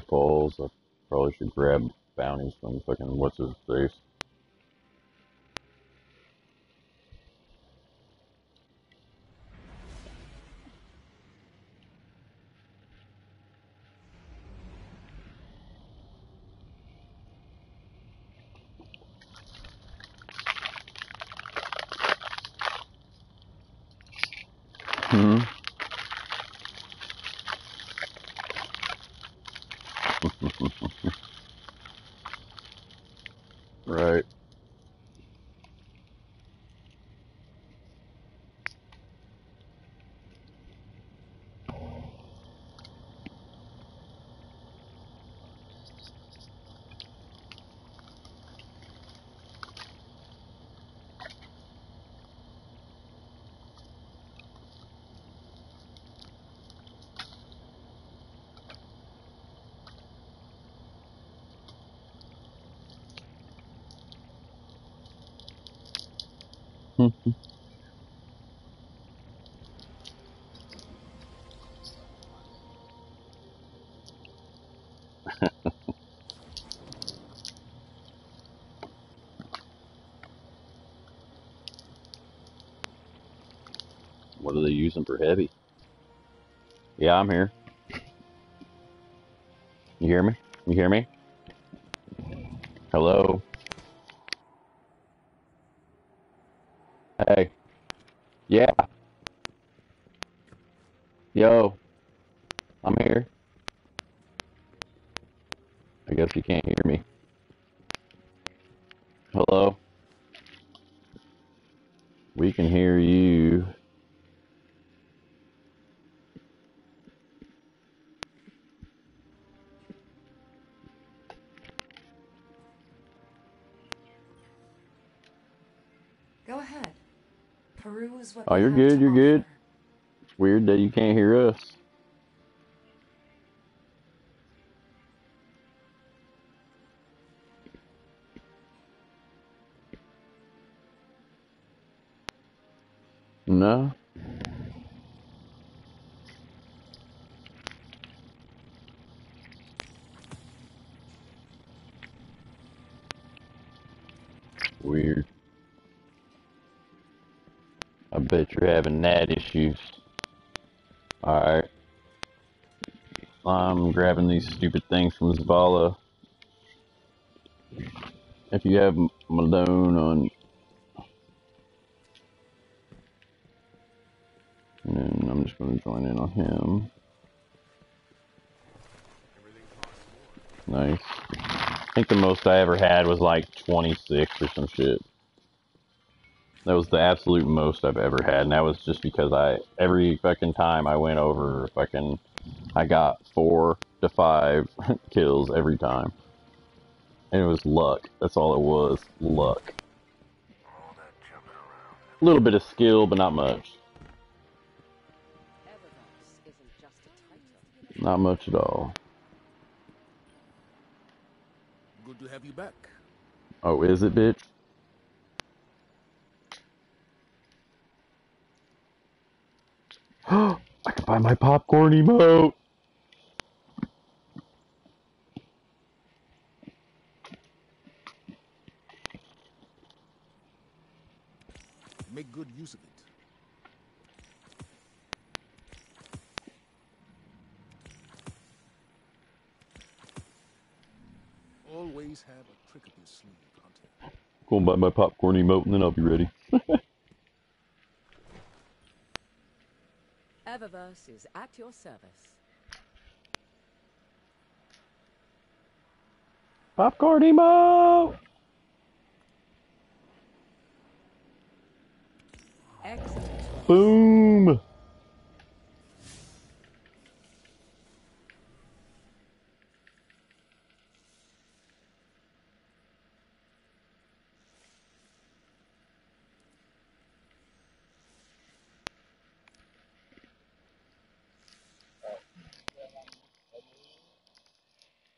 Nightfalls. I probably should grab bounties from fucking what's his face. Oh, you're good, you're good. It's weird that you can't hear stupid things from Zavala. If you have Malone on. And then I'm just going to join in on him. Nice. I think the most I ever had was like 26 or some shit. That was the absolute most I've ever had, and that was just because I every fucking time I went over fucking I got four to five kills every time. And it was luck. That's all it was. Luck. A little bit of skill, but not much. Not much at all. Good to have you back. Oh, is it, bitch? I can buy my popcorn emote. Make good use of it. Always have a trick up your sleeve, Hunter. Go and buy my popcorn emote and then I'll be ready. Eververse is at your service. popcorn emote! Excellent. Boom!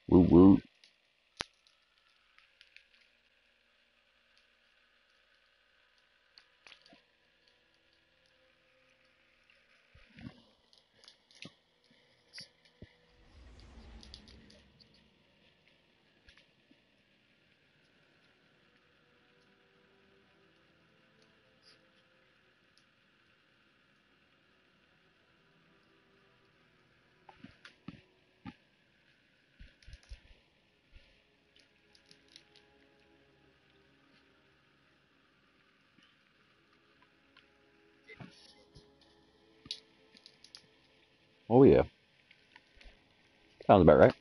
Woo woo. Oh yeah. Sounds about right.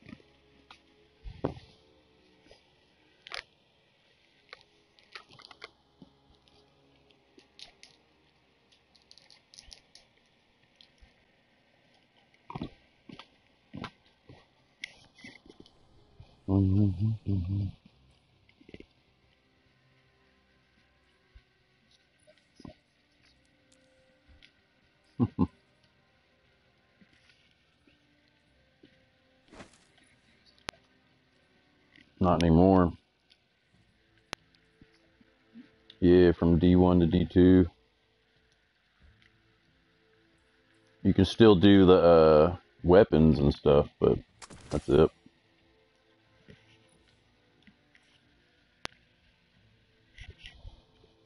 Not anymore. Yeah, from D1 to D2. You can still do the uh, weapons and stuff, but that's it.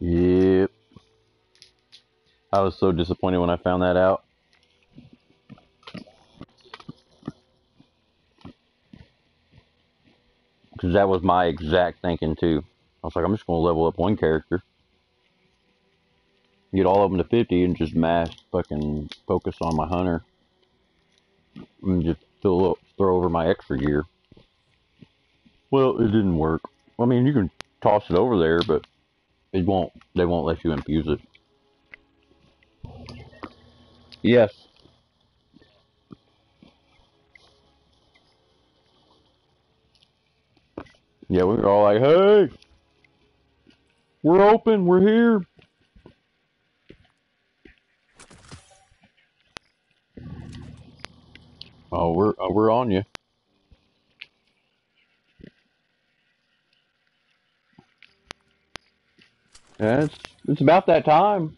Yep. I was so disappointed when I found that out. Because that was my exact thinking too. I was like, I'm just going to level up one character. Get all of them to 50 and just mass fucking focus on my hunter. And just throw, throw over my extra gear. Well, it didn't work. I mean, you can toss it over there, but it won't, they won't let you infuse it. Yes. Yeah, we were all like, hey, we're open, we're here. Oh, we're uh, we're on you. Yeah, it's it's about that time.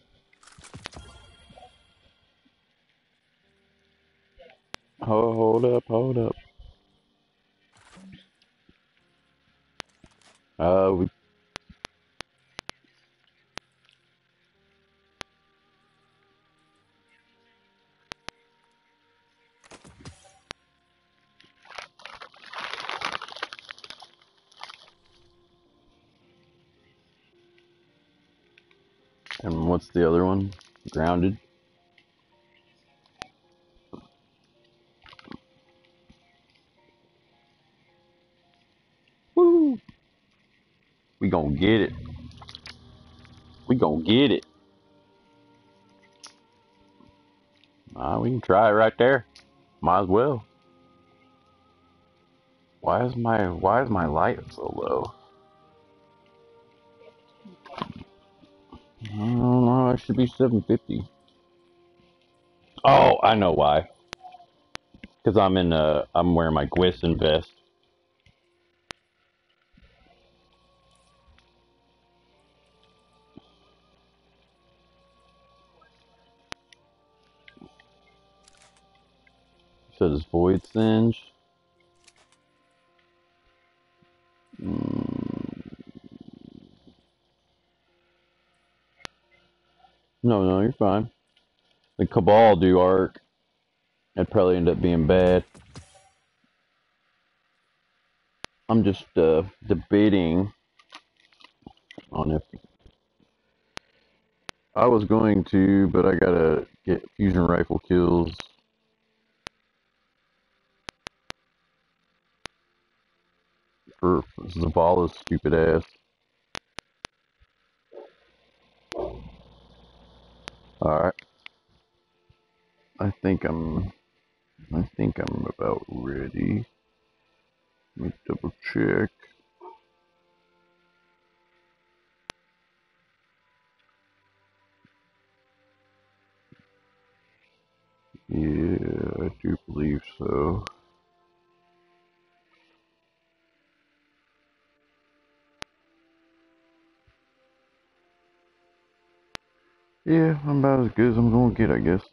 Oh, hold up, hold up. Uh, we and what's the other one? Grounded. We gonna get it. We gonna get it. Uh, we can try it right there. Might as well. Why is my why is my light so low? I don't know. It should be 750. Oh, I know why. Because I'm in uh I'm wearing my Gwisin vest. Says void singe. Mm, no, no, you're fine. The Cabal do arc. It'd probably end up being bad. I'm just uh, debating on if I was going to, but I gotta get fusion rifle kills. For Zavala's stupid ass. Alright. I think I'm I think I'm about ready. Let me double check. Yeah, I do believe so. Yeah, I'm about as good as I'm gonna get, I guess.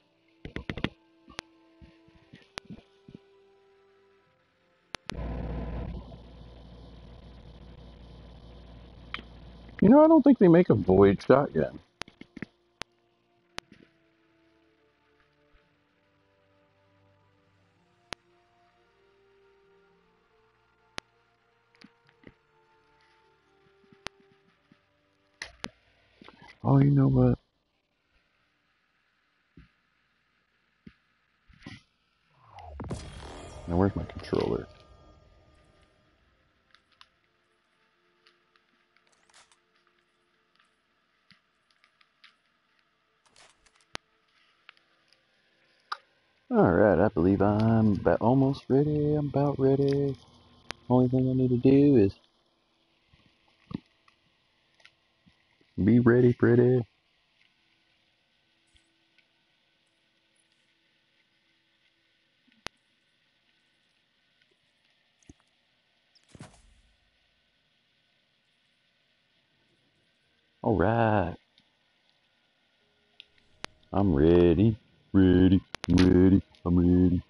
You know, I don't think they make a Void shotgun. Oh, you know what? Now, where's my controller? Alright, I believe I'm about almost ready. I'm about ready. Only thing I need to do is be ready, pretty. Alright. I'm ready. Ready. Ready. I'm ready.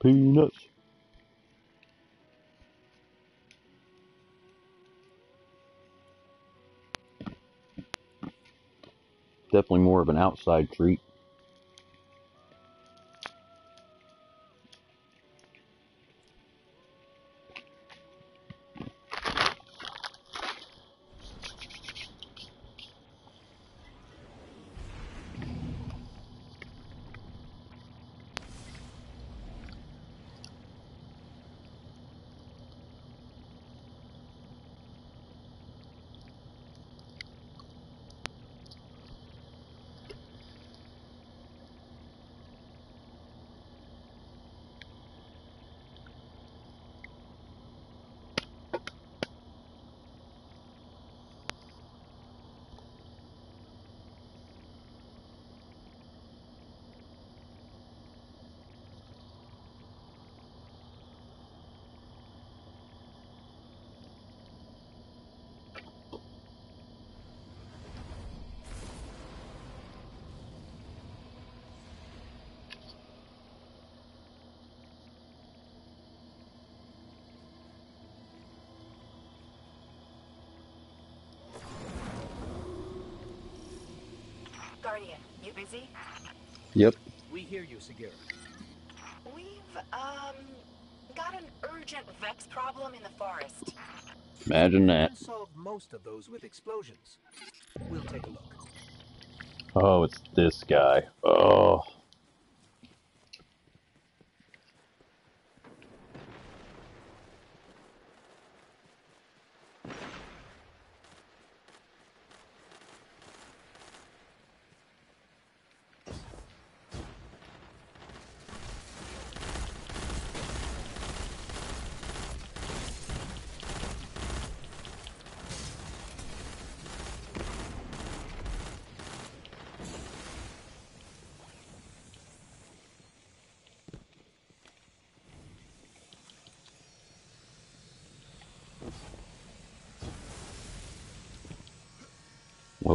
Peanuts. Definitely more of an outside treat. Guardian, you busy? Yep. We We hear you, Sagira. We've, um, got an urgent Vex problem in the forest. Imagine that. Solved most of those with explosions. We'll take a look. Oh, it's this guy. Oh.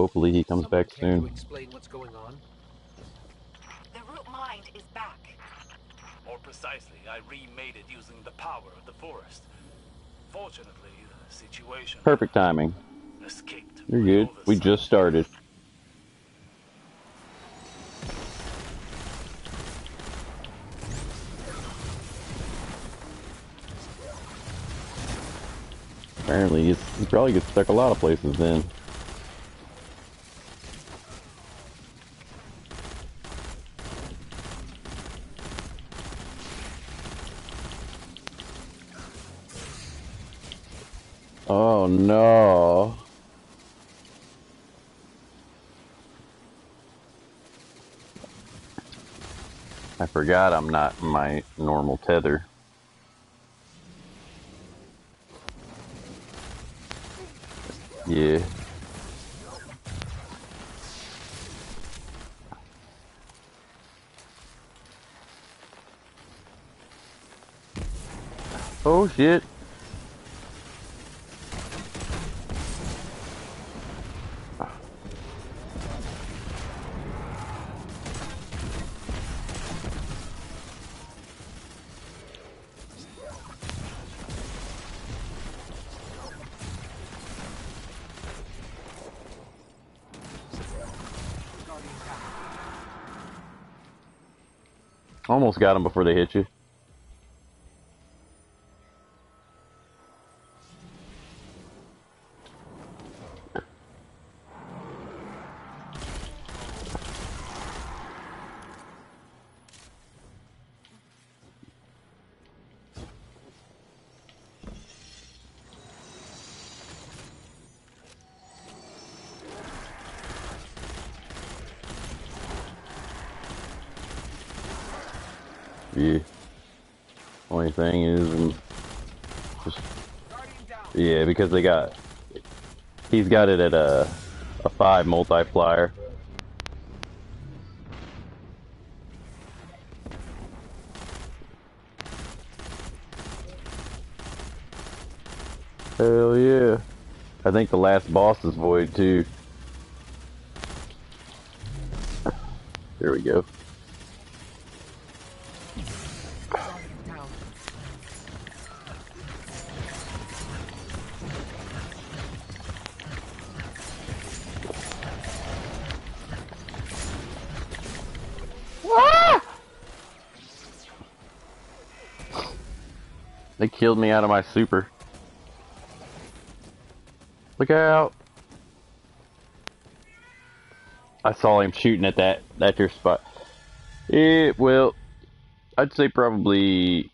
Hopefully he comes back Can you soon. explain what's going on? The root mind is back. More precisely, I remade it using the power of the forest. Fortunately, the situation Perfect timing. escaped. You're good. We just started. Apparently, he's, he probably gets stuck a lot of places then. Oh no. I forgot I'm not my normal tether. Yeah. Oh shit. Got him before they hit you. Yeah. Only thing is, um, just yeah, because they got he's got it at a a five multiplier. Hell yeah! I think the last boss is void too. There we go. They killed me out of my super. Look out! I saw him shooting at that at your spot. It well, I'd say probably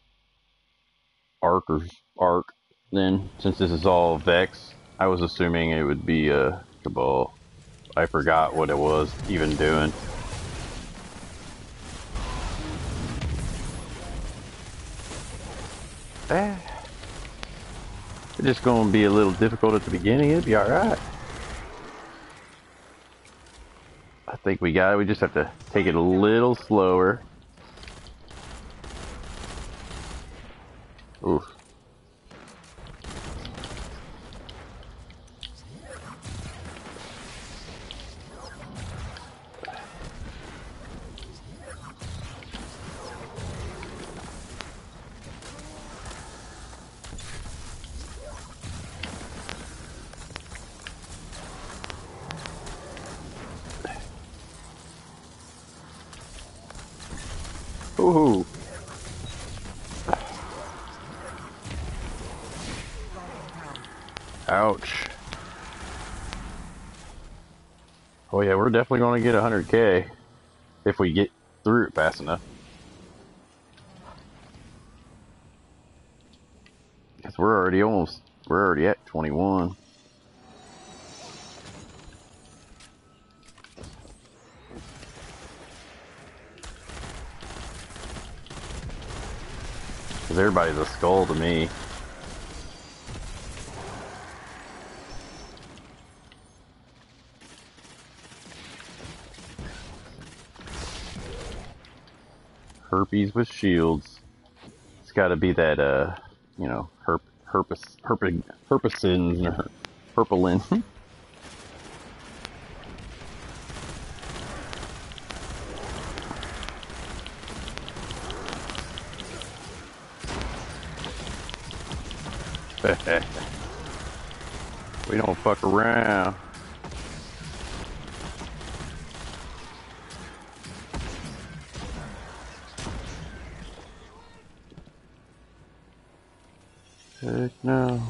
Arc or Arc. Then, since this is all Vex, I was assuming it would be a Cabal. I forgot what it was even doing. It's just to be a little difficult at the beginning. It'll be alright. I think we got it. We just have to take it a little slower. Ouch. Oh yeah, we're definitely going to get 100k if we get through it fast enough. Cause we're already almost, we're already at 21. Cause everybody's a skull to me. Herpes with shields. It's got to be that, uh, you know, herp, herpes, herpes, herpesins or herpelin. we don't fuck around. Heck no.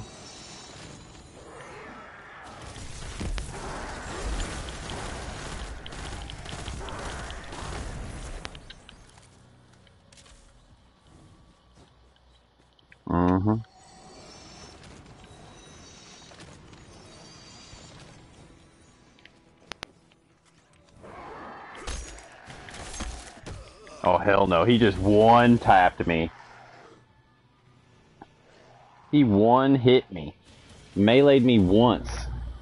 Mm-hmm. Oh hell no, he just one tapped me. He one hit me. Meleeed me once.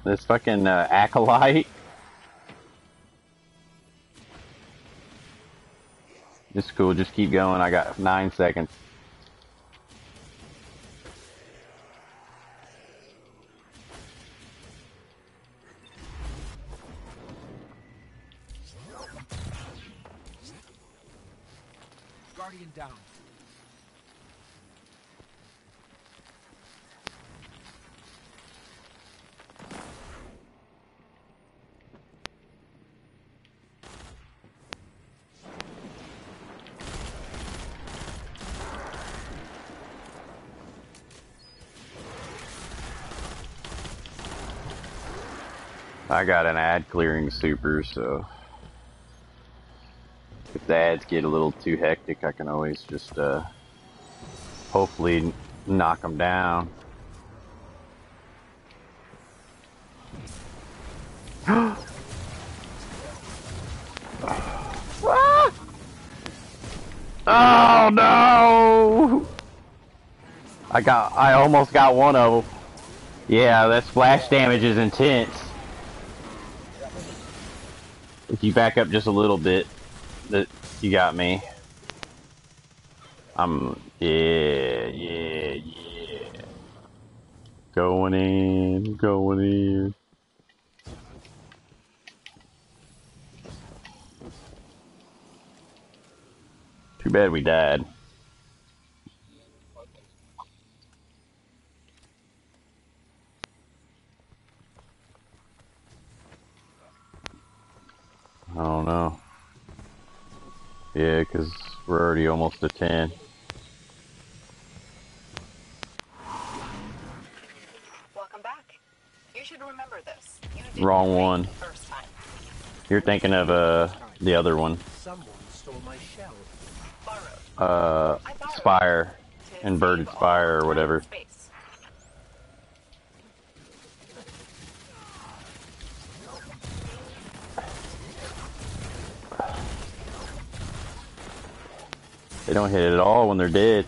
This fucking uh, acolyte. It's cool, just keep going. I got nine seconds. I got an ad clearing super, so if the ads get a little too hectic, I can always just uh, hopefully knock them down. Oh no! I got, I almost got one of them. Yeah, that splash damage is intense. If you back up just a little bit, that you got me. I'm, yeah, yeah, yeah. Going in, going in. Too bad we died. Thinking of uh the other one. Uh Spire. Inverted Spire or whatever. They don't hit it at all when they're dead.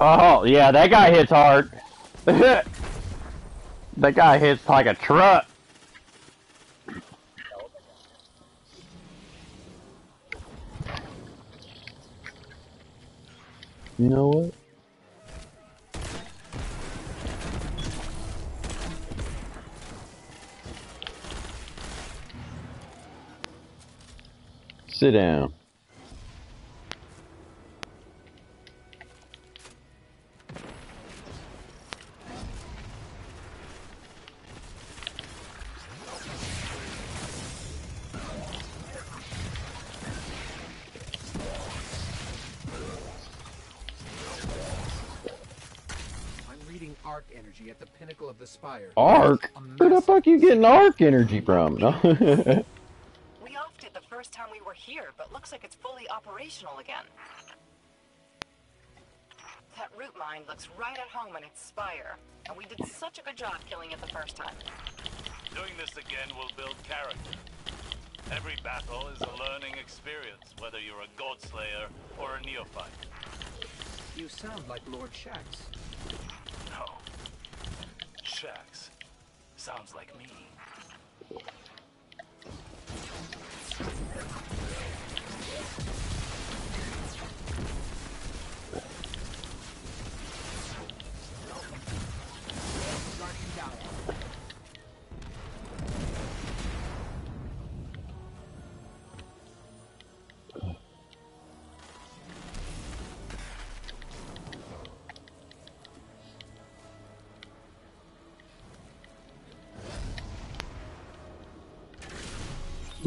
Oh, yeah, that guy hits hard. that guy hits like a truck. You know what? Sit down. Arc? Where the fuck you getting arc energy from? No.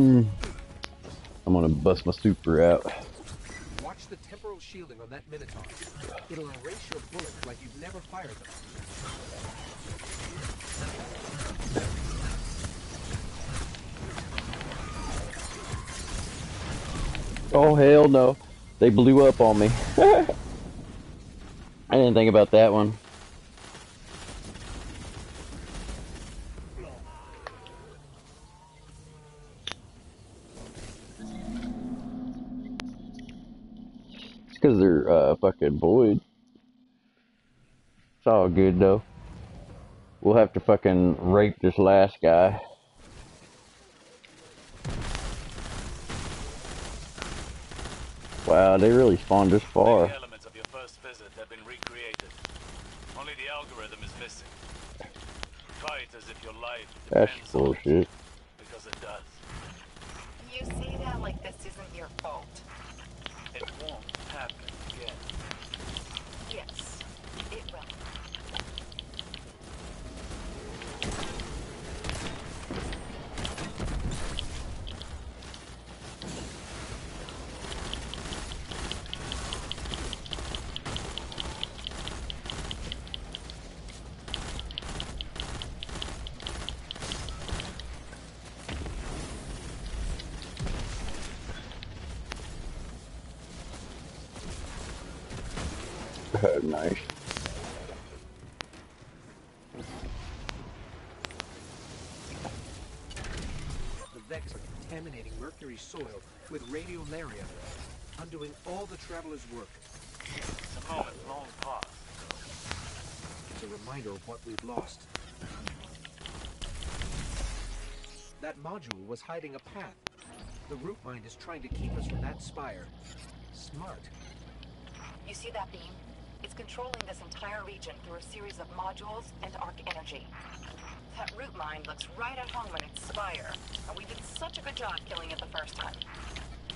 Hmm. I'm gonna bust my super out. Watch the temporal shielding on that Minotaur. It'll erase your bullets like you've never fired them. Oh hell no. They blew up on me. I didn't think about that one. It's because they're uh, fucking void. It's all good though. We'll have to fucking rape this last guy. Wow, they really spawned this far. The elements of your first visit have been recreated. Only the algorithm is missing. Fight as if your life That's depends on it, bullshit. because it does. You say that like this isn't your fault. It won't happen again. Yes, it will. nice. The Vex are contaminating Mercury soil with radiolaria, undoing all the traveler's work. It's a moment long past. It's a reminder of what we've lost. That module was hiding a path. The root mind is trying to keep us from that spire. Smart. You see that beam? It's controlling this entire region through a series of modules and arc energy. That root mind looks right at home in its spire, and we did such a good job killing it the first time.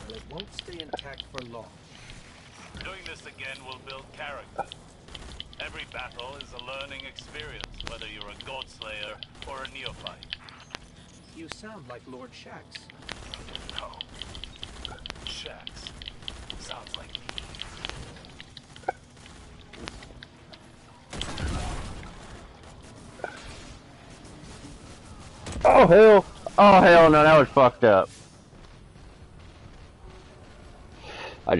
Well, it won't stay intact for long. Doing this again will build character. Every battle is a learning experience, whether you're a god slayer or a neophyte. You sound like Lord Shax. No. Shax. Sounds like me. Oh hell! Oh hell no, that was fucked up.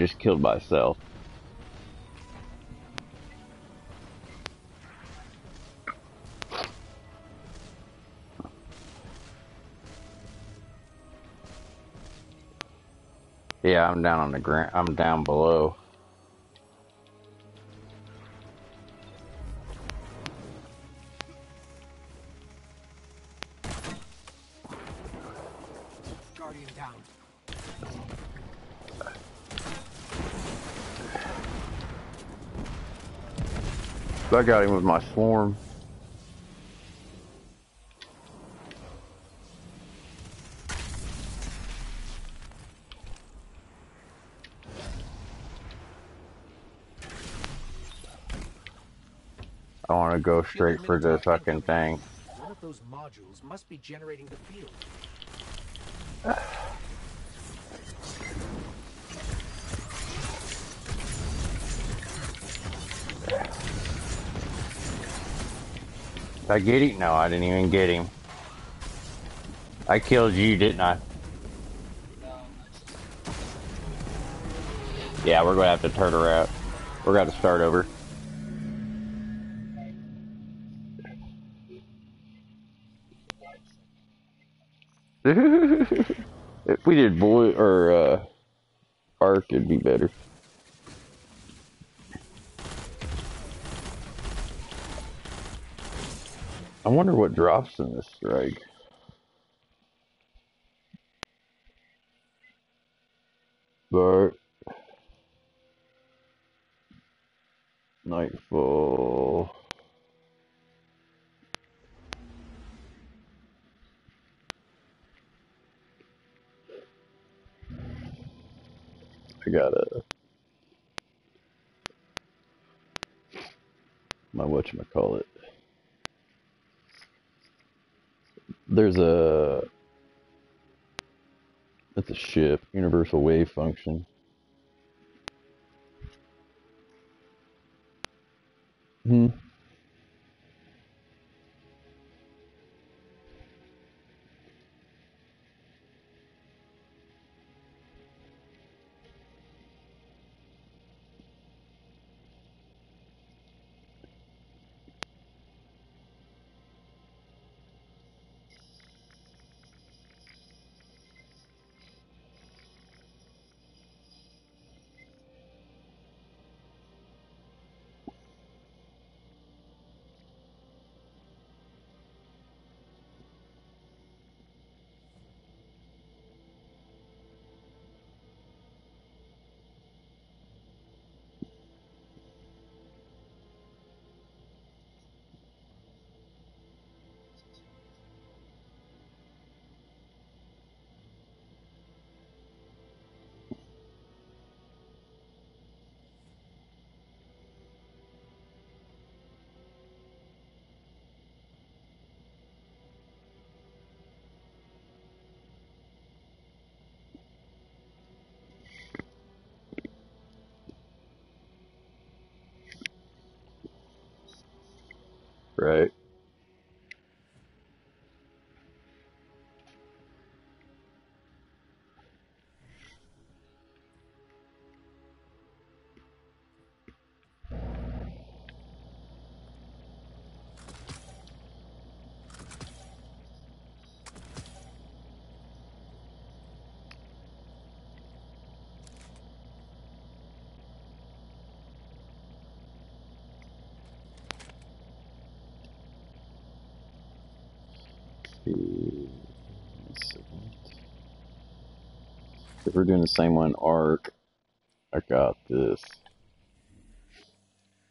Just killed myself. Yeah, I'm down on the ground. I'm down below. I got him with my swarm. I want to go straight for the fucking thing. One of those modules must be generating the field. I get him? No, I didn't even get him. I killed you, didn't I? Yeah, we're gonna have to turn around. We're gonna start over. if we did boy or uh, arc, it'd be better. I wonder what drops in this strike. But nightfall. I gotta my whatchamacallit. There's a it's a ship, universal wave function. Right. If we're doing the same one arc, I got this.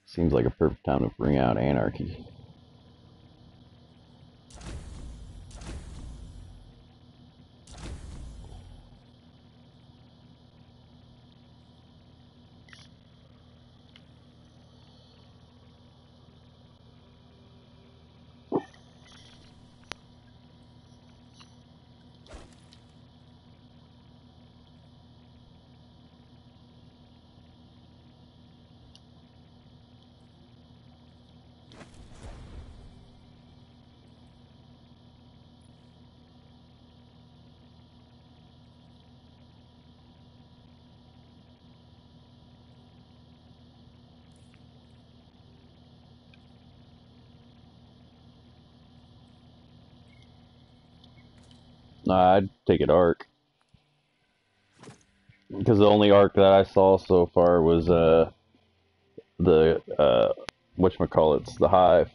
Seems like a perfect time to bring out anarchy. Nah, I'd take it arc. Because the only arc that I saw so far was uh the uh whatchamacallit's the hive.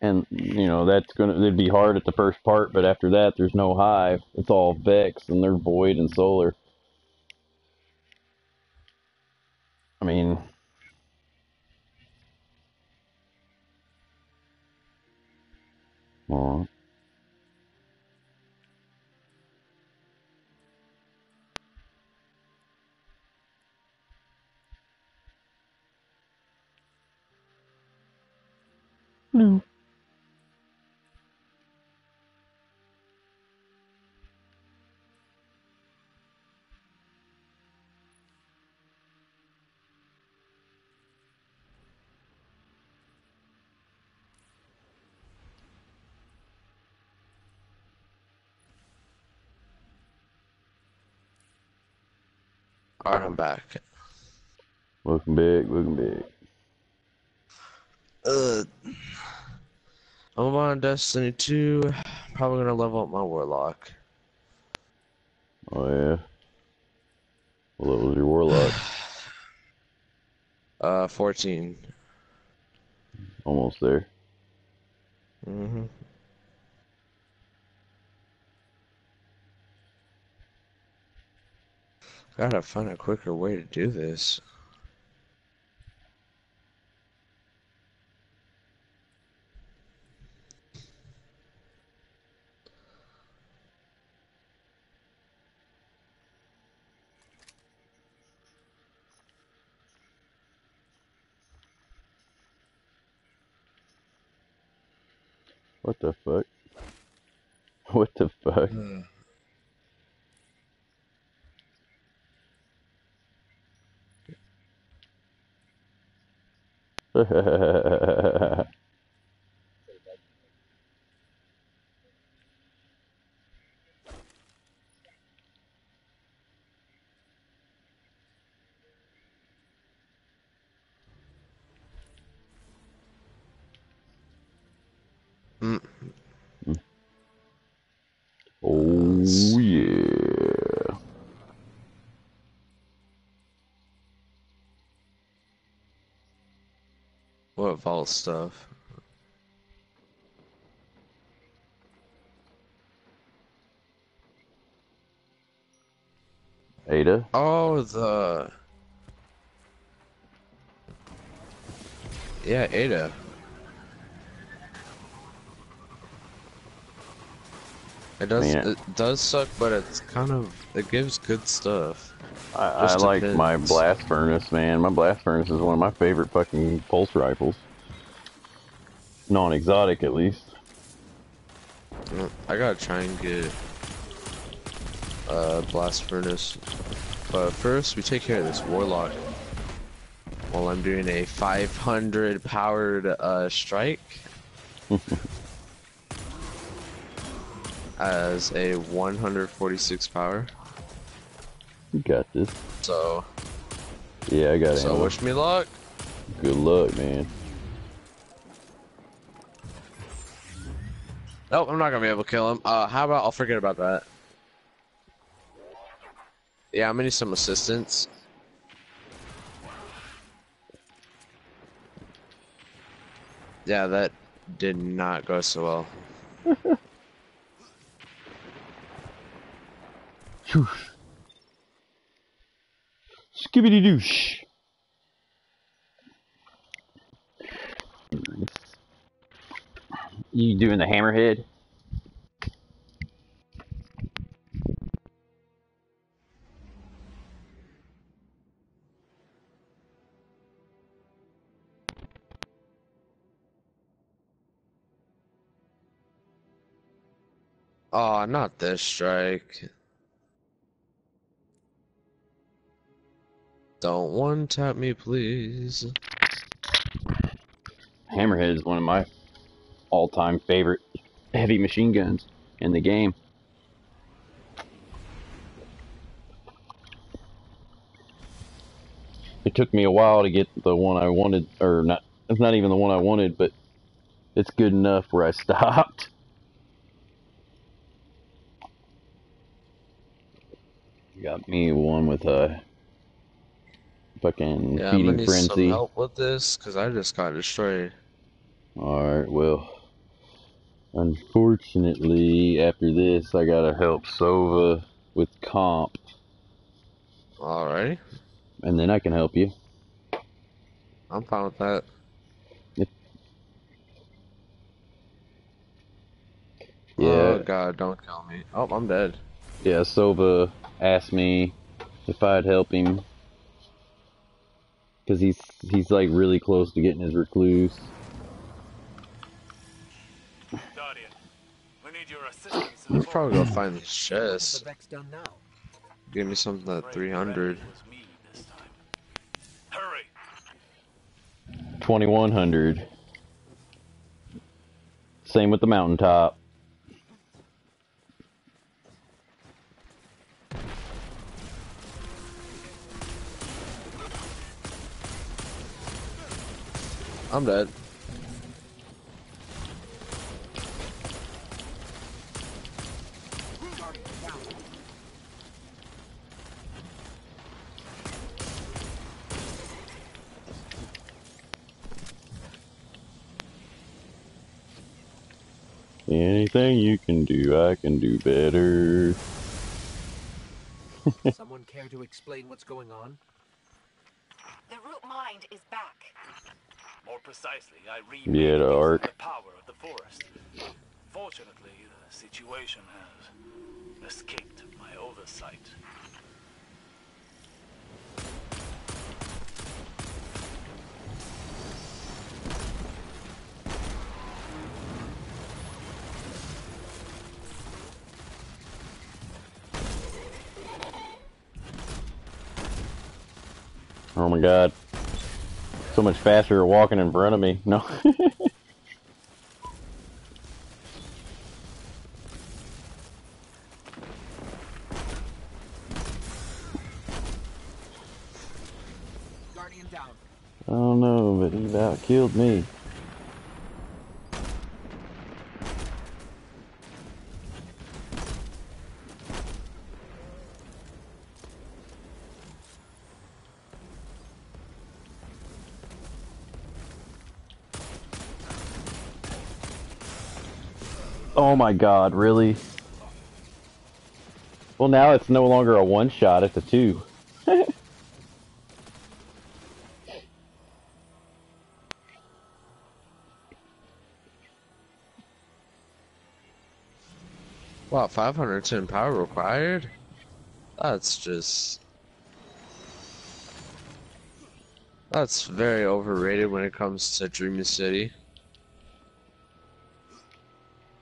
And you know, that's gonna it'd be hard at the first part, but after that there's no hive. It's all Vex and they're void and solar. I mean Alright. No. Back, welcome back. Uh, I'm on Destiny 2. Probably gonna level up my Warlock. Oh yeah. Well, that was your warlock. Uh, 14. Almost there. Mm-hmm. Gotta find a quicker way to do this. What the fuck? What the fuck? Mm. oh yeah. What vault stuff? Ada? Oh, the. Yeah, Ada. It does. It does suck, but it's kind of. It gives good stuff. I, I like my blast furnace, man. My blast furnace is one of my favorite fucking pulse rifles. Non-exotic, at least. I gotta try and get uh blast furnace. But first, we take care of this warlock. While I'm doing a 500 powered uh strike. as a 146 power. You got this. So, Yeah, I got it. so wish me luck. Good luck, man. Nope, I'm not gonna be able to kill him. Uh, how about I'll forget about that. Yeah, I'm gonna need some assistance. Yeah, that did not go so well. Skibbity douche. You doing the hammerhead? Oh, not this strike. Don't one tap me, please. Hammerhead is one of my all-time favorite heavy machine guns in the game. It took me a while to get the one I wanted, or not. It's not even the one I wanted, but it's good enough where I stopped. Got me one with a fucking Yeah, feeding need some help with this because I just got destroyed. Alright, well, unfortunately, after this, I gotta help Sova with comp, Alrighty, and then I can help you. I'm fine with that. Oh, yeah, Oh god, don't kill me. Oh, I'm dead. yeah, Sova asked me if I'd help him, because he's, he's like really close to getting his recluse. Guardian, we need your assistance. I'm probably gonna find this What's chest. the Vex done now? Give me something at 300. 2100. Same with the mountaintop. I'm dead. Anything you can do, I can do better. Someone care to explain what's going on? The root mind is back. More precisely, I Yeah, the arc. the power of the forest. Fortunately, the situation has escaped my oversight. Oh my god. So much faster walking in front of me. No. I don't know, but he about killed me. Oh my god, really? Well, now it's no longer a one shot, it's a two. Wow, 510 power required? That's just... That's very overrated when it comes to Dreamy City.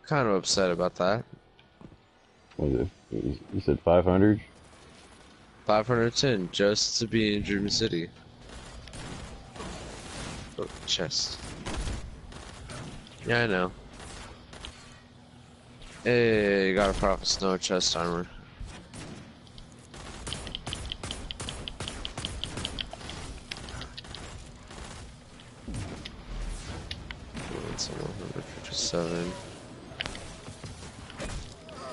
Kind of upset about that. What is it? You said 500? 510 just to be in Dream City. Oh, chest. Yeah, I know. Hey, got a proper snow chest armor. 157.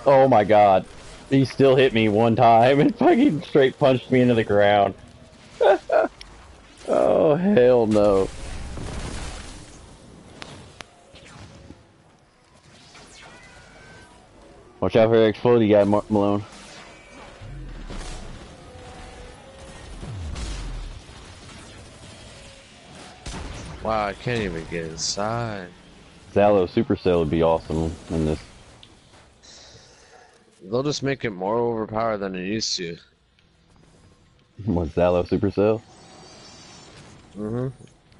Oh my god. He still hit me one time and fucking straight punched me into the ground. oh, hell no. Watch out for the explodey guy, Mar Malone. Wow, I can't even get inside. Zalo Supercell would be awesome in this. They'll just make it more overpowered than it used to. What, Zalo Supercell? Mm-hmm.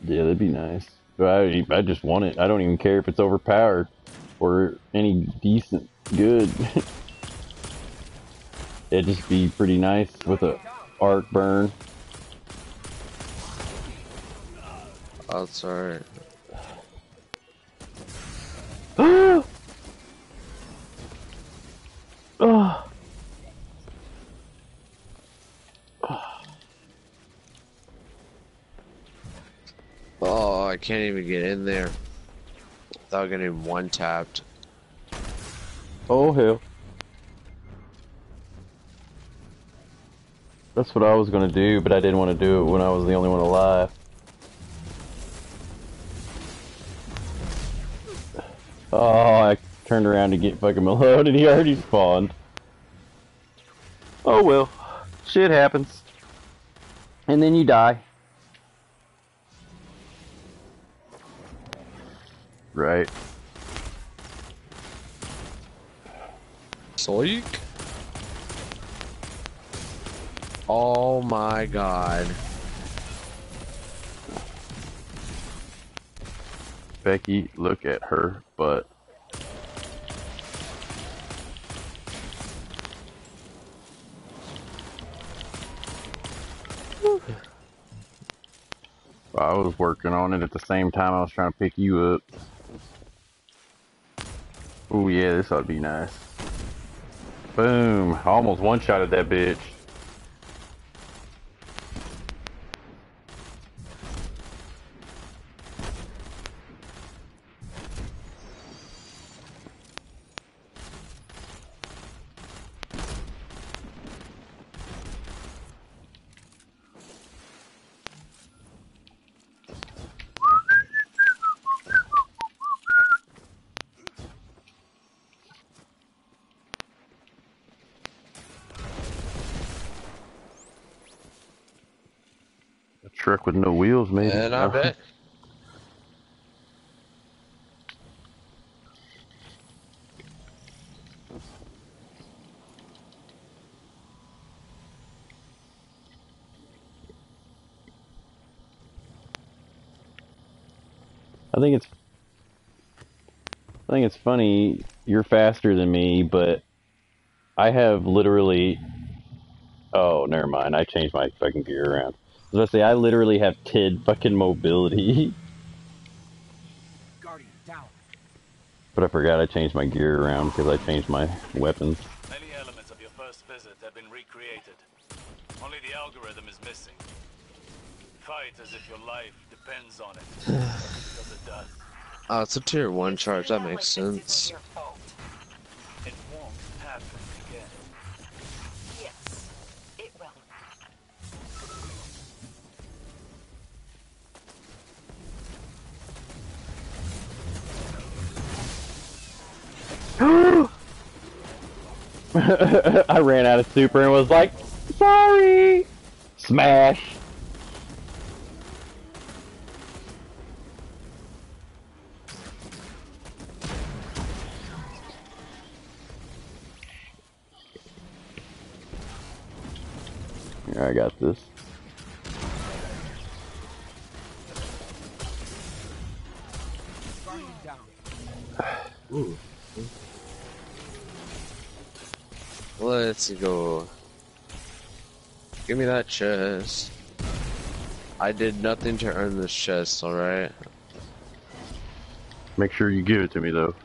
Yeah, that'd be nice. But I, I just want it. I don't even care if it's overpowered or any decent good. It'd just be pretty nice with a arc burn. Oh, alright. oh. Oh, I can't even get in there without getting one tapped. Oh hell. That's what I was gonna do, but I didn't want to do it when I was the only one alive. Oh, I turned around to get fucking Malone and he already spawned. Oh well. Shit happens. And then you die. Right. Soik? Oh my god. Becky, look at her butt. I was working on it at the same time I was trying to pick you up. Oh yeah, this ought to be nice. Boom! I almost one-shotted that bitch. Truck with no wheels, maybe. And I bet. I think it's I think it's funny you're faster than me, but I have literally Oh, never mind. I changed my fucking gear around. I was gonna say I literally have TID fucking mobility. Guardian, down. But I forgot I changed my gear around because I changed my weapons. Many elements of your first visit have been recreated. Only the algorithm is missing. Fight as if your life depends on it. because. Oh, it's a tier 1 charge, that makes sense. It won't happen again. Yes, it will. I ran out of super and was like, sorry! Smash! Got this. Ooh. Let's go. Give me that chest. I did nothing to earn this chest, alright? Make sure you give it to me though.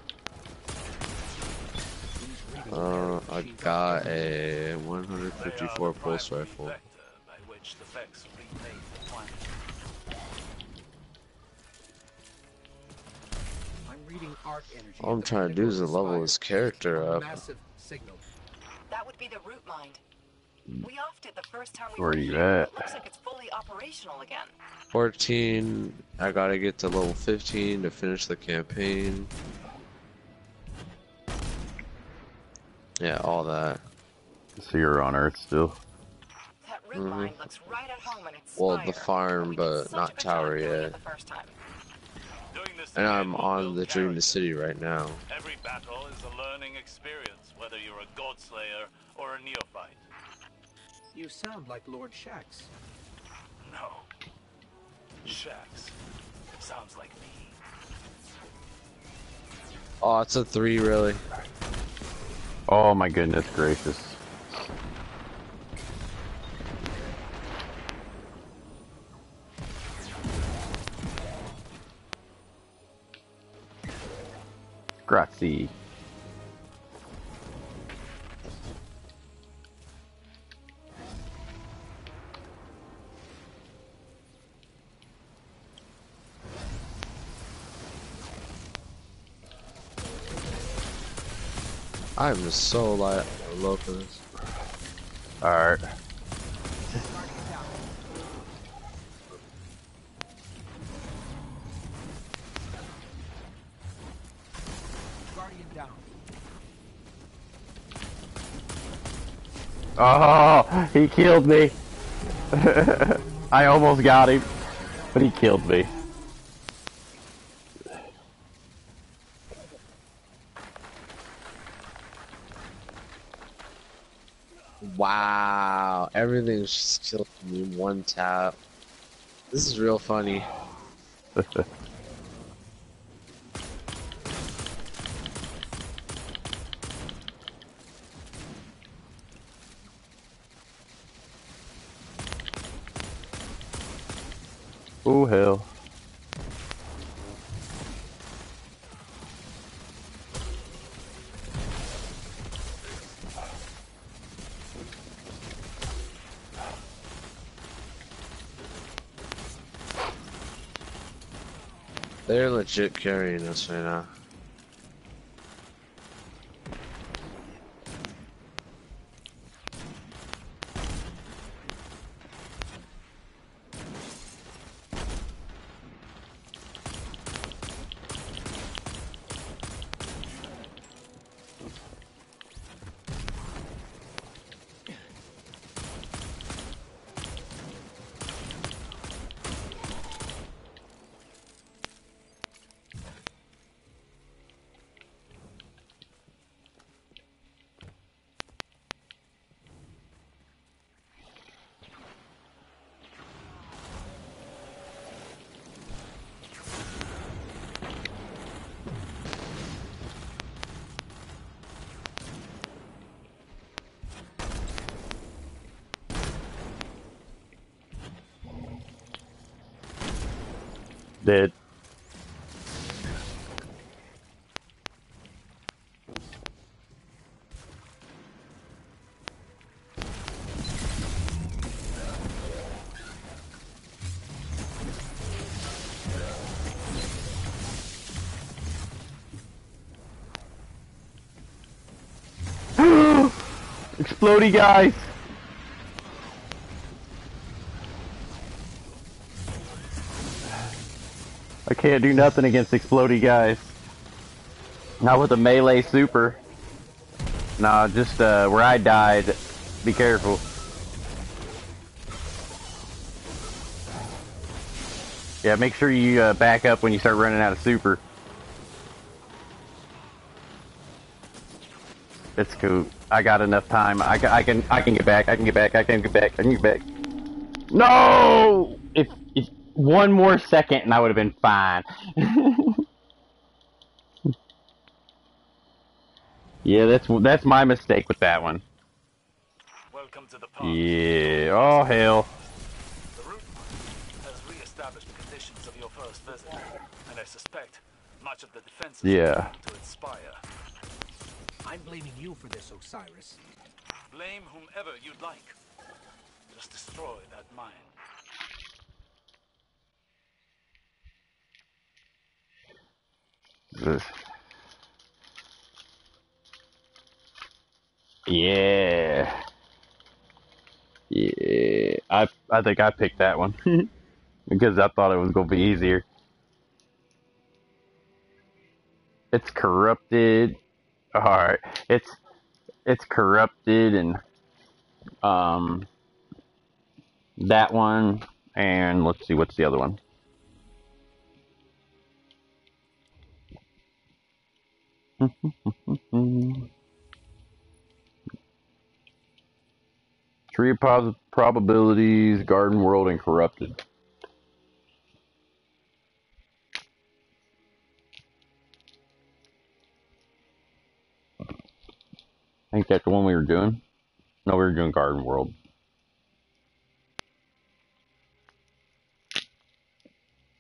Uh, I got a 154 pulse rifle. All I'm trying to do is pinnacle level of his character up. Massive signal. That would be the root mind. We offed it the first time we Where are you here. at? It looks like it's fully operational again. 14. I gotta get to level 15 to finish the campaign. Yeah, all that. So you're on Earth still. That root Mhm. mind looks right at home when it's Well, the farm, but not tower job doing it yet. The first time. Doing this And I'm on the Dream character. City right now. Every battle is a learning experience, whether you're a God Slayer or a neophyte. You sound like Lord Shax. No. Shax. Sounds like me. Oh, it's a 3, really? Oh my goodness gracious. Grazie. I'm just so li low for this. Alright. Oh, he killed me. I almost got him, but he killed me. Wow, everything's just killed me one tap. This is real funny. oh hell. They're legit carrying us right now. Explodey guys! I can't do nothing against explodey guys. Not with a melee super. Nah, just uh, where I died. Be careful. Yeah, make sure you uh, back up when you start running out of super. It's cool. I got enough time. I, I can I can get back. I can get back. I can get back. I can get back. No! If if one more second and I would have been fine. yeah, that's that's my mistake with that one. Welcome to the park. Yeah. Oh hell. The route has re-established the conditions of your first visit, and I suspect much of the defenses Yeah. to inspire. I'm blaming you for this, Osiris. Blame whomever you'd like. Just destroy that mine. Ugh. Yeah. Yeah. I I think I picked that one because I thought it was gonna be easier. It's corrupted. All right. It's it's corrupted and um that one and let's see what's the other one. Tree of probabilities, garden world, and corrupted. Think that's the one we were doing. No, we were doing garden world.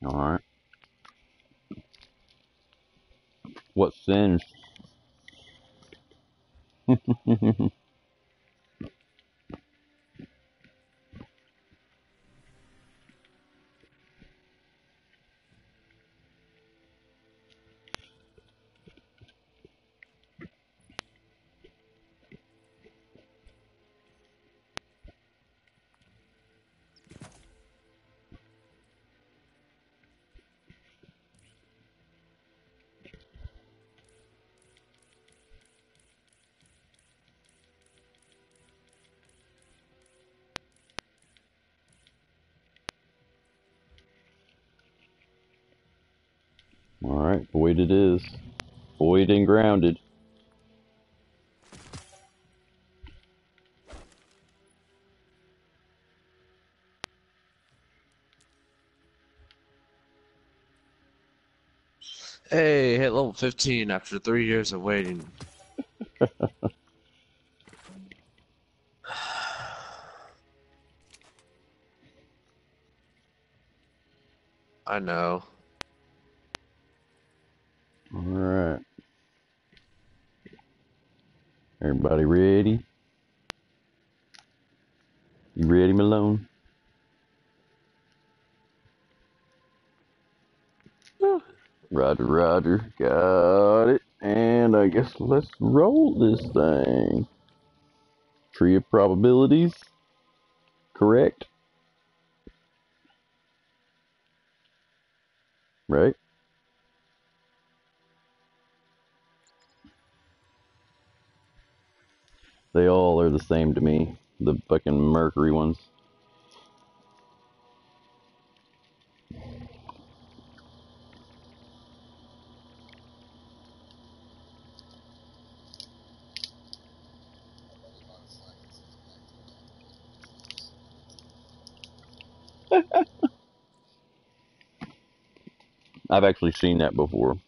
All right. What sins? All right, void it is. Void and grounded. Hey, hit level 15 after three years of waiting. I know. All right. Everybody ready? You ready, Malone? Roger, Roger. Got it. And I guess let's roll this thing. Tree of probabilities. Correct? Right? They all are the same to me. The fucking Mercury ones. I've actually seen that before.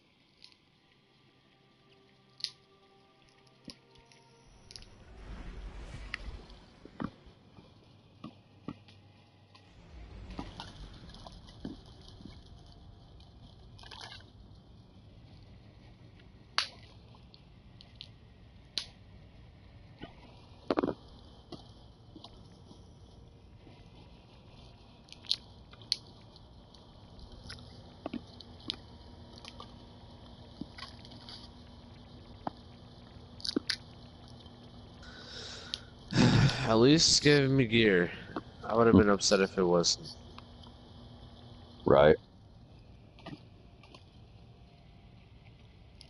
least give me gear. I would have been upset if it wasn't. Right.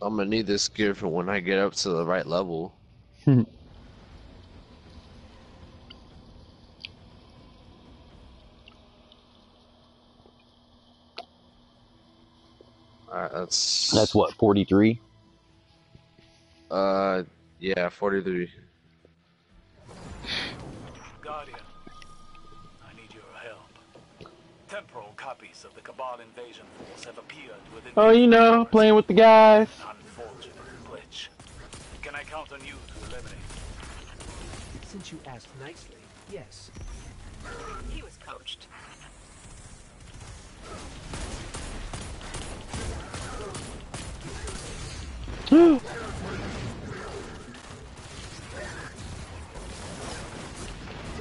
I'm gonna need this gear for when I get up to the right level. Alright, that's... That's what, 43? Uh, yeah, 43. Cabal invasion force have appeared within Oh, you know, playing with the guys. unfortunate glitch. Can I count on you to eliminate? Since you asked nicely, yes. He was coached.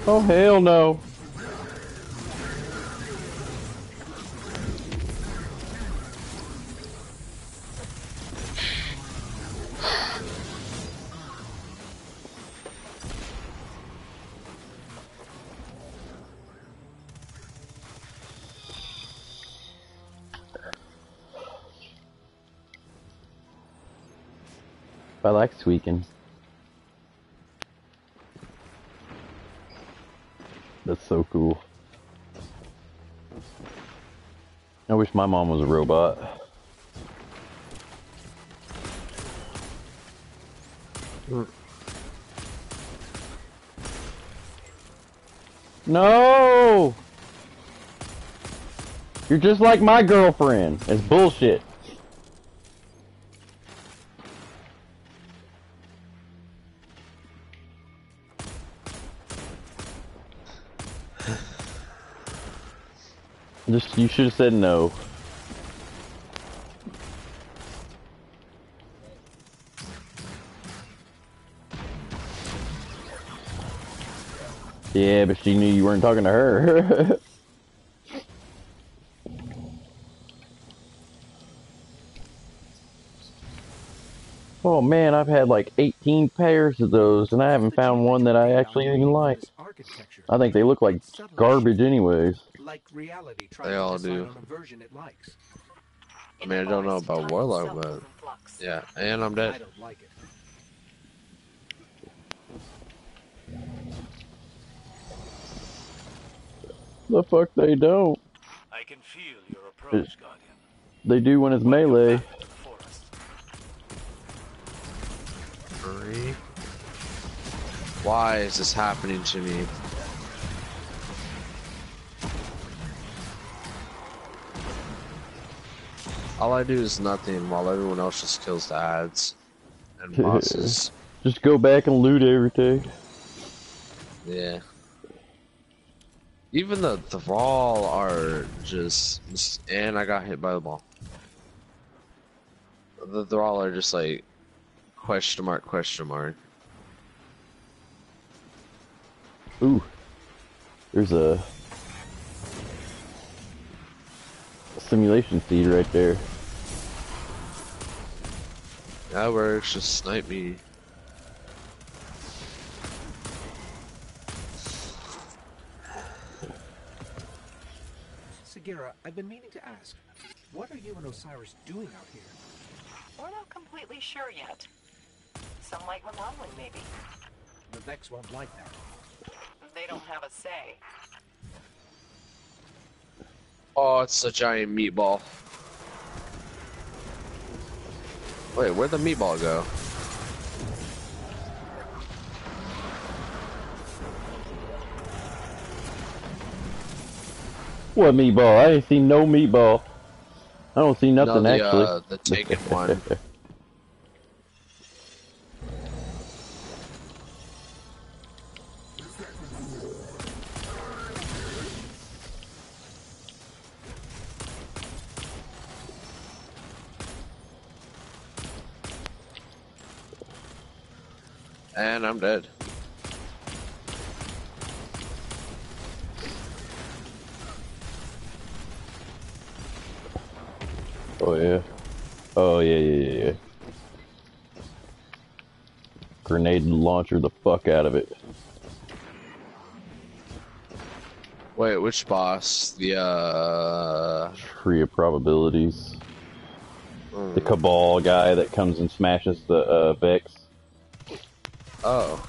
Oh, hell no. Tweaking. That's so cool. I wish my mom was a robot. No! You're just like my girlfriend. It's bullshit. You should have said no. Yeah, but she knew you weren't talking to her. oh man, I've had like 18 pairs of those, and I haven't found one that I actually even like. I think they look like garbage anyways. Like reality They all to do. on a version it likes. I mean I don't know about Warlock but yeah, and I'm I dead. don't like it. The fuck they don't. I can feel your approach, Guardian. They do when it's melee. Hurry. Why is this happening to me? All I do is nothing while everyone else just kills the ads and bosses. Just go back and loot everything. Yeah. Even the Thrall are just, and I got hit by the ball. The Thrall are just like question mark question mark. Ooh. There's a, a simulation seed right there. That works. Just snipe me. Sagira, I've been meaning to ask, what are you and Osiris doing out here? We're not completely sure yet. Some like remodeling, maybe. The Vex won't like that. They don't have a say. Oh, it's a giant meatball. Wait, where'd the meatball go? What meatball? I ain't seen no meatball. I don't see nothing the, actually. uh, the taken one. And I'm dead. Oh yeah. Oh yeah, yeah, yeah, yeah. Grenade launcher the fuck out of it. Wait, which boss? The uh. Tree of probabilities. hmm. The Cabal guy that comes and smashes the uh, Vex. Oh.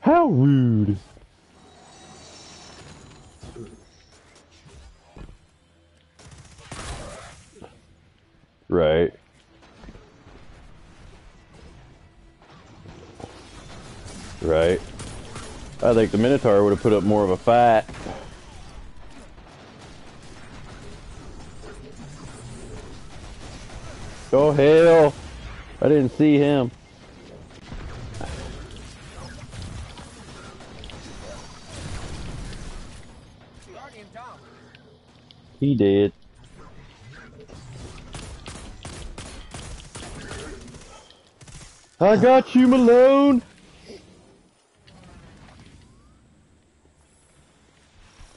How rude. Right. Right. I think the Minotaur would have put up more of a fight. Oh hell! I didn't see him. He did. I got you, Malone.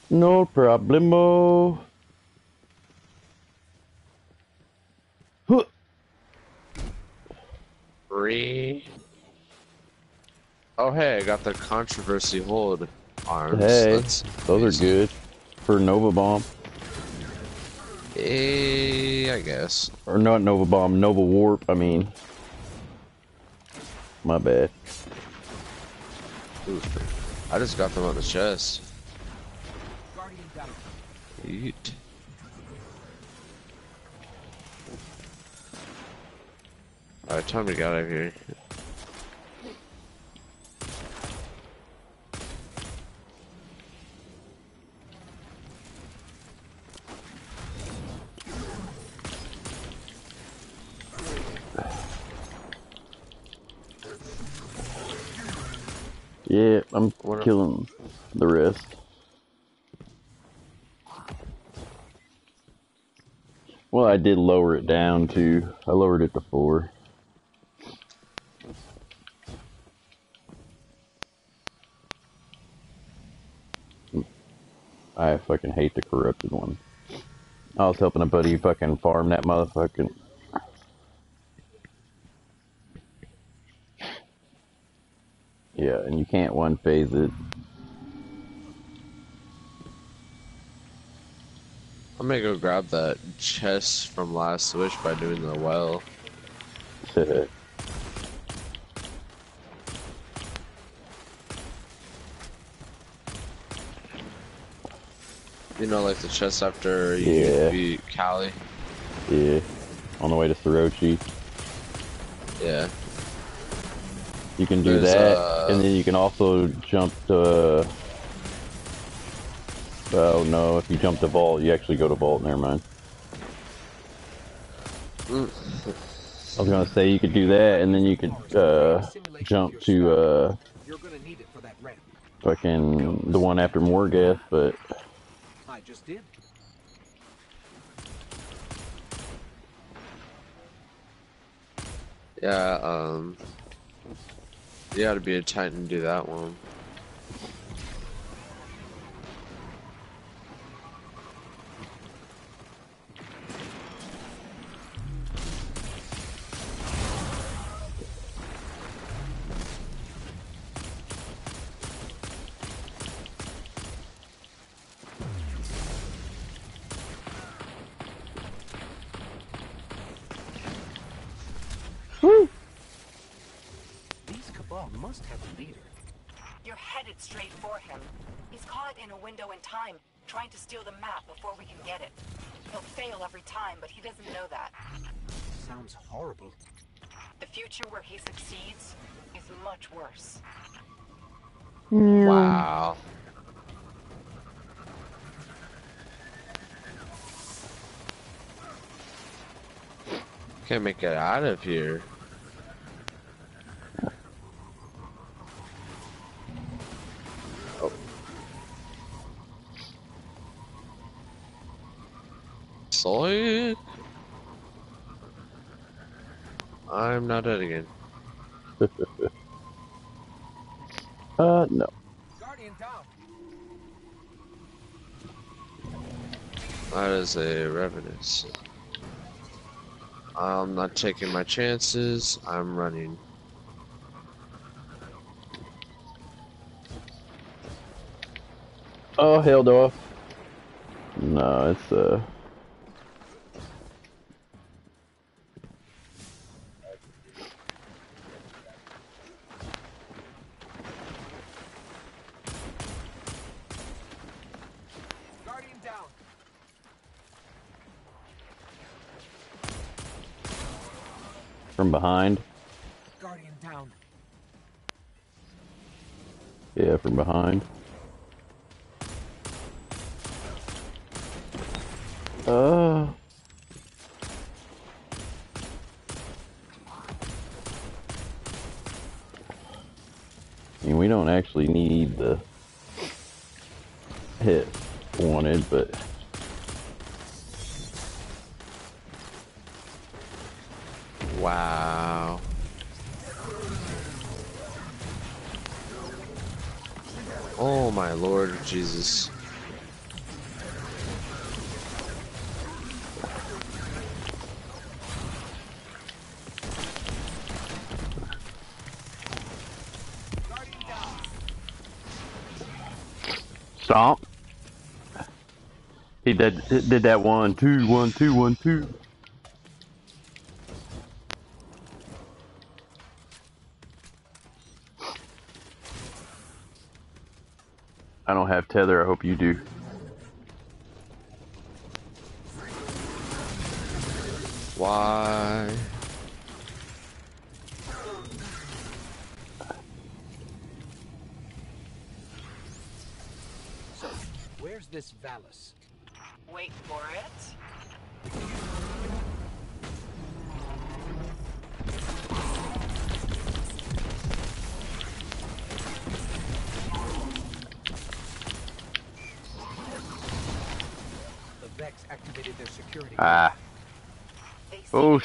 No problemo. Huh. Three. Oh hey, I got the Contraverse Hold arms. Hey, That's those are good for Nova Bomb. Eh, I guess. Or not Nova Bomb, Nova Warp, I mean. My bad. Ooh, I just got them on the chest. Eat. Alright, time to get out of here. Yeah, I'm killing the rest. Well, I did lower it down to, I lowered it to four. I fucking hate the corrupted one. I was helping a buddy fucking farm that motherfucking. Yeah, and you can't one phase it. I'm gonna go grab that chest from last wish by doing the well. You know, like the chest after you Yeah. beat Kalli. yeah, on the way to Shuro Chi. Yeah. You can do There's, that, uh, and then you can also jump to. Oh no! If you jump to vault, you actually go to vault. Never mind. Mm. I was gonna say you could do that, and then you could uh, jump to uh, You're gonna need it for that ramp. fucking the one after Morgeth, but I just did. Yeah, um. You gotta be a titan to do that one. Must have a leader. You're headed straight for him. He's caught in a window in time, trying to steal the map before we can get it. He'll fail every time, but he doesn't know that. Sounds horrible. The future where he succeeds is much worse. Wow. Can't make it out of here. Oh. Soy? I'm again. uh, no. Guardian down. That is a revenant. I'm not taking my chances. I'm running. Oh, held off. No, it's uh. From behind. Yeah, from behind. Uh. I mean, we don't actually need the hit wanted, but Wow. Oh my lord Jesus. stomp. Did did that one two one two one two. I don't have tether. I hope you do.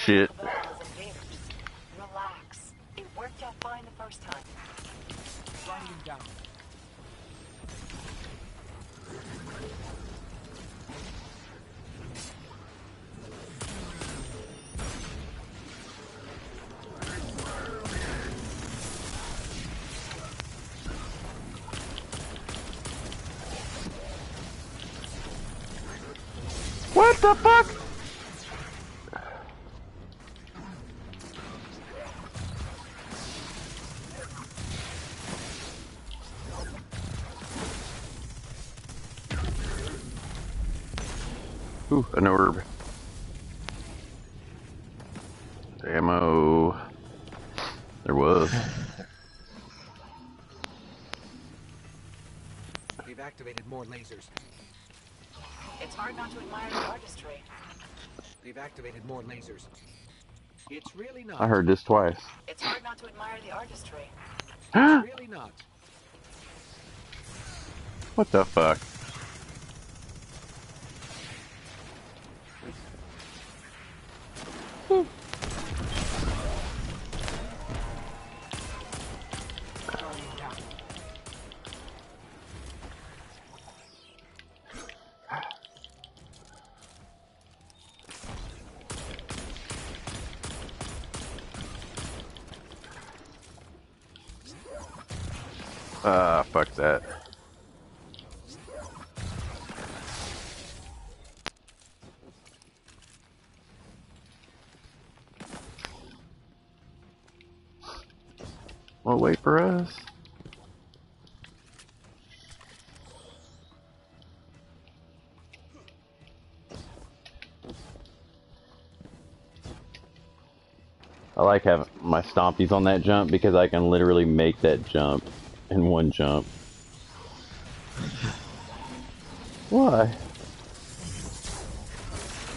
Shit. An orb. Ammo. There was. They've activated more lasers. It's hard not to admire the artistry. They've activated more lasers. It's really not. I heard this twice. It's hard not to admire the artistry. It's really not. What the fuck? Stompies on that jump because I can literally make that jump in one jump. Why?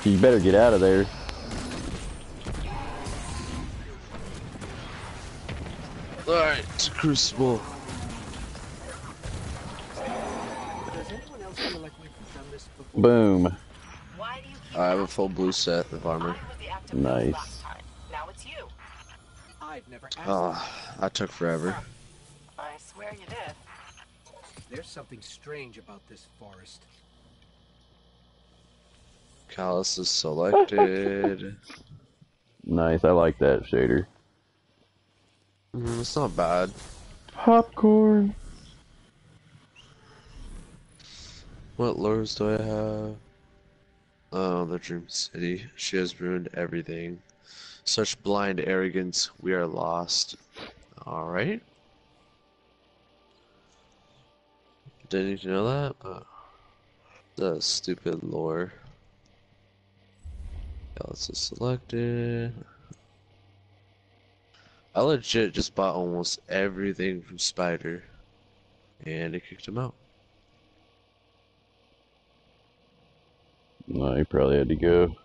You better get out of there. Alright, Crucible. Does anyone else feel like we've done this before? Boom. I have a full blue set of armor. Nice. Oh, that took forever. I swear you did. There's something strange about this forest. Calus is selected. Nice, I like that shader. Mm, it's not bad. Popcorn. What lures do I have? Oh, the Dream City. She has ruined everything. Such blind arrogance, we are lost. Alright. Didn't need to know that, but the stupid lore. Just select it. I legit just bought almost everything from Spider, and it kicked him out. No, he probably had to go.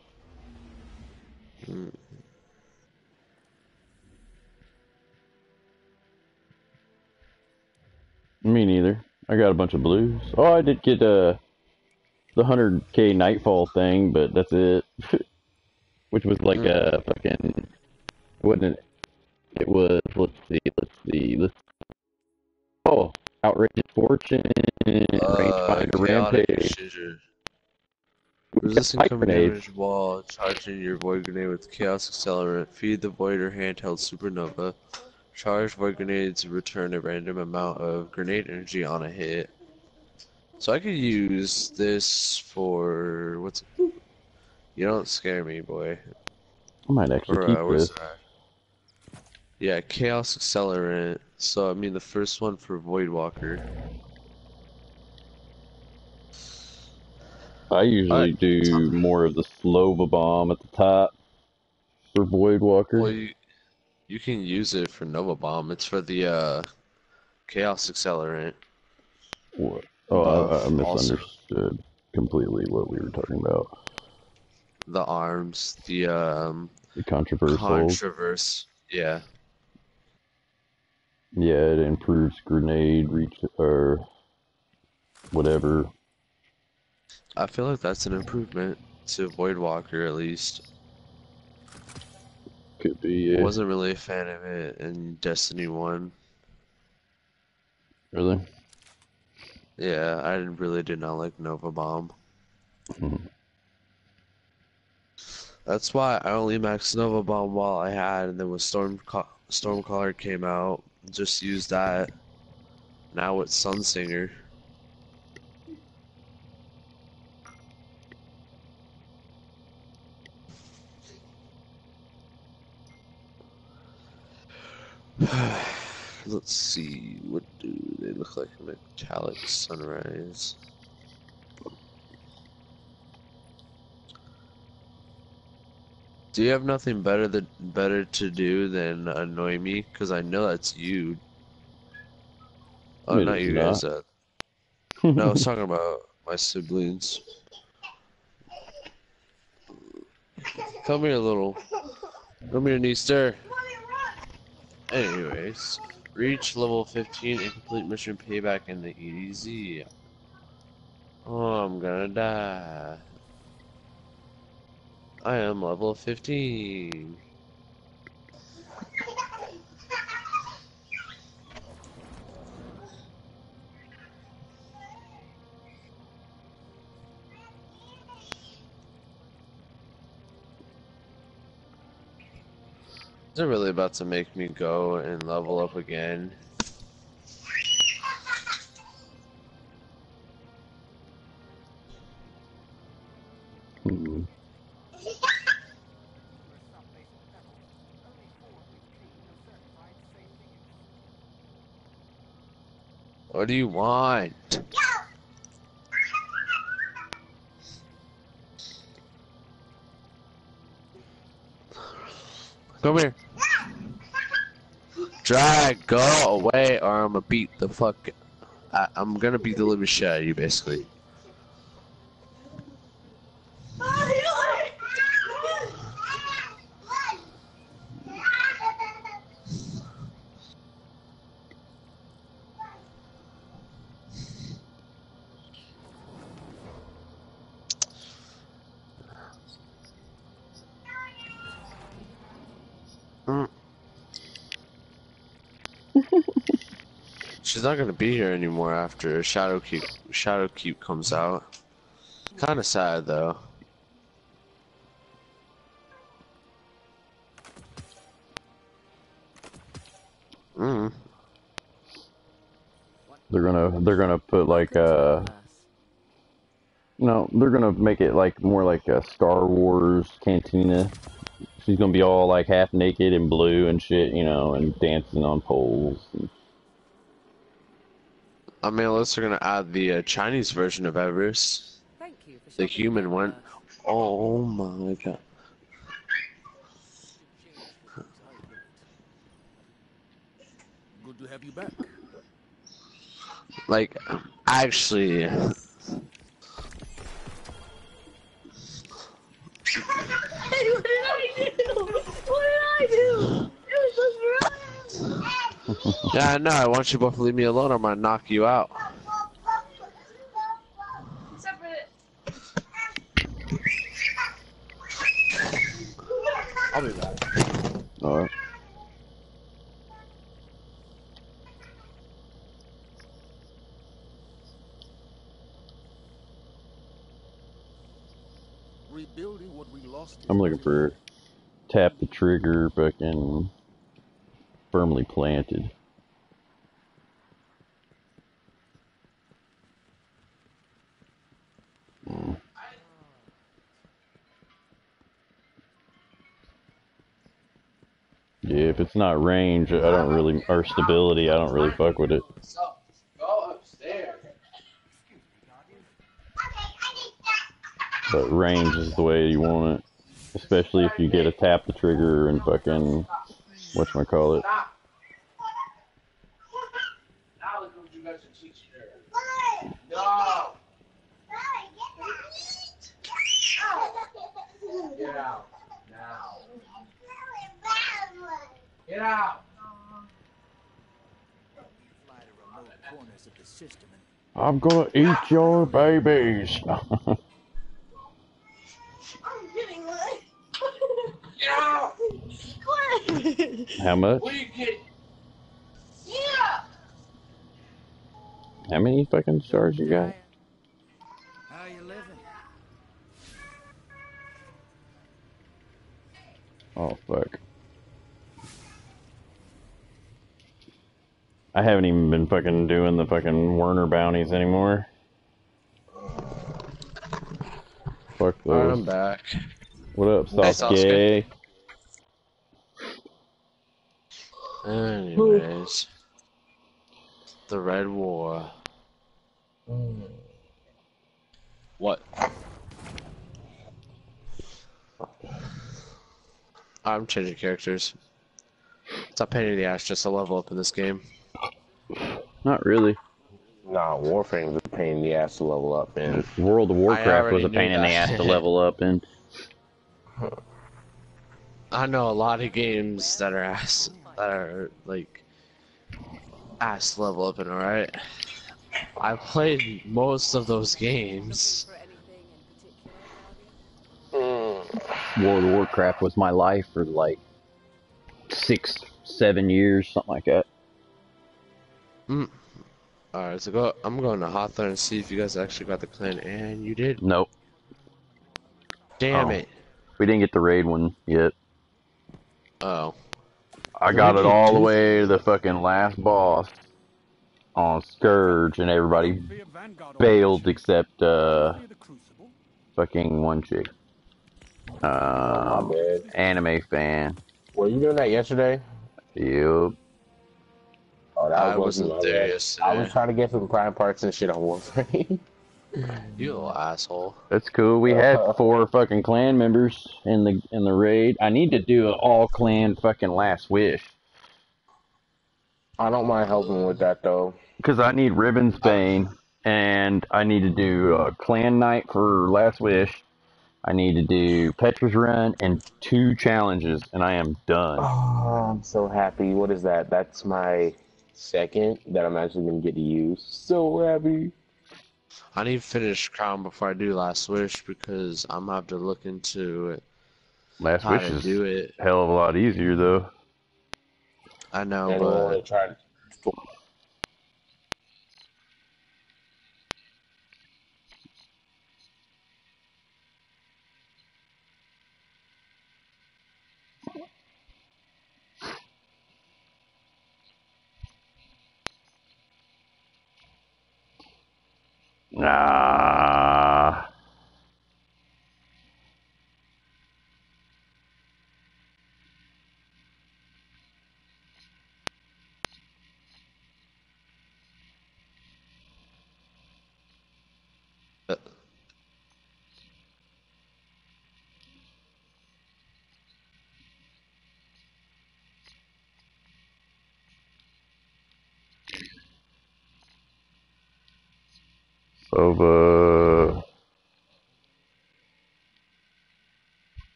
I got a bunch of blues. Oh, I did get uh, the 100k Nightfall thing, but that's it. Which was like a fucking. It wasn't. It was. Let's see. Let's see. Let's. Oh, outrageous fortune, Uh, rangefinder rampage. Resisting cover damage while charging your void grenade with chaos accelerant. Feed the voider handheld supernova. Charge void grenades return a random amount of grenade energy on a hit. So I could use this for what's you don't scare me, boy. I might actually For, keep uh, this. that? Yeah, chaos accelerant. So I mean the first one for void walker. I usually do more of the Slova bomb at the top for Void Walker. Well, you, you can use it for Nova Bomb. It's for the uh, Chaos Accelerant. What? Oh, I, I Buff also. misunderstood completely what we were talking about. The arms, the um, The controversial. Contraverse. Yeah. yeah, it improves grenade reach or whatever. I feel like that's an improvement to Void Walker at least. Could be. Yeah. Wasn't really a fan of it in Destiny 1. Really? Yeah, I didn't- really did not like Nova Bomb. Mhm. That's why I only maxed Nova Bomb while I had, and then when Storm Stormcaller came out, just used that. Now it's Sunsinger. Let's see, what do they look like? Metallic Sunrise. Do you have nothing better than better to do than annoy me? Cause I know that's you. Oh, I mean, not you guys. not. Uh, no, I was talking about my siblings. Come here, little. Come here, Neaster. Anyways, reach level 15 and complete mission payback in the EDZ. Oh, I'm gonna die. I am level 15. They're really about to make me go and level up again. Hmm. What do you want? Come here. Drag, go away, or I'm gonna beat the fuck. I, I'm gonna beat the living shit out of you, basically. she's not gonna be here anymore after Shadowkeep Cube comes out. Kind of sad though. Mm. They're gonna they're gonna put like a. No, they're gonna make it like more like a Star Wars cantina. She's gonna be all like half naked and blue and shit, you know, and dancing on poles. And, I mean, unless they're gonna add the uh, Chinese version of Everis. Thank you for The human with one. us. Oh my god. Good to have you back. Like, actually. What did I do? What did I do? It was just Ryan. Yeah, I know. I want you both to leave me alone. or I'm gonna knock you out. I'll be back. Alright. Rebuilding what we lost. I'm looking for tap the trigger fucking firmly planted. Hmm. Yeah, if it's not range, I don't really, or stability, I don't really fuck with it. But range is the way you want it. Especially if you get a tap the trigger and fucking, whatchamacallit. Now look what you guys are teaching her. No. Get out. Now. Get out. Fly to remote corners of the system and I'm gonna eat your babies. I'm getting one. Get out. How much? What are you getting? Yeah. How many fucking stars you got? how you living? Oh fuck. I haven't even been fucking doing the fucking Werner bounties anymore. Fuck Alright, those. I'm back. What up, Hey, Sasuke? Anyways, the Red War. What? I'm changing characters. It's a pain in the ass just to level up in this game. Not really. Nah, Warframe's a pain in the ass to level up in. World of Warcraft was a knew pain in the ass to level up in. I know a lot of games that are ass that are like ass level up and alright? I played most of those games. World of Warcraft was my life for like six, seven years, something like that. Mm. Alright, so go I'm going to Hawthorne and see if you guys actually got the clan and you did. Nope. Damn Oh. it. We didn't get the raid one yet. Oh. I got it all the way to the fucking last boss on Scourge, and everybody bailed except uh, fucking one chick. Um, anime fan. Were you doing that yesterday? Yep. Oh, that I wasn't wasn't there yesterday. I was trying to get some prime parts and shit on Warframe. Mm-hmm. You little asshole. That's cool. We had four fucking clan members in the in the raid. I need to do an all clan fucking last wish I don't mind helping with that though. because I need Ribbons uh, Bane and I need to do a clan night for last wish. I need to do Petra's run and two challenges, and I am done. Oh, I'm so happy. What is that? That's my second that I'm actually gonna get to use. So happy. I need to finish Crown before I do Last Wish because I'm gonna have to look into it. Last how wish to is do it. hell of a lot easier though. I know, And I want to but try to. Nah,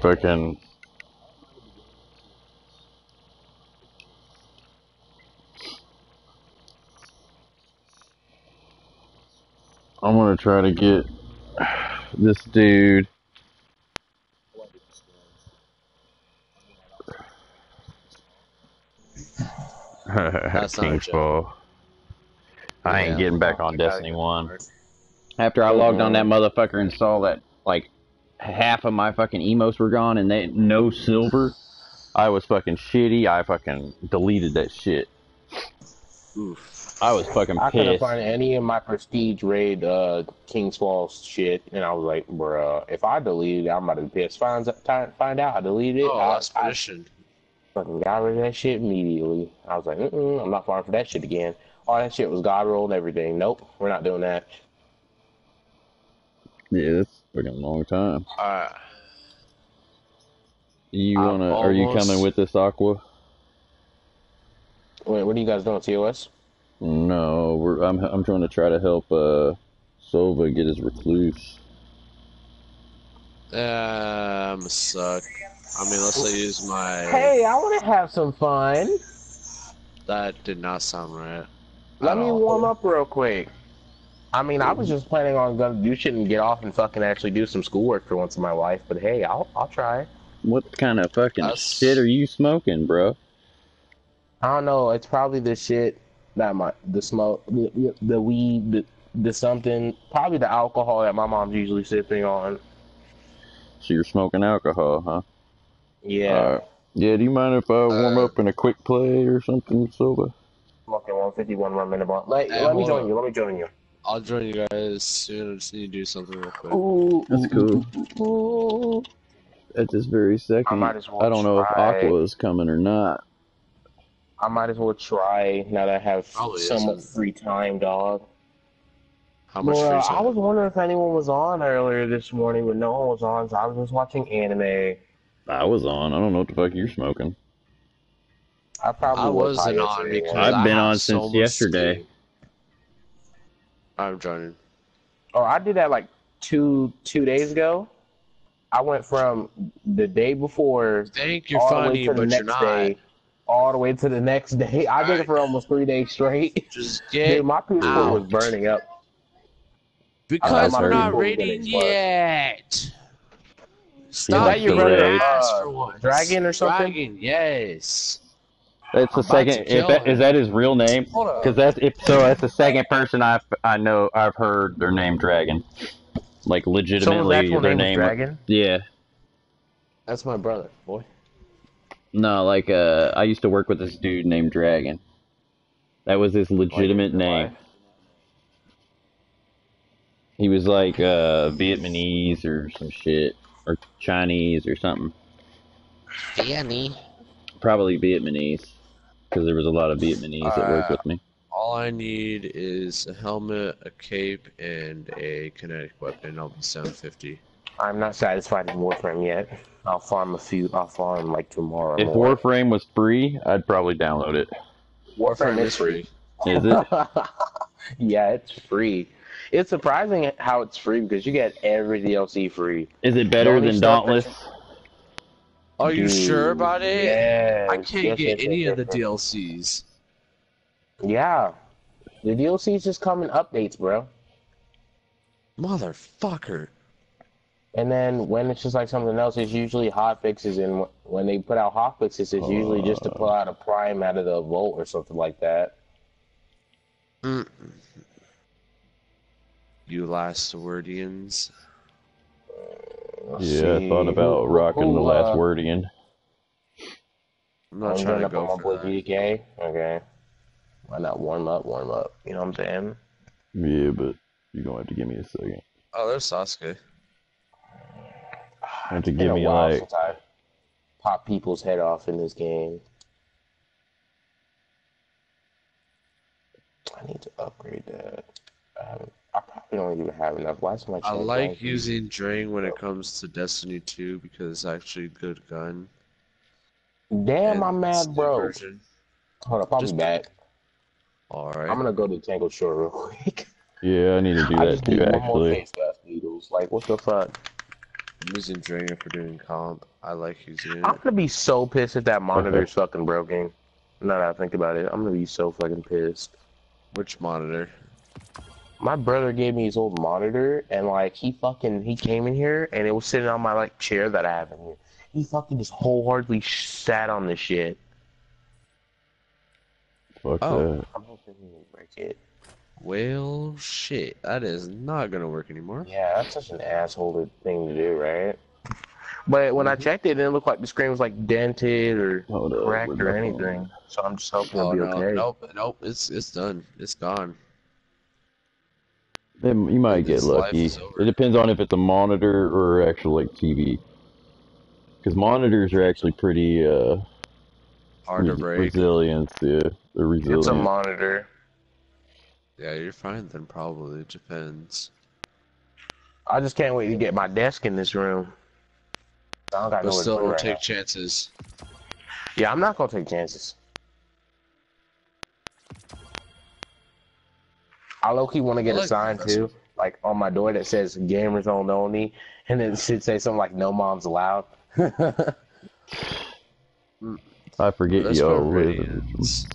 to do fucking I'm gonna try to get this dude That's not King's. Fall. I ain't Yeah. getting back on Destiny 1. After I logged on that motherfucker and saw that, like, half of my fucking emos were gone and they no silver, I was fucking shitty. I fucking deleted that shit. Oof. I was fucking I couldn't find any of my prestige raid uh King's Falls shit, and I was like, bruh, if I deleted it, I'm about to be pissed. Find time, find out I deleted it. Oh, I, last I mission. fucking got rid of that shit immediately. I was like, Mm-mm, I'm not falling for that shit again. All that shit was god roll and everything. Nope, we're not doing that. Yeah, that's fucking a long time. Alright. You I'm wanna? Are you almost- coming with this Aqua? Wait, what are you guys doing? TOS? No, we're. I'm. I'm trying to try to help uh, Sova get his recluse. I'm a suck. I mean, let's say use my. Hey, I want to have some fun. That did not sound right. Let me all. warm up real quick. I mean, I was just planning on going. You shouldn't get off and fucking actually do some schoolwork for once in my life. But hey, I'll I'll try. What kind of fucking That's- shit are you smoking, bro? I don't know. It's probably the shit that my the smoke, the, the weed, the, the something. Probably the alcohol that my mom's usually sipping on. So you're smoking alcohol, huh? Yeah. Yeah. Do you mind if I warm Uh, up in a quick play or something, Sova? smoking 151 rum in a. Let, Hey, let me join you. Let me join you. I'll join you guys soon. I just need to do something real quick. Ooh, That's cool. ooh. At this very second, might as well I don't know if try. Aqua is coming or not. I might as well try now that I have Probably somewhat isn't. free time, dog. How much Well, free time? I was wondering if anyone was on earlier this morning, but no one was on, so I was just watching anime. I was on. I don't know what the fuck you're smoking. I probably I was wasn't high on because. I've been I on since much yesterday. steam. I'm joining. Oh, I did that like two two days ago. I went from the day before Think you're all the way funny, but next you're not. day, all the way to the next day. I did it for almost three days straight. Just get Dude, my PS4 was burning up. Because we're not PS4 was raiding getting exploded. yet. Is Stop that your ass for once. Dragon or something? Dragon, yes. That's the I'm second. kill If that, is that his real name? Because that's if so. That's the second person I've I know I've heard their name Dragon. Like Someone's legitimately, actual their name name. Dragon? Yeah. That's my brother, boy. No, like uh, I used to work with this dude named Dragon. That was his legitimate name. He was like uh, Vietnamese or some shit, or Chinese or something. Danny. Probably Vietnamese, because there was a lot of Vietnamese that worked Uh, with me. All I need is a helmet, a cape, and a kinetic weapon. I'll be 750. I'm not satisfied in Warframe yet. I'll farm a few. I'll farm like tomorrow. If more. Warframe was free, I'd probably download it. Warframe is is free. Is it? yeah, it's free. It's surprising how it's free because you get every DLC free. Is it better than stuff Dauntless? Are you Dude, sure about it? Yes, I can't yes, get yes, any of the DLCs. Yeah, the DLCs just come in updates, bro. Motherfucker. And then when it's just like something else, it's usually hot fixes. And when they put out hot fixes, it's usually just to pull out a prime out of the vault or something like that. Mm. You last wordians. Let's Yeah, I thought about Who- rocking the last uh, wordian. I'm not I'm trying going to up go my for boy that. GK. Okay. Why not warm up, warm up? You know what I'm saying? Yeah, but you're gonna have to give me a second. Oh, there's Sasuke. I have to It's give a me while like pop people's head off in this game. I need to upgrade that. I haven't. I probably don't even have enough. Last time I I like was- using Drang when it comes to Destiny 2 because it's actually a good gun. Damn, and I'm mad, bro. version. Hold up, I'll Just- be back. Alright. I'm gonna go to Tangled Shore real quick. Yeah, I need to do I that just too, need one more actually. needles. Like, what the fuck? I'm using Dringer for doing comp. I like using it. I'm gonna be so pissed if that monitor's fucking broken. Now that I think about it, I'm gonna be so fucking pissed. Which monitor? My brother gave me his old monitor, and like he fucking he came in here, and it was sitting on my like chair that I have in here. He fucking just wholeheartedly sat on this shit. Fuck Oh. that. I'm hoping he didn't break it. Well, shit. That is not gonna work anymore. Yeah, that's such an asshole thing to do, right? But when I mm-hmm. checked it, it didn't look like the screen was like dented or Hold up, cracked where's or my phone? anything. So I'm just hoping Oh, it'll be no, okay. nope, nope. It's it's done. It's gone. Then you might get lucky. It depends on if it's a monitor or actual like TV. Because monitors are actually pretty uh Hard to res- break. resilient. Yeah, they're It's a monitor. Yeah, you're fine then. Probably it depends. I just can't wait to get my desk in this room. I don't got But nowhere to still, don't right take now. chances. Yeah, I'm not gonna take chances. I low key want to get I a like sign too, like on my door that says "Gamers Owned Only," and then it should say something like "No Moms Allowed." I forget That's yo. for where is it? Radiance.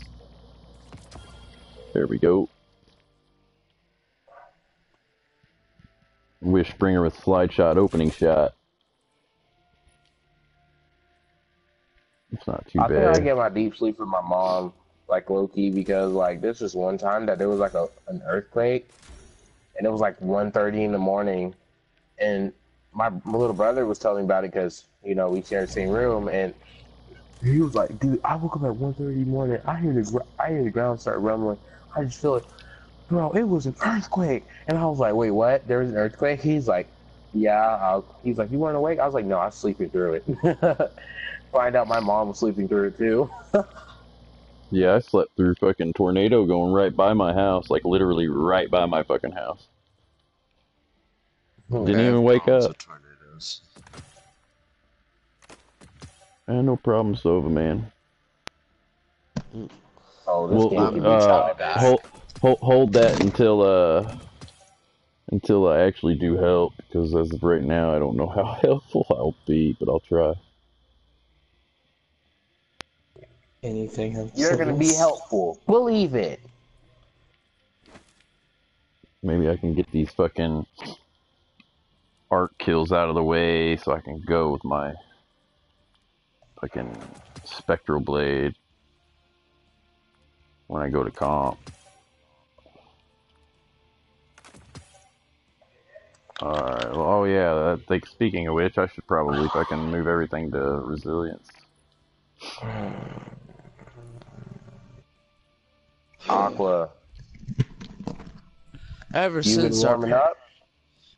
There we go. Wish Springer with slide shot opening shot. It's not too I think I get my deep sleep with my mom, like low key, because like this was one time that there was like a an earthquake, and it was like 1.30 in the morning, and my, little brother was telling me about it because you know we share the same room, and he was like, "Dude, I woke up at 1.30 in the morning. I hear the I hear the ground start rumbling. I just feel it, bro. It was an earthquake." And I was like, "Wait, what? There was an earthquake?" He's like, "Yeah." i he's like, "You weren't awake?" I was like, "No, I was sleeping through it." Find out my mom was sleeping through it too. Yeah, I slept through fucking tornado going right by my house, like literally right by my fucking house. Didn't even wake up. tornadoes. I had no problem, Sova, man. Oh, this Well, game uh, hold, hold, hold that until uh until I actually do help, because as of right now, I don't know how helpful I'll be, but I'll try. Anything else? You're gonna be helpful. Believe it. Maybe I can get these fucking arc kills out of the way so I can go with my fucking spectral blade when I go to comp. Alright, well, oh yeah, that, like, speaking of which, I should probably fucking move everything to resilience. Aqua. Ever You since our warming par- up?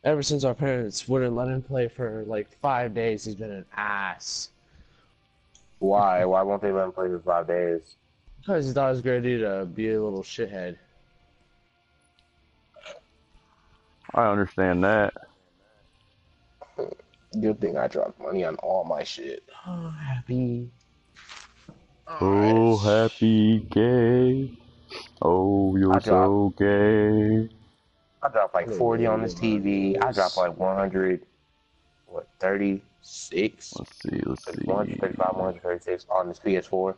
ever since our parents wouldn't let him play for like five days, he's been an ass. Why? Why won't they let him play for five days? Because he thought it was a good idea to be a little shithead. I understand that. Good thing I dropped money on all my shit. Oh, happy. Oh, happy gay. Oh, you're I so gay. I dropped like 40 on this TV. I dropped like 100, what, 36? Let's see, let's see. 135, 136 on this PS4.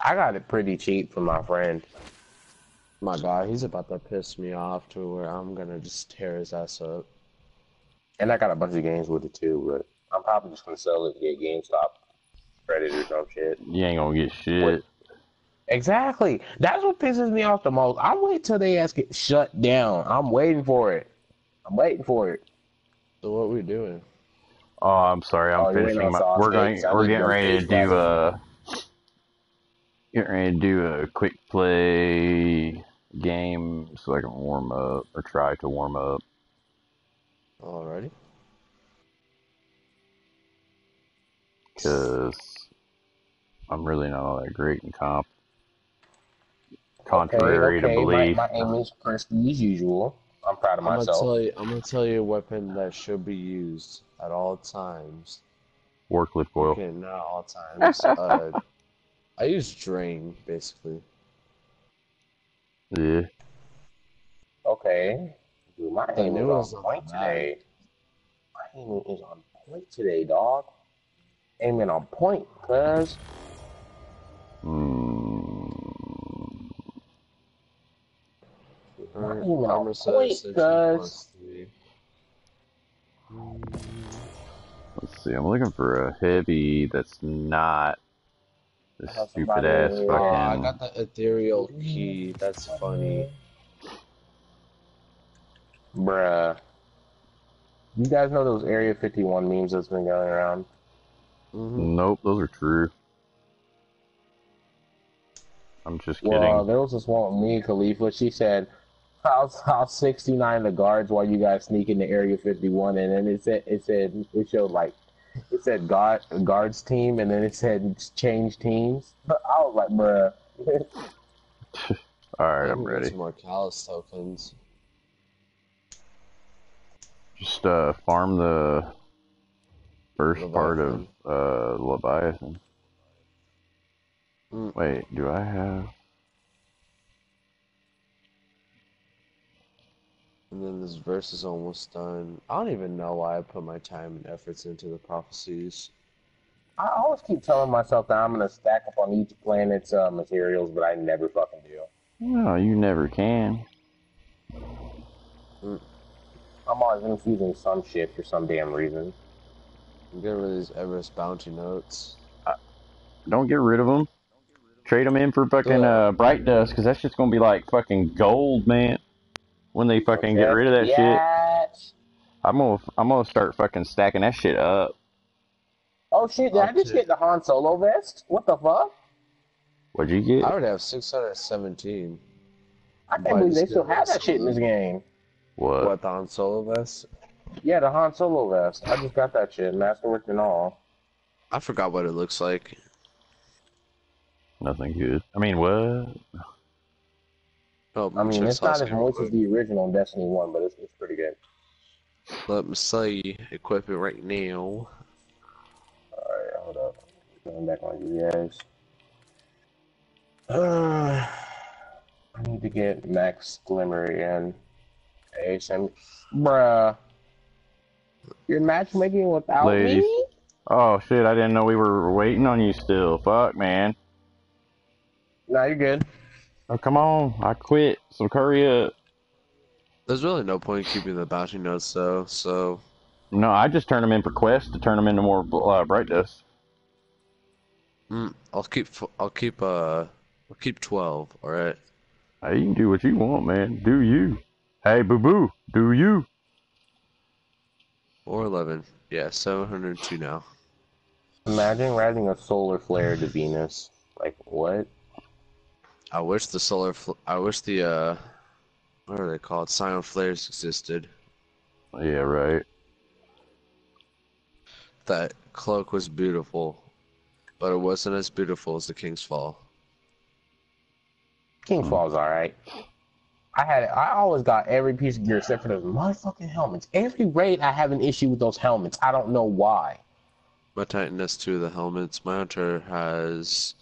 I got it pretty cheap from my friend. My God, he's about to piss me off to where I'm gonna just tear his ass up. And I got a bunch of games with it too, but I'm probably just gonna sell it and get GameStop credit or some shit. You ain't gonna get shit. Exactly. That's what pisses me off the most. I'm waiting till they ask it shut down. I'm waiting for it. I'm waiting for it. So what we doing? Oh, I'm sorry. I'm Oh, finishing my. We're going. I We're getting ready to do a. Uh, getting ready to do a quick play game so I can warm up or try to warm up. Alrighty. Cause I'm really not all that great in comp. Contrary okay, okay. to belief. My, my aim is crispy as usual. I'm proud of I'm gonna myself. tell you. I'm gonna tell you a weapon that should be used at all times. Wardcliff Coil. Okay, not all times. uh, I use Drang basically. Yeah. Okay. Dude, my aim is one's on point bad. today. My aim is on point today, dog. Aiming on point, cuz. Mm, Alright, You know, armor set wait, six plus three. let's see. I'm looking for a heavy that's not this stupid somebody- ass Oh, I got the ethereal key. That's funny. Bruh. You guys know those Area 51 memes that's been going around? hmm Nope, those are true. I'm just kidding. Well, there was this one with me and Khalifa. She said, I'll, I'll 69 the guards while you guys sneak into Area 51. And then it said, it said, it showed like, it said guard, guards team, and then it said change teams. But I was like, bruh. All right, I I'm ready. Some more Calus tokens. Just uh, farm the first part of Leviathan. uh, Leviathan. Mm. Wait, do I have? And then this verse is almost done. I don't even know why I put my time and efforts into the prophecies. I always keep telling myself that I'm going to stack up on each planet's uh, materials, but I never fucking do. No, you never can. I'm always infusing some shit for some damn reason. I'm getting rid of these Everis bounty notes. Don't get rid of them. Trade them in for fucking uh, bright dust, because that's just gonna be like fucking gold, man. When they fucking get rid of that shit, I'm gonna I'm gonna start fucking stacking that shit up. Oh shit, did I just get the Han Solo vest? What the fuck? What'd you get? I would have 617. I can't believe they still have that this shit in this game. What? What, the Han Solo vest? Yeah, the Han Solo vest. I just got that shit, masterwork and all. I forgot what it looks like. Nothing good. I mean, what? Oh, I mean, it's not as much as the original Destiny 1, but it's, it's pretty good. Let me see. Equip it right now. Alright, hold up. Going back on you guys. Uh, I need to get Max Glimmer again. ASM. Bruh. You're matchmaking without Ladies. me? Oh shit! I didn't know we were waiting on you still. Fuck, man. No, you're good. Oh come on! I quit. So hurry up. There's really no point in keeping the bounty notes though, so No, I just turn them in for quests to turn them into more uh, bright dust. mm, I'll keep I'll keep uh I'll keep 12, all right? Hey, you can do what you want, man. Do you? Hey, boo boo. Do you? Or 11. Yeah, 702 now. Imagine riding a solar flare to Venus. Like, what? I wish the solar fl- I wish the uh what are they called? Scion flares existed. Yeah, right. That cloak was beautiful, but it wasn't as beautiful as the King's Fall. King's Fall's alright. I had I always got every piece of gear except for those motherfucking helmets. Every raid I have an issue with those helmets. I don't know why. My Titan S2, the helmets. My Hunter has.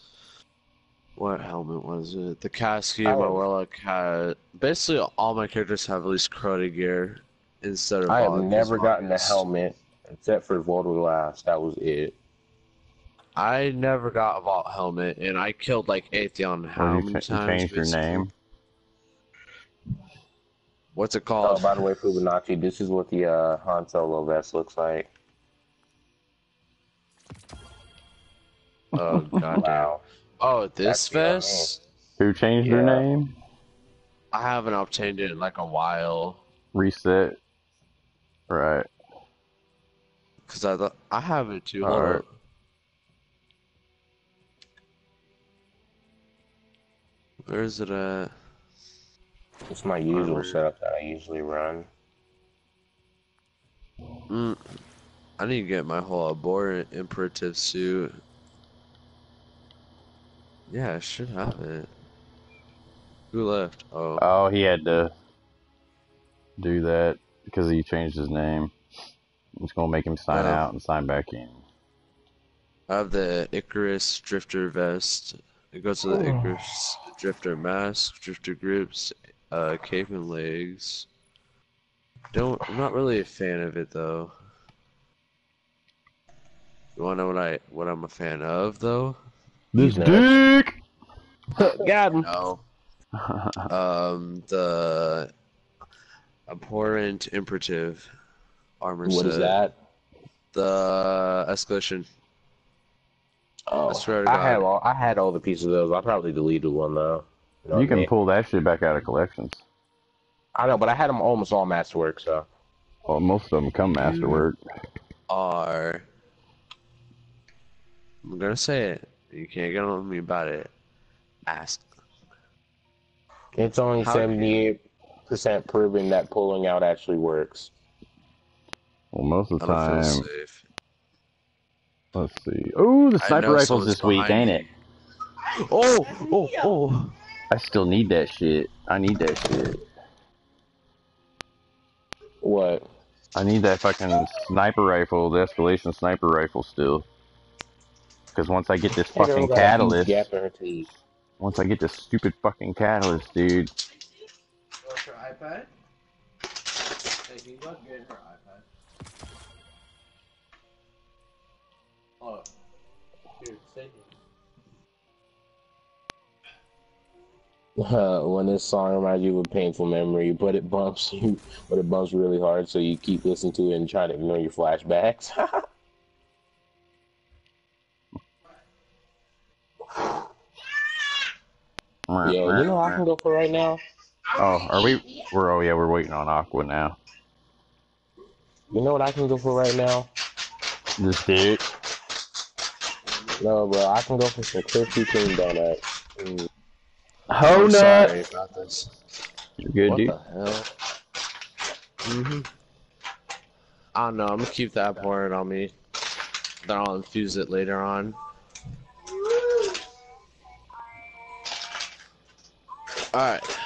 What helmet was it? The Kasky, my Oh. Warlock had. Basically, all my characters have at least karate gear instead of. I have Volunteers never gotten a helmet except for Vault of Glass. That was it. I never got a Vault helmet, and I killed like Atheon how Or many you, cha- you times? changed your name. What's it called? Oh, by the way, Fibonacci, this is what the uh, Han Solo vest looks like. Oh god. Wow. Oh, this That's beyond vest? Who changed their Yeah. name? I haven't obtained it in like a while. Reset. Right. Cause I thought I have it too. Hold All right. Where is it at? It's my usual Armor. setup that I usually run. Mm, I need to get my whole abhorrent imperative suit. Yeah, I should have it. Who left? Oh, Oh, he had to do that because he changed his name. It's gonna make him sign Oh. out and sign back in. I have the Icarus Drifter vest. It goes to the Oh. Icarus Drifter Mask, Drifter Grips, uh, Cape and Legs. Don't, I'm not really a fan of it though. You wanna know what I, what I'm a fan of though? This He's dick. Got him. No. Um, the abhorrent imperative armor What set. is that? The escalation. Oh, I swear to I God. had all I had all the pieces of those. I probably deleted one though. know what You I can mean? pull that shit back out of collections. I know, but I had them almost all masterwork. So Well, most of them come masterwork. Are I'm gonna say it. You can't get on me about it. Ask. it's only How- seventy-eight percent proven that pulling out actually works. Well, most of the I don't feel time. Let's see. Oh, the sniper rifle's this week, ain't me. it? Oh, oh, oh. I still need that shit. I need that shit. What? I need that fucking sniper rifle, the escalation sniper rifle still. Because once I get this fucking got a huge catalyst, gap in her teeth. once I get this stupid fucking catalyst, dude, Want your iPad? Hey, can you go get her iPad? Oh, here, stay here. Uh, when this song reminds you of a painful memory, but it bumps you, but it bumps really hard, so you keep listening to it and try to ignore your flashbacks. Yo, you know I can go for right now? Oh, are we? We're oh yeah, we're waiting on Aqua now. You know what I can go for right now? This dick. No, bro, I can go for some Krispy Kreme donuts. Mm. Oh I'm no! sorry about this. You're good, What dude. the hell? hmm I don't know. I'm gonna keep that pouring on me. Then I'll infuse it later on. Alright.